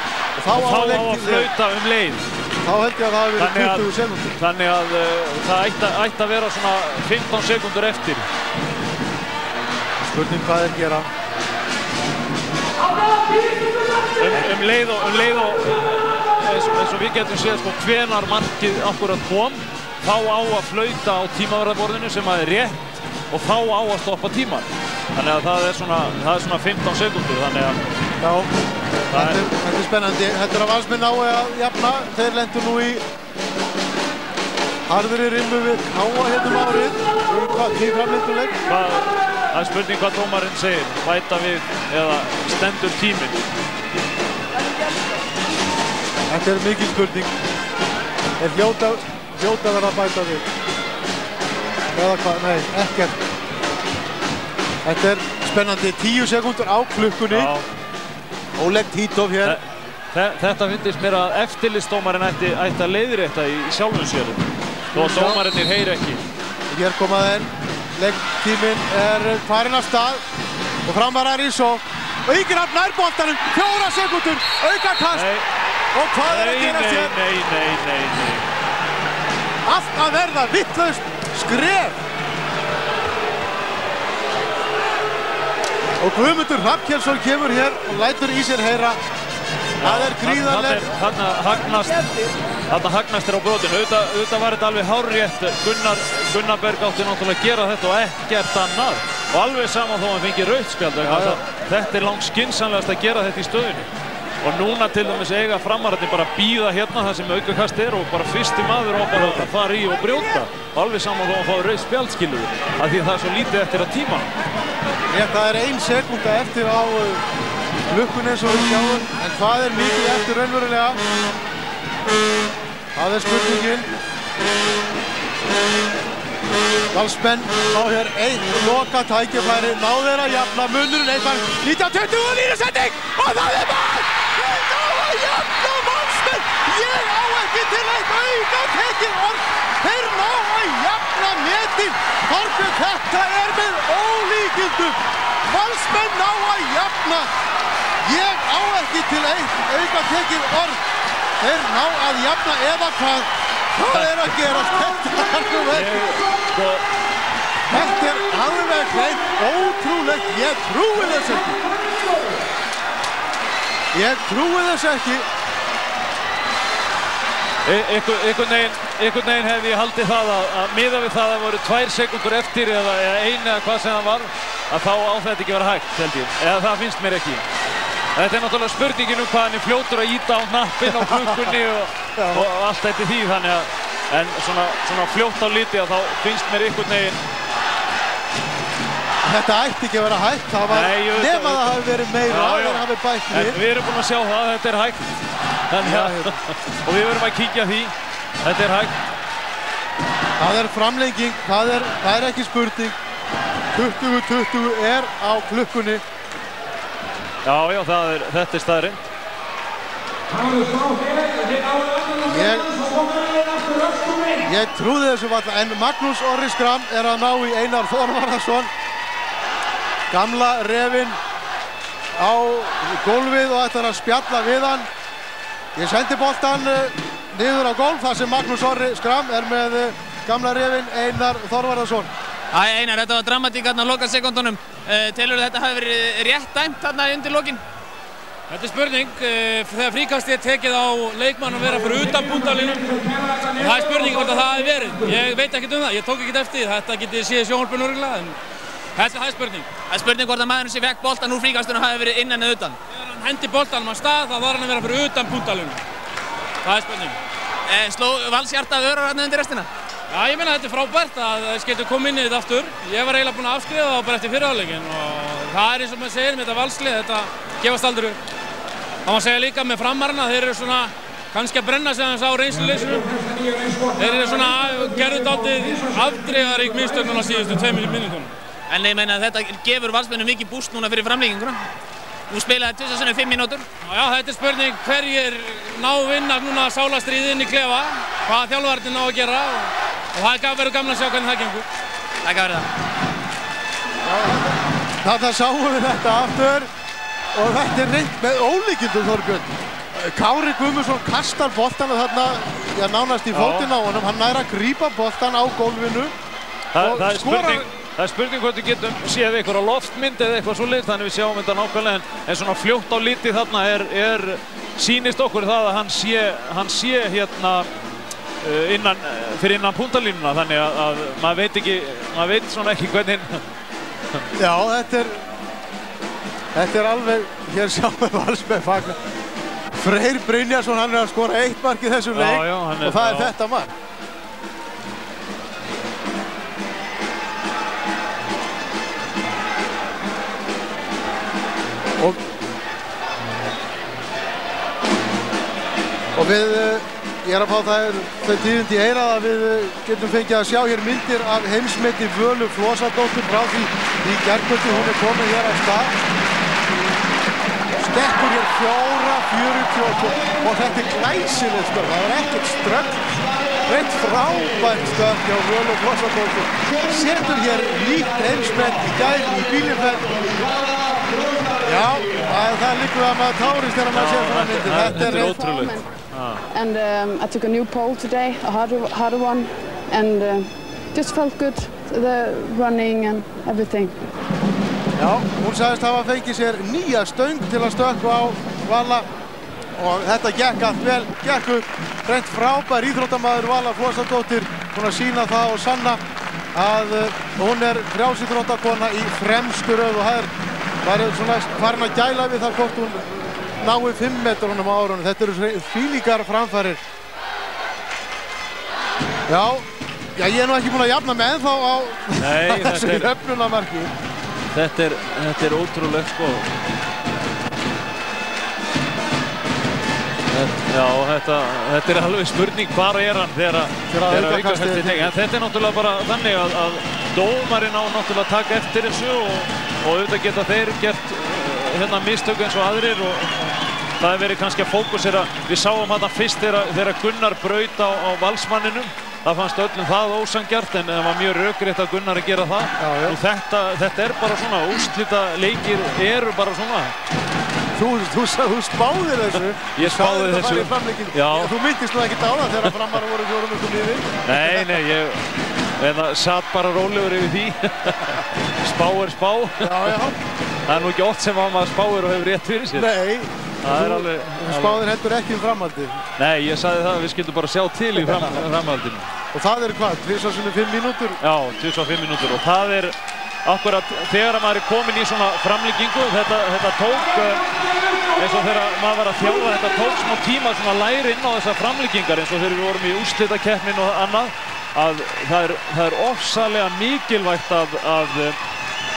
Speaker 1: þá
Speaker 2: á að flauta um leið.
Speaker 1: Þá held ég að það
Speaker 2: Þannig
Speaker 1: verið
Speaker 2: að-
Speaker 1: 20 sekundur.
Speaker 2: Þannig að uh, það ætti, ætti að vera svona 15 sekundur eftir.
Speaker 1: Spurning hvað er gera.
Speaker 2: Um, um leið og, um leið og eins, eins og við getum séð sko hvenar markið akkurat kom þá á að flauta á tímaverðarborðinu sem að er rétt og þá á að stoppa tíman. Þannig að það er svona, það er svona 15 sekundur þannig að
Speaker 1: Já, þetta
Speaker 2: er,
Speaker 1: þetta er spennandi. Þetta er að valsminn nái að jafna. Þeir lendur nú í harðri rimmu við Káa hérna um árið. Í hvað, tíu framlýttuleik?
Speaker 2: hvað, það er spurning hvað dómarinn segir, bæta við eða stendur tíminn.
Speaker 1: Þetta er mikil spurning. Er hljóta, hljóta verða að bæta við? Eða hvað? Nei, ekkert. Þetta er spennandi. Tíu sekundur á klukkunni.
Speaker 2: Já,
Speaker 1: Oleg Títov hér.
Speaker 2: þe þetta finnst mér að eftirlistómarinn ætti, ætti að leiðrétta í, í sjálfum sér. Þó að dómarinnir heyri ekki.
Speaker 1: Hér koma þeir. Leiktíminn er farin af stað. Og framar Arísó. Og Ígir af nærboltanum. Fjóra sekundur. Auka kast.
Speaker 2: Nei,
Speaker 1: Og hvað er að
Speaker 2: nei,
Speaker 1: gera
Speaker 2: nei,
Speaker 1: sér?
Speaker 2: nei, nei, nei, nei.
Speaker 1: Allt að verða vittlaust skref. Og Guðmundur Hrafnkjelsson kemur hér og lætur í sér heyra. Það er gríðarleg.
Speaker 2: Þarna hagnast, þarna hagnast þér á brotinu. Auðvitað, var þetta alveg hárrétt. Gunnar, Gunnar Berg átti náttúrulega að gera þetta og ekkert annað. Og alveg saman þó að hann fengi rautspjald þetta er langt skinsanlegast að gera þetta í stöðinu. Og núna til dæmis eiga framararnir bara býða hérna það sem aukakast er og bara fyrsti maður á bara að fara í og brjóta. Og alveg saman þó að hann fái rautspjald skiluðu. Af því að það er svo lítið eftir að tíma.
Speaker 1: Rétt, það er ein sekunda eftir á uh, klukkun eins og við sjáum. En hvað er mikið eftir raunverulega? Það er spurningin. Valsmenn á hér einn loka tækifæri. Ná þeir að jafna munurinn eitthvað. 1920 og línusending og það er mark! Þeir ná að jafna Valsmenn! Ég á ekki til eitt auka tekið orð. Þeir ná að jafna metin. Þorbjörn, þetta er með ólíkildum. Valsmenn ná að jafna. Ég á ekki til eitt auka tekið orð. Þeir ná að jafna eða hvað? Hvað er að gera? Þetta er nú ekki.
Speaker 2: Sko,
Speaker 1: Þetta er alveg hreint ótrúlegt, ég trúi þess ekki. Ég trúi þess ekki.
Speaker 2: Einhver- Einhvern veginn, hefði ég haldið það að, að miða við það að það voru tvær sekundur eftir eða, eða einu eða hvað sem það var að þá á þetta ekki vera hægt held ég, eða það finnst mér ekki. Þetta er náttúrulega spurningin um hvað hann er fljótur að íta á nappin á klukkunni og, og allt eftir því þannig að en svona, svona fljótt á liti að þá finnst mér einhvern veginn
Speaker 1: Þetta ætti ekki að vera hægt. Það var
Speaker 2: veit
Speaker 1: nema
Speaker 2: það-
Speaker 1: það hafi verið meira þegar hafi bætt við.
Speaker 2: við erum búin að sjá það, þetta er hægt. Þannig að, og við verum að kíkja því, þetta er hægt.
Speaker 1: Það er framlenging, það er, það er ekki spurning. 20-20 er á klukkunni.
Speaker 2: Já, já, er, þetta er staðurinn.
Speaker 1: Ég, ég trúði þessu valla, en Magnús Orri Skram er að ná í Einar Þorvarðarsson. Gamla refinn á gólfið og ætlar að spjalla við hann. Ég sendi boltan uh, niður á gólf þar sem Magnús Orri Skram er með uh, gamla refinn Einar Þorvarðarsson.
Speaker 10: Æ, Einar, þetta var dramatík hérna á loka sekundunum. Uh, telur þetta hafi verið rétt dæmt þarna undir lokin?
Speaker 11: Þetta er spurning, eh, þegar fríkastið tekið á leikmann að vera fyrir utan búndalínum og það er spurning hvort að það hefði verið. Ég veit ekkert um það, ég tók ekkert eftir þetta getið séð sjónhólpun örgulega en þetta er spurning.
Speaker 10: Það er spurning hvort að maðurinn sem fekk boltan úr fríkastunum hafi verið innan eða utan.
Speaker 11: Hendi boltanum á stað þá var hann að vera fyrir utan búndalínum. Það er spurning.
Speaker 10: Eh, sló valshjarta örar hérna undir restina?
Speaker 11: Já, ég meina þetta er frábært að þess getur komið inn í þetta aftur. Ég var eiginlega búinn að afskrifa það bara eftir fyrirháleikin og það er eins og maður segir með þetta valslið, þetta gefast aldrei upp. Það má segja líka með framarna, þeir eru svona kannski að brenna sig aðeins á reynsluleysinu. Þeir eru svona gerðu dálítið afdreifarík mistök núna síðustu tveimur minútonum.
Speaker 10: En ég meina þetta gefur valsmennu mikið búst núna fyrir framlíkinguna. Þú spilaði tvisar sinni fimm mínútur.
Speaker 11: Já, þetta er spurning hverjir ná að vinna núna sálastriðið inn í klefa, hvað þjálfvarnir ná að gera og, og það gaf verið gamla að sjá hvernig það gengur.
Speaker 10: Það gaf verið það.
Speaker 1: Þarna sáum við þetta aftur og þetta er reynd með ólíkindum Þorbjörn. Kári Guðmundsson kastar boltana þarna, já nánast í
Speaker 2: Já.
Speaker 1: fótinn á honum, hann nær að grípa boltan á gólfinu
Speaker 2: Það,
Speaker 1: og
Speaker 2: það, er
Speaker 1: skorar
Speaker 2: spurning, það er spurning hvort við getum séð eitthvað á loftmynd eða eitthvað svo lit, þannig við sjáum þetta nákvæmlega en, en svona fljótt á liti þarna er, er sýnist okkur það að hann sé, hann sé hérna uh, innan, fyrir innan puntalínuna þannig að, að maður veit ekki, maður veit svona ekki hvernig
Speaker 1: Já, þetta er þetta er alveg, hér sjáum við valsmenn fagna. Freyr Brynjarsson, hann er að skora eitt mark í þessum
Speaker 2: Já,
Speaker 1: leik
Speaker 2: já, hann er-
Speaker 1: og það er
Speaker 2: já.
Speaker 1: þetta mark. Og við, eh, ég er að fá það þau tíðindi eirað að við eh, getum fengið að sjá hér myndir af heimsmeti Völu Flosadóttur frá því í gerðkvöldi, hún er komin hér að stað. Stekkur hér fjóra, 42 og þetta er glæsileg stöð, það er ekkert strögg. Reitt frábært stöð hjá Völu Flosadóttur. Setur hér líkt heimsmet í gæð í bílifell Já, það, það er líka að maður tárist þegar maður sér svona myndir. Þetta er
Speaker 2: ótrúlegt.
Speaker 12: And um, I took a new pole today, a harder, harder one, and uh, just felt good, the running and everything.
Speaker 1: Já, hún sagðist hafa fengið sér nýja stöng til að stökkva á Vala og þetta gekk allt vel, gekk upp reynd frábær íþróttamaður Vala Flósadóttir hún að sína það og sanna að uh, hún er frjálsýþróttakona í fremstu röð og það er, er svona farin að gæla við það hvort hún nái 5 metrunum á árunum, þetta eru fílíkar framfærir Já, já ég er nú ekki búinn að jafna með ennþá á
Speaker 2: Nei,
Speaker 1: þessu jöfnunamarki
Speaker 2: þetta er, þetta er ótrúlegt sko. Já, þetta, þetta er alveg spurning hvar er hann þegar
Speaker 1: er
Speaker 2: tekið. En þetta er náttúrulega bara þannig að, að dómarinn á náttúrulega að taka eftir þessu og, og auðvitað geta þeir gert uh, hérna mistök eins og aðrir og, það er verið kannski að fókusera. Við sáum hann fyrst þegar, Gunnar braut á, á valsmanninum. Það fannst öllum það ósangjart en það var mjög raukrétt að Gunnar að gera það.
Speaker 1: Já, já.
Speaker 2: Og þetta, þetta er bara svona, úrslita leikir eru bara svona.
Speaker 1: Þú, þú, þú spáðir þessu
Speaker 2: Ég spáði
Speaker 1: þetta
Speaker 2: þessu. Já.
Speaker 1: Þú myndist nú ekkert á það þegar framara voru fjórum ykkur lífi
Speaker 2: Nei, nei, ég eða, satt bara rólegur yfir því. spá er spá.
Speaker 1: Já, já.
Speaker 2: Það er nú ekki oft sem að maður spáir og hefur rétt fyrir sér.
Speaker 1: Nei,
Speaker 2: það er alveg...
Speaker 1: Þú spáðir heldur ekki um framhaldið.
Speaker 2: Nei, ég sagði það að við skildum bara sjá til í fram, framhaldinu.
Speaker 1: Og það eru hvað, tvisvar sinni fimm mínútur?
Speaker 2: Já, 25 mínútur og það er akkurat þegar að maður er komin í svona framlíkingu, þetta, þetta tók uh, eins og þegar maður var að þjálfa, þetta tók smá tíma að svona læra inn á þessar framlíkingar eins og þegar við vorum í úrslitakeppnin og annað, að það er, það er ofsalega mikilvægt að, að,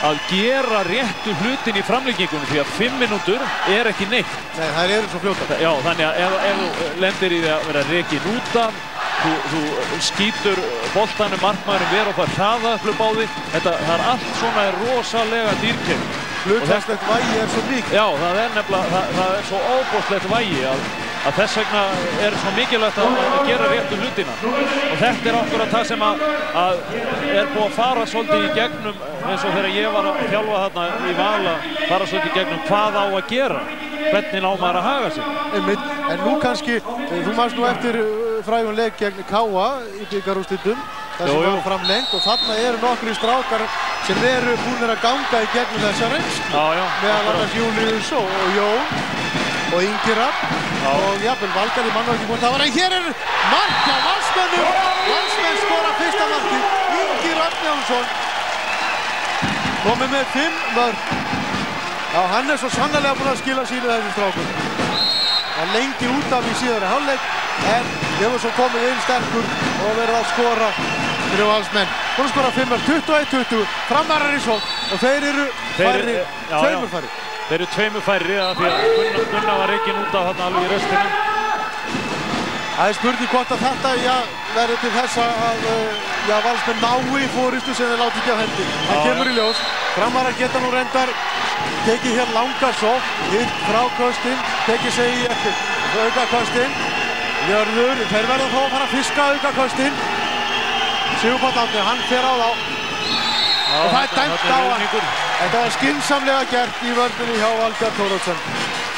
Speaker 2: að gera réttu hlutin í framlíkingunum því að 5 mínútur er ekki neitt.
Speaker 1: Nei, það eru svo fljóta.
Speaker 2: Já, þannig að ef, ef þú lendir í því að vera reikin út af, þú, þú skýtur boltanum, markmaðurum vera og fara hraðaflub á því. Þetta, það er allt svona rosalega dýrkjönd.
Speaker 1: Hlutvægslegt vægi er svo mikið.
Speaker 2: Já, það er nefnilega, það, það er svo óbústlegt vægi að, að þess vegna er svo mikilvægt að, gera réttu hlutina. Og þetta er okkur að það sem að, að er búið að fara svolítið í gegnum eins og þegar ég var að þjálfa þarna í vala, fara svolítið í gegnum hvað á að gera. Hvernig ná maður að haga sig.
Speaker 1: Einmitt, en nú kannski, eh, þú mannst nú eftir uh, frægun leik gegn Káa í byggarústittum, það sem var framlengt og þarna eru nokkri strákar sem eru búinir að ganga í gegnum þessa reynslu.
Speaker 2: Já, já.
Speaker 1: Meðal
Speaker 2: akkurat.
Speaker 1: annars Július og Jón og Ingi Rapp og jafnvel Valgar í mann og ekki búinn það var en hér er mark hjá valsmönnum. Valsmenn skora fyrsta marki Ingi Rapp Jónsson. Komið með fimm mörg já hann er svo sannlega búinn að skila sínu þessum strákum hann lengi út af í síðari hálfleik en svo komið inn sterkur og verið að skora fyrir valsmenn. Að skora fimm mörg 21-20 framarar í svo og þeir eru færri. tveimur færri
Speaker 2: Þeir eru tveimur færri að því að Gunnar, Gunnar var reikin út af þarna alveg í röstinu.
Speaker 1: Það er spurning hvort að þetta verður til þess að já, valsmenn nái fóristu sem þeir láti ekki á hendi. Það kemur í ljós. Framarar geta nú reyndar tekið hér langa sók, hitt frá köstin, tekið sig í eftir auka köstin. Jörður, þeir verða þó að fara að fiska auka köstin. Sigurpáll Átni, hann fer á þá. Og það er dæmt á hann. Þetta var skinsamlega gert í vörðinni hjá Valgar Tórótsen.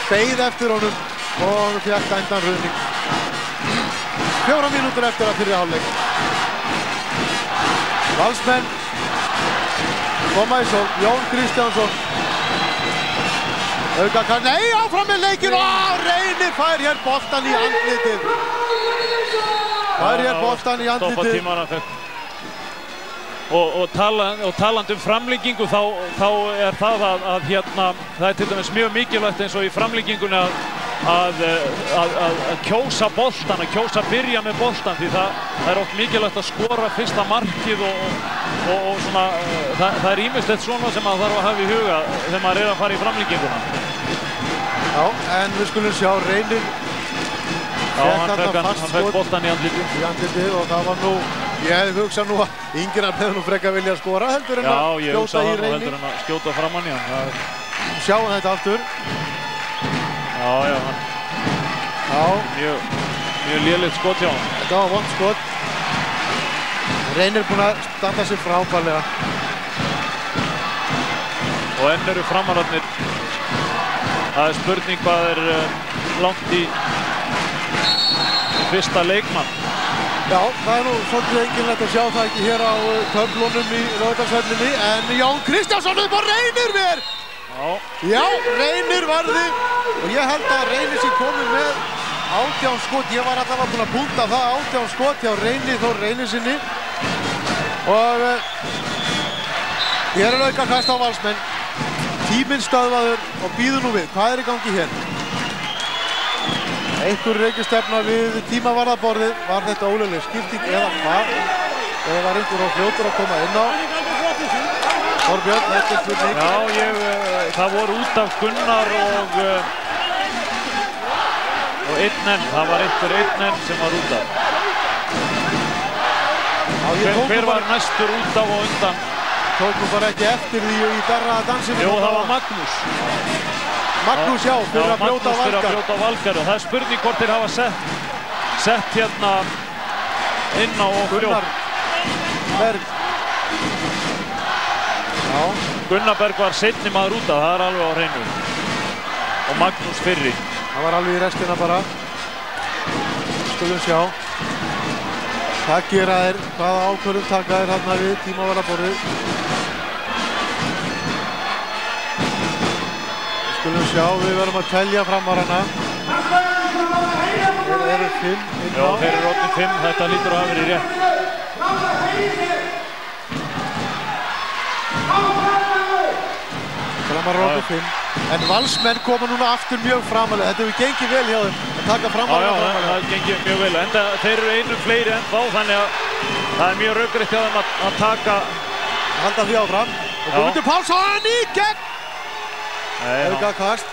Speaker 1: Beið eftir honum og fekk dæmdan ruðning. Fjóra mínútur eftir að fyrir hálfleik. Valsmenn sól. Jón Kristjánsson. Auka kann, nei áfram með leikin og reynir fær hér boltan í andlitið. Fær hér boltan í andlitið.
Speaker 2: Og, og, tala, og talandi um framlíkingu þá, þá er það að, að hérna, það er til dæmis mjög mikilvægt eins og í framlíkingunni að, að, að, kjósa boltan, að kjósa byrja með boltan því það, það er oft mikilvægt að skora fyrsta markið og, og, og svona, það, það er ímislegt svona sem maður þarf að hafa í huga þegar maður er að fara í framlíkinguna.
Speaker 1: Já, en við skulum sjá reynir
Speaker 2: Já, hann fekk, boltan í andlitið.
Speaker 1: í andlitið og það var nú, ég hefði hugsað nú að Ingrid hefði nú frekar vilja skora heldur en
Speaker 2: Já,
Speaker 1: að
Speaker 2: ég hugsa
Speaker 1: skjóta í
Speaker 2: það nú
Speaker 1: reyni.
Speaker 2: heldur en að skjóta framann í hann. Það er-
Speaker 1: Sjáum þetta aftur.
Speaker 2: Já, já, hann,
Speaker 1: Já,
Speaker 2: mjög, mjög lélitt skot hjá hann.
Speaker 1: þetta var vond skot. Reynir búinn að standa sig frábærlega.
Speaker 2: Og enn eru framararnir, það er spurning hvað er uh, langt í fyrsta leikmann.
Speaker 1: Já, það er nú svolítið einkennlegt að sjá það ekki hér á töflunum í Laugarsvöllinni en Jón Kristjánsson upp á Reynir mér!
Speaker 2: Já.
Speaker 1: Já, Reynir varði og ég held að Reynir sé komið með átján skot, ég var búinn að punta það átján skot hjá Reynir þó Reynir sinni og uh, ég er að auka kast á valsmenn tíminn stöðvaður og býður nú við, hvað er í gangi hér? Einhver reykjastefna við tímavarðaborðið, var þetta ólega skipting eða hvað? Eða var einhver á fljótur að koma inn á? Þorbjörn, þetta er spurning.
Speaker 2: Já, ég, uh, það voru út af Gunnar og, uh, og enn, það var einhver enn sem var út af.
Speaker 1: Já,
Speaker 2: Hver, hver var
Speaker 1: bara-
Speaker 2: næstur út af og undan?
Speaker 1: Tók nú bara ekki eftir því í darra dansinu.
Speaker 2: Jú, það var Magnús.
Speaker 1: Magnús, já, fyrir að brjóta
Speaker 2: fyrir að
Speaker 1: valgar.
Speaker 2: það er spurning hvort þeir hafa sett, sett hérna inn á og
Speaker 1: Gunnar
Speaker 2: fljótt.
Speaker 1: Berg. Já.
Speaker 2: Gunnar Berg var setni maður út af, það er alveg á hreinu. Og Magnús fyrri.
Speaker 1: Það var alveg í restina bara. Skulum sjá. Hvað gera þeir? Hvaða ákvörðum taka þeir hérna við tímavarðaborðið? Skulum sjá, við verðum að telja framarana. Þeir eru fimm inn
Speaker 2: Já, þeir eru orðin fimm, þetta lítur að verið rétt. Já,
Speaker 1: okkur
Speaker 2: já.
Speaker 1: fimm. En valsmenn koma núna aftur mjög framalega. Þetta hefur gengið vel hjá þeim að taka
Speaker 2: Já,
Speaker 1: framarana
Speaker 2: já, það,
Speaker 1: framalega.
Speaker 2: það gengir mjög vel, en þeir eru einu fleiri en þá, þannig að það er mjög raugrætt hjá þeim að, að taka...
Speaker 1: Halda því áfram. Og Guðmundur Pálsson í gegn! Auka kast.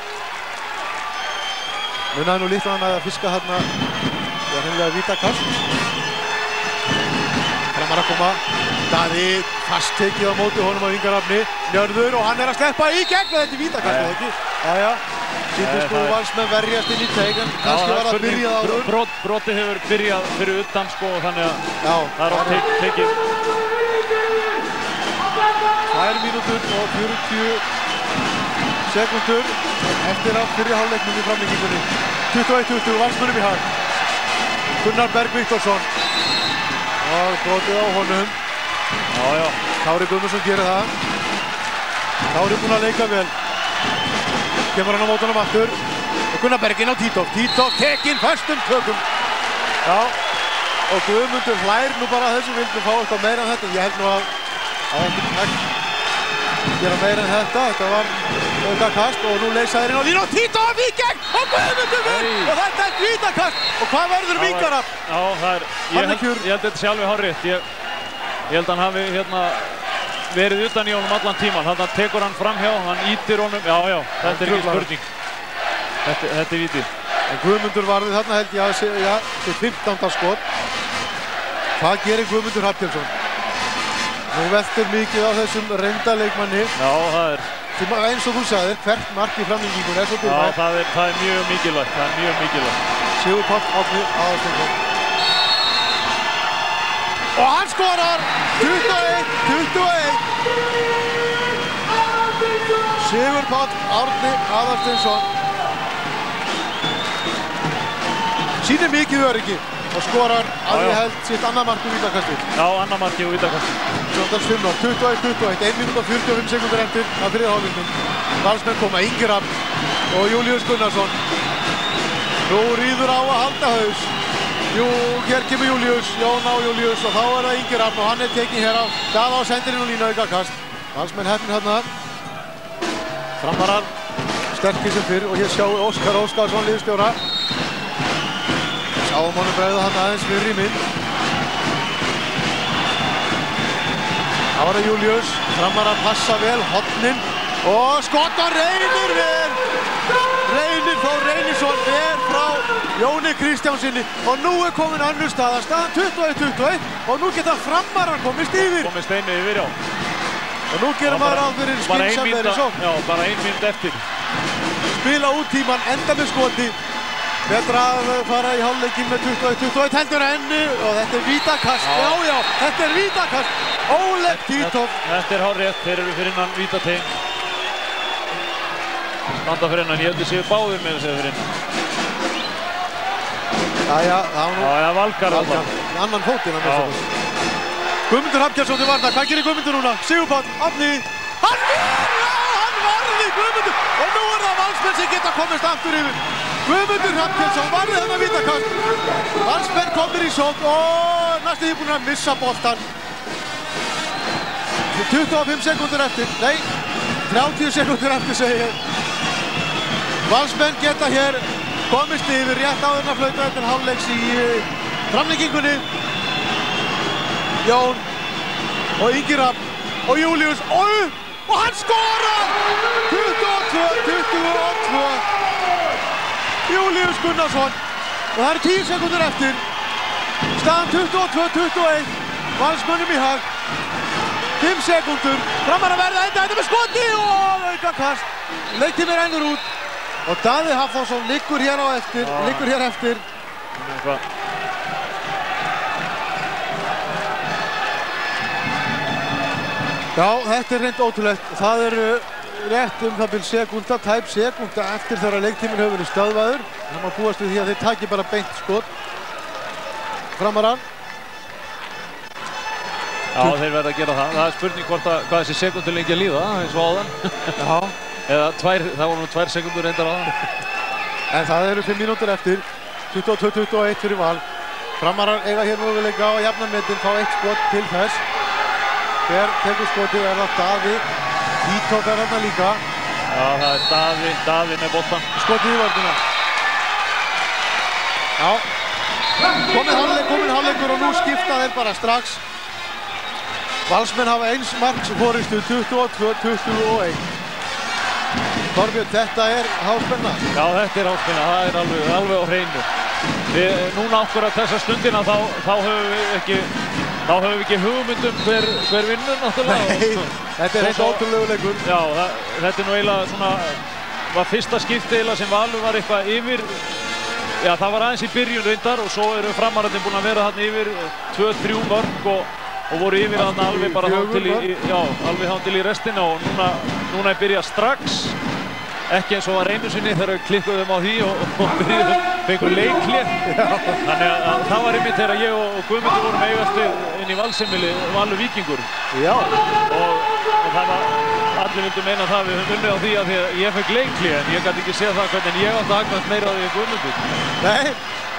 Speaker 1: Munaði nú lítið hann að fiska hérna, já, hennilega víta kast. Framar að koma. Daði fast tekið á móti honum á yngarafni. Njörður og hann er að sleppa í gegn og þetta er víta kast, eða ekki? Jæja, sýttu
Speaker 2: Nei,
Speaker 1: sko
Speaker 2: það er-
Speaker 1: valsmenn verjast inn í teig, en kannski var það
Speaker 2: spurning.
Speaker 1: byrjað áður.
Speaker 2: Brot, brotið hefur byrjað fyrir utan, sko, þannig að
Speaker 1: Já,
Speaker 2: það er oft tek, tekið...
Speaker 1: 2 mínútur og 40 sekundur eftir að fyrir hálfleiknum í framlengingunni. 21-20, valsmönnum í hag. Gunnar Berg Viktorsson. Og brotið á honum.
Speaker 2: Já, já.
Speaker 1: Kári Guðmundsson gerir það. Kári búinn að leika vel. Kemur hann á mótunum aftur. Og Gunnar Berg inn á Títov. Títov tekinn föstum tökum. Já. Og Guðmundur hlær nú bara að þessu vildum fá eitthvað meira en þetta. Ég held nú að það er ekki hægt að gera meira en þetta. Þetta var auka kast og nú leysa þeir inn á línu og Títov í gegn og Guðmundur vinn og þetta er vítakast. Og hvað verður
Speaker 2: Já,
Speaker 1: vingaraf?
Speaker 2: Já, það er, ég held, ég held þetta sé alveg hárrétt. Ég, ég held að hann hafi hérna verið utan í honum allan tíman. Þannig að tekur hann fram hjá, hann ítir honum. Já, já, þetta er ekki spurning. Þetta, þetta er vítið.
Speaker 1: En Guðmundur varði þarna held ég að sé, ja, til 15. skot. Hvað gerir Guðmundur Hafnjörnsson? Nú veltur mikið á þessum reyndaleikmanni.
Speaker 2: Já, það er,
Speaker 1: eins og þú sagðir, hvert mark í framlengingun er svo
Speaker 2: já,
Speaker 1: dýrmætt.
Speaker 2: það er, það er mjög mikilvægt. Það er mjög mikilvægt.
Speaker 1: Sigur Páll Átni Aðarsteinsson. Og hann skorar! 21-21. Sigur Páll Árni Aðarsteinsson. Sýnir mikið öryggi og skorar að
Speaker 2: Já, já.
Speaker 1: held sitt annar mark úr vítakasti.
Speaker 2: Já, annar marki og vítakasti.
Speaker 1: Sjóndals 5 21-21, 1 minút og 45 sekundur eftir að þriða hálfingum. Valsmenn koma Ingerab og Július Gunnarsson. Nú rýður á að halda haus. Jú, hér kemur Július, Jón á Július og þá er það Ingerab og hann er tekinn hér á. Gaf á sendurinn og lína auka kast. Valsmenn heppin hérna. Framarar sterkir sem fyrr og hér sjáum við Óskar Óskarsson liðstjóra. Sáum honum bregða hann aðeins fyrr í mynd. Það Július, framar að passa vel, hotnin og skott og reynir vel. Reynir Þór Reynisson vel frá Jóni Kristjánsinni og nú er komin önnur staða, staðan 21-21 og nú geta framarar komist yfir.
Speaker 2: Komist einu yfir, já.
Speaker 1: Og nú gerum maður skynsamlegri
Speaker 2: mínúta-
Speaker 1: sókn.
Speaker 2: Já, bara ein mynd eftir.
Speaker 1: Spila út tíman, enda með skoti. Betra að fara í hálfleikin með 21-21 heldur enni og þetta er vítakast.
Speaker 2: Já.
Speaker 1: Já, já, þetta er vítakast. Óleg Títov.
Speaker 2: Þetta er hár rétt, þeir eru fyrir innan vítategn. Standa fyrir innan, ég held að séu báðir með segja fyrir innan.
Speaker 1: Jæja, það var nú...
Speaker 2: Já, já, Valgar þarna.
Speaker 1: Annan fótinn að missa Guðmundur Hafkjálsson til varna. Hvað gerir Guðmundur núna? Sigurpáll, Afni. Hann er, já, hann varði Guðmundur. Og nú er það valsmenn sem geta komist aftur yfir. Guðmundur Hafkjálsson varði þennan vítakast. Valsmenn komir í sók og næstu því búin að missa boltan. 25 sekundur eftir. Nei, 30 sekundur eftir segi ég. Valsmenn geta hér komist yfir rétt áðurna flauta eftir hálfleiks í uh, framlengingunni. Jón og Ingi Rapp og Július og og hann skorar! 22-22 Július Gunnarsson. Og það eru 10 sekundur eftir. Staðan 22-21 valsmönnum í hag. 5 sekundur framar að verða enda þetta með skoti og auka kast leiktími rennur út. Og Daði Hafþórsson liggur hér á eftir
Speaker 2: Já.
Speaker 1: liggur hér eftir. Já, þetta er reynd ótrúlegt. Það eru rétt um það byrj sekúnda, tæp sekúnda eftir þegar leiktíminn hefur verið stöðvaður. Það má búast við því að þeir taki bara beint skot. Framarann.
Speaker 2: Já, þeir verða að gera það. Það er spurning hvort að hvað þessi sekundur lengi að líða, eins og áðan.
Speaker 1: Já.
Speaker 2: Eða tvær, það voru nú tvær sekundur reyndar á það.
Speaker 1: En það eru 5 mínútur eftir, 22-21 fyrir val. Framarar eiga hér möguleika á að jafna metin, fá eitt skot til þess. Hver tekur skotið er það Daði, Títók er þarna líka.
Speaker 2: Já, það er Daði, Daði með boltan.
Speaker 1: Skotið í vörduna. Já, komið hálfleik, komið hálfleikur og nú skipta þeir bara strax. Valsmenn hafa eins marks fóristu 22-21. Þorbjörn, þetta er háspenna.
Speaker 2: Já, þetta er háspenna, það er alveg, alveg á hreinu. Við, núna okkur að þessa stundina þá, þá höfum við ekki þá höfum við ekki hugmyndum hver, hver vinnur náttúrulega.
Speaker 1: Nei, þetta er eitt ótrúlegu leikur.
Speaker 2: Já, það, þetta er nú eiginlega svona, var fyrsta skipti eiginlega sem Valur var eitthvað yfir, já það var aðeins í byrjun reyndar og svo eru framaröndin búin að vera þarna yfir 2-3 mörg og, og voru yfir þarna alveg bara þá til í, já, alveg þá til í restina og núna, núna er byrjað strax ekki eins og var einu sinni þegar við klikkuðum á því og, og byrjuðum fengum leiklið þannig að, að það var einmitt þegar ég og, og Guðmundur vorum eigast inn í valsemmili Valur Víkingur
Speaker 1: Já.
Speaker 2: og, og það var allir vildu meina það við höfum unnið á því að því að ég fekk leiklið en ég gæti ekki séð það hvernig ég átti að agnast meira á því en Guðmundur
Speaker 1: Nei,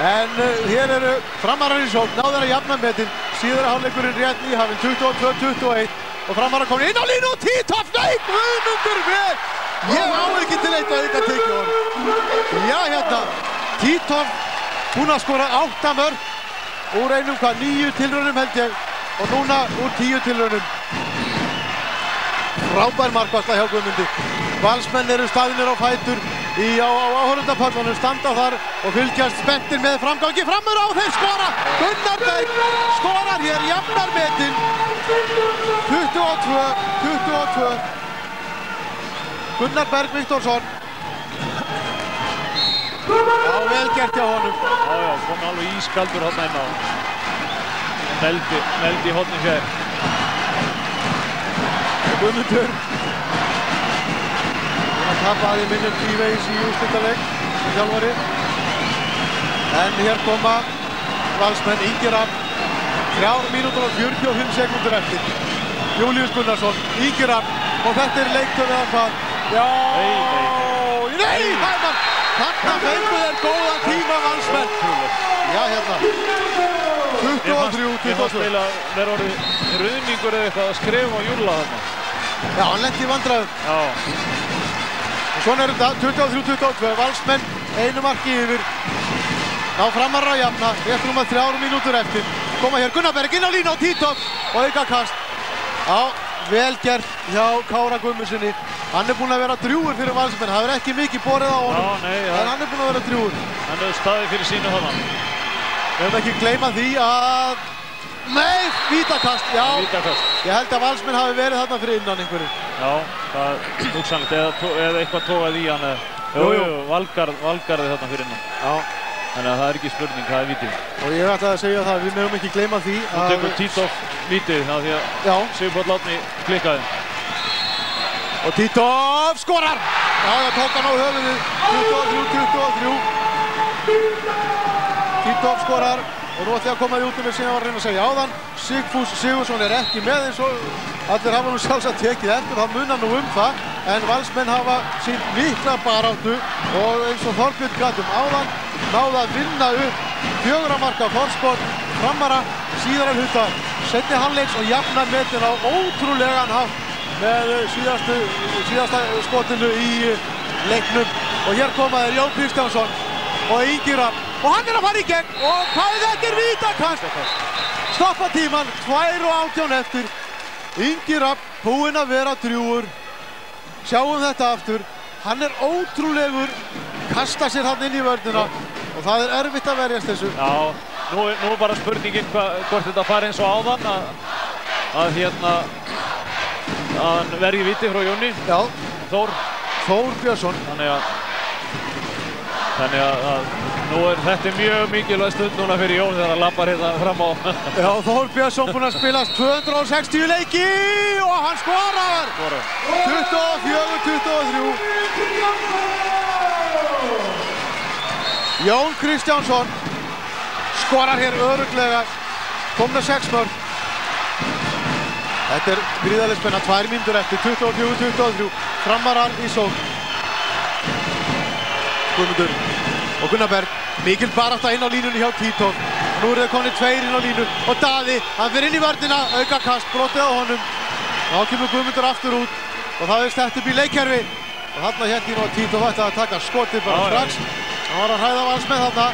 Speaker 1: en uh, hér eru framarar í sók, náður að jafna metin, síðara hálfleikurinn rétt nýhafinn, 22-21 og framarar komin inn á línu og títoff! Ég á ekki til eitt að auka tekið. Já, hérna, títoff búinn að skora 8 mörg úr einum hvað, nýju tilraunum held ég og núna úr 10 tilraunum. Frábær markvarsla hjá Guðmundi. Valsmenn eru staðinir á fætur í á, áhörundapallunum, standa þar og fylgjast spenntir með framgangi framur á þeir skora! Gunnar Berg skorar hér, jafnar metin 22, 22 Gunnar Berg Viktorsson. Já, vel gert hjá honum.
Speaker 2: Já, já, kom alveg ískaldur hérna inn á Meldi, meldi í hodni sér
Speaker 1: Guðmundur. Að í minnum tvívegis í úrstöldaleg sem þjálfari. En hér koma valsmenn Ígirab 3 mínútur og 45 sekundur eftir. Július Gunnarsson, Ígirab og þetta er leiktöð eða hvað Já, nei, nei, hægman Þarna fengu þeir góðan tíma valsmenn. Já, hérna. 23,
Speaker 2: Ég fannst
Speaker 1: 22
Speaker 2: eiginlega vera orðið ruðningur eða eitthvað að skrifa á Júla þarna.
Speaker 1: Já, hann lendi í vandræðum.
Speaker 2: Já,
Speaker 1: Og svona er þetta 23-22, valsmenn einu marki yfir. Ná framarra að jafna, rétt rúma þrjáru mínútur eftir. Koma hér Gunnarberg inn á línu á títopp og auka kast. Já, vel gert hjá Kára Guðmundssoni. Hann er búinn að vera drjúur fyrir valsmenn, það er ekki mikið borið á honum.
Speaker 2: Já, nei, já.
Speaker 1: En hann er búinn að vera drjúur.
Speaker 2: hann hefur staðið fyrir sínu þarna
Speaker 1: Við höfum ekki gleyma því að... Nei, vítakast, já.
Speaker 2: Vítakast.
Speaker 1: Ég held að valsmenn hafi verið þarna fyrir innan einhverju.
Speaker 2: Já, það er hugsanlegt eða, eða eitthvað tókað í hann eða Jú,
Speaker 1: Jú,
Speaker 2: jú,
Speaker 1: jú.
Speaker 2: Valgarð, Valgarði þarna fyrir hann
Speaker 1: Já.
Speaker 2: Þannig að það er ekki spurning, það er vítið
Speaker 1: Og ég ætlaði að segja það, við mögum ekki gleyma því
Speaker 2: Þú tekur Títoff vítið, það því að
Speaker 1: Já.
Speaker 2: Sigurpáll Átni klikkaði
Speaker 1: Og Títoff skorar! Já, það tók hann á höfuðið. 23-23. Títoff skorar og nú ætti að koma því út um mig sem ég var að reyna að segja áðan. Sigfús Sigursson er ekki með eins og allir hafa nú sjálfsagt tekið eftir, það munar nú um það. En valsmenn hafa sínt mikla baráttu og eins og Þorbjörn gætum áðan náða að vinna upp fjögra marka fórskot framara síðara hluta setni hannleiks og jafna metin á ótrúlegan hátt með síðastu, síðasta skotinu í leiknum. Og hér koma þeir Jón Kristjánsson og Ingira og hann er að fara í gegn. Og hvað er þetta? Er vítakast. Stoppa tíman, 2 og 18 eftir. Ingira búinn að vera drjúur sjáum þetta aftur. Hann er ótrúlegur. Kasta sér hann inn í vörðina og það er erfitt að verjast þessu
Speaker 2: Já, nú, nú er bara spurningin hva, hvort þetta fari eins og áðan að, að hérna að hann verði viti frá Jóni
Speaker 1: Já.
Speaker 2: Þór
Speaker 1: Þór Björnsson
Speaker 2: þannig að þannig að, að nú er þetta mjög mikilvæg stund núna fyrir Jón þegar hann lappar hérna fram á
Speaker 1: Já, Þór Björnsson búinn að spilast 260 leiki og hann! Skorar. 24-23. Jón Kristjánsson skorar hér öruglega, kom með 6 mörg. Þetta er gríðarlega spenna, 2 mínútur eftir, 24-23. framarar í sók. Guðmundur og Gunnar Berg. Mikil barátta inn á línunni hjá Tító. Nú eru þau komin tveir inn á línu og Daði, hann fyrir inn í vördina, auka kast, brotið á honum. Þá kemur Guðmundur aftur út og það er stætt upp í leikkerfi. Og þarna hérna og Tító vært að taka skotið bara strax. Það var að hræða valsmenn þarna.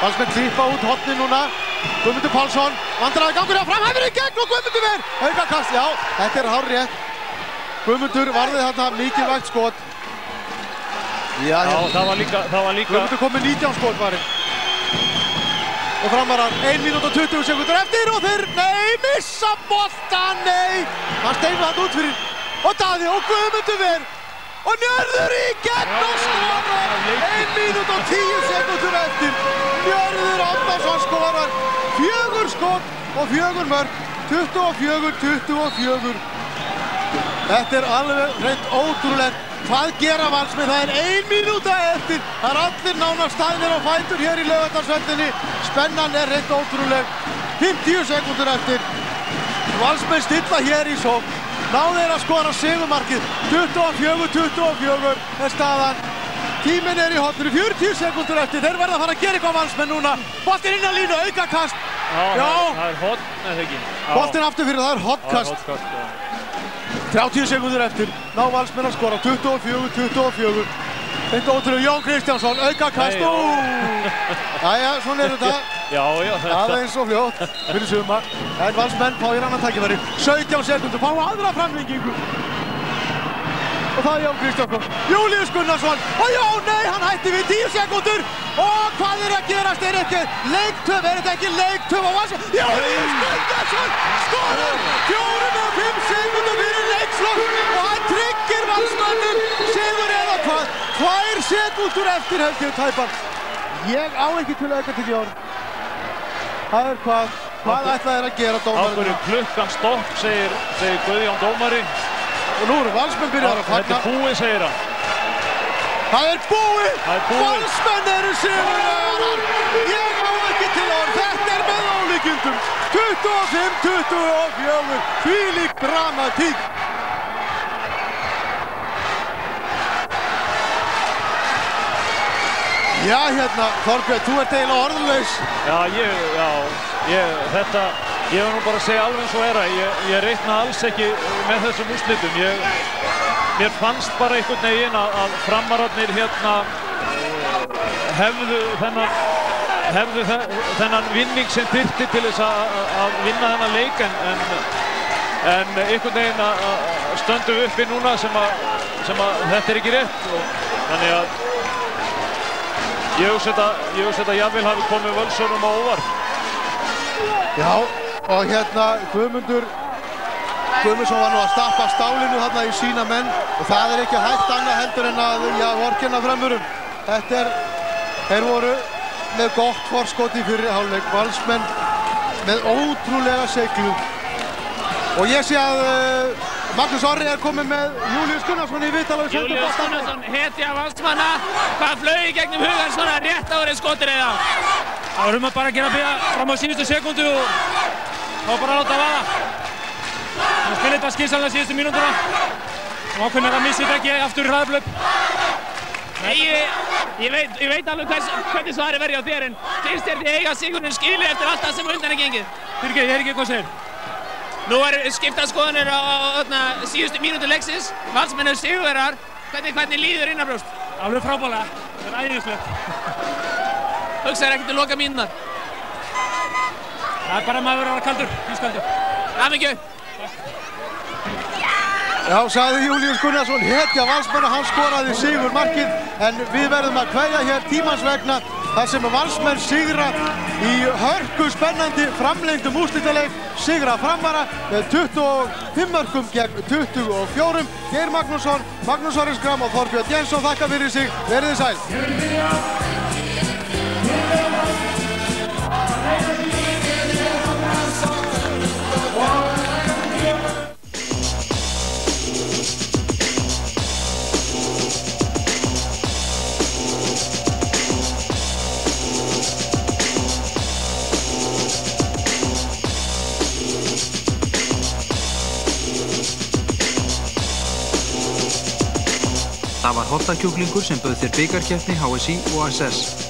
Speaker 1: Valsmenn klippa út hotni núna. Guðmundur Pálsson, vandræði gangur á fram, hann í gegn og Guðmundur verð. Auka kast, já, þetta er hár rétt. Guðmundur varði þarna mikilvægt skot. Já,
Speaker 2: Já,
Speaker 1: hérna.
Speaker 2: það var líka, það var líka,
Speaker 1: Guðmundur kom með 19 skot varinn. Og framarar 1 mínút og 20 sekundur eftir og þeir, nei, missa boltan, nei. Hann steinu hann út fyrir og Daði og Guðmundur verð. Og Njörður í gegn og skorar! 1 mínút og 10 sekundur eftir. Njörður Átnarsson skorar. Fjögur skot og fjögur mörg. 24, 24. Þetta er alveg reynd ótrúlegt. Hvað gera valsmið? Það er ein mínúta eftir. Það er allir nánast staðnir á fætur hér í lögatarsvöldinni. Spennan er reynd ótrúleg. 50 sekundur eftir. Valsmið stilla hér í sók. Náðir að skora segumarkið. 24-24 er staðan. Tíminn er í hotninu. 40 sekundur eftir. Þeir verða að fara að gera eitthvað valsmið núna. Boltinn inn á línu, auka kast.
Speaker 2: já, það- er hot, eða ekki. Já.
Speaker 1: Boltinn aftur fyrir, það er
Speaker 2: Já,
Speaker 1: hotkast.
Speaker 2: hotkast, já.
Speaker 1: 30 sekundur eftir, ná valsmenn að skora 24, 24 Þetta ótrúlega Jón Kristjánsson, auka kast.
Speaker 2: Nei, já.
Speaker 1: Ú! Jæja, svona er þetta.
Speaker 2: Já, já, þetta.
Speaker 1: aðeins og fljótt fyrir suma. En valsmenn hér annan tækifæri. 17 sekundur, fá aðra framlengingu. Og það er Jón Kristjánsson. Július Gunnarsson. Og já, nei, hann hætti við 10 sekundur Og hvað er að gerast, er ekki leiktöf, er þetta ekki leiktöf á valsmenn Július Gunnarsson skorar Fjórum og 5 sekundur fyrir leikslokk. Og hann tryggir valsmannum Sigur eða hvað Tvær sekundur eftir held ég tæpan Ég á ekki til auka til Jón Það er hvað Hvað ætla þeir að gera dómarinn?
Speaker 2: hverju klukkan stopp, segir, segir Guðjón Dómari.
Speaker 1: Og nú eru valsmenn byrjar að
Speaker 2: Þetta
Speaker 1: fagna
Speaker 2: er búið, segir hann.
Speaker 1: Það er búið!
Speaker 2: Það er búið.
Speaker 1: Valsmenn eru sigurvegarar! Ég á ekki til orð, þetta er með ólíkjundum! 25-24, hvílík dramatík! Já, hérna, Þorbjörn, þú ert eiginlega orðlaus.
Speaker 2: Já, ég, já, ég, þetta, ég var nú bara að segja alveg eins og er að ég, ég reikna alls ekki með þessum úrslitum. Ég, mér fannst bara einhvern veginn að, að framararnir hérna eh, hefðu þennan, hefðu þe þennan vinning sem þyrfti til þess að, að- vinna þennan leik en, en, en einhvern veginn að stöndum uppi núna sem að, sem að þetta er ekki rétt og þannig að Ég hugsa þetta, jafnvel hafi komið völsunum á óvart.
Speaker 1: Já, og hérna Guðmundur Guðmundsson var nú að stappa stálinu þarna í sína menn og það er ekki hægt annað heldur en að, já, vorkenna framurum. Þetta er, þeir voru með gott forskot í fyrri hálfleik, valsmenn með ótrúlega seglu. Og ég sé að uh, Magnús Orri er komið með Július Gunnarsson í viðtal og við sendum
Speaker 10: Július
Speaker 1: boltann.
Speaker 10: Gunnarsson, hetja valsmanna, hvað flög í gegnum hugan svona rétt árið skotir eða?
Speaker 11: Það var um að bara gera byrja fram á síðustu sekundu og þá bara að láta vaða. Það spilaði bara skilsamlega síðustu mínúnduna og ákveðin er að missa þetta ekki aftur í hraðblöp.
Speaker 10: Nei, ég, ég, veit, ég veit alveg hvers, hvernig svari verði á þér en finnst þér þið eiga sigurinn skili eftir allt það sem undan er gengið?
Speaker 11: Fyrir ekki, ég er ekki hvað segir.
Speaker 10: Nú er skipta skoðanir á, á, á síðustu mínútu leiksins, valsmenn eru sigurverðar, hvernig, hvernig líður innanbrjóst?
Speaker 11: Alveg frábælega, það er æðislegt.
Speaker 10: Hugsaður ekkert til loka mínunar?
Speaker 11: Það er bara maður að vera kaldur, ískaldur.
Speaker 10: Hamingju!
Speaker 1: Já, sagði Július Gunnarsson, hetja valsmenn og hann skoraði sigur markið en við verðum að kveðja hér tímans vegna þar sem valsmenn sigra í hörku spennandi framlengdum úrslítaleik sigra framvara með 25 mörgum gegn 24 Geir Magnússon, Magnús Orrinskram og Þorbjörn Jensson þakka fyrir sig, verið þið sæl
Speaker 9: Það var Holtakjúklingur sem bauð þér byggarkeppni HSI og SS.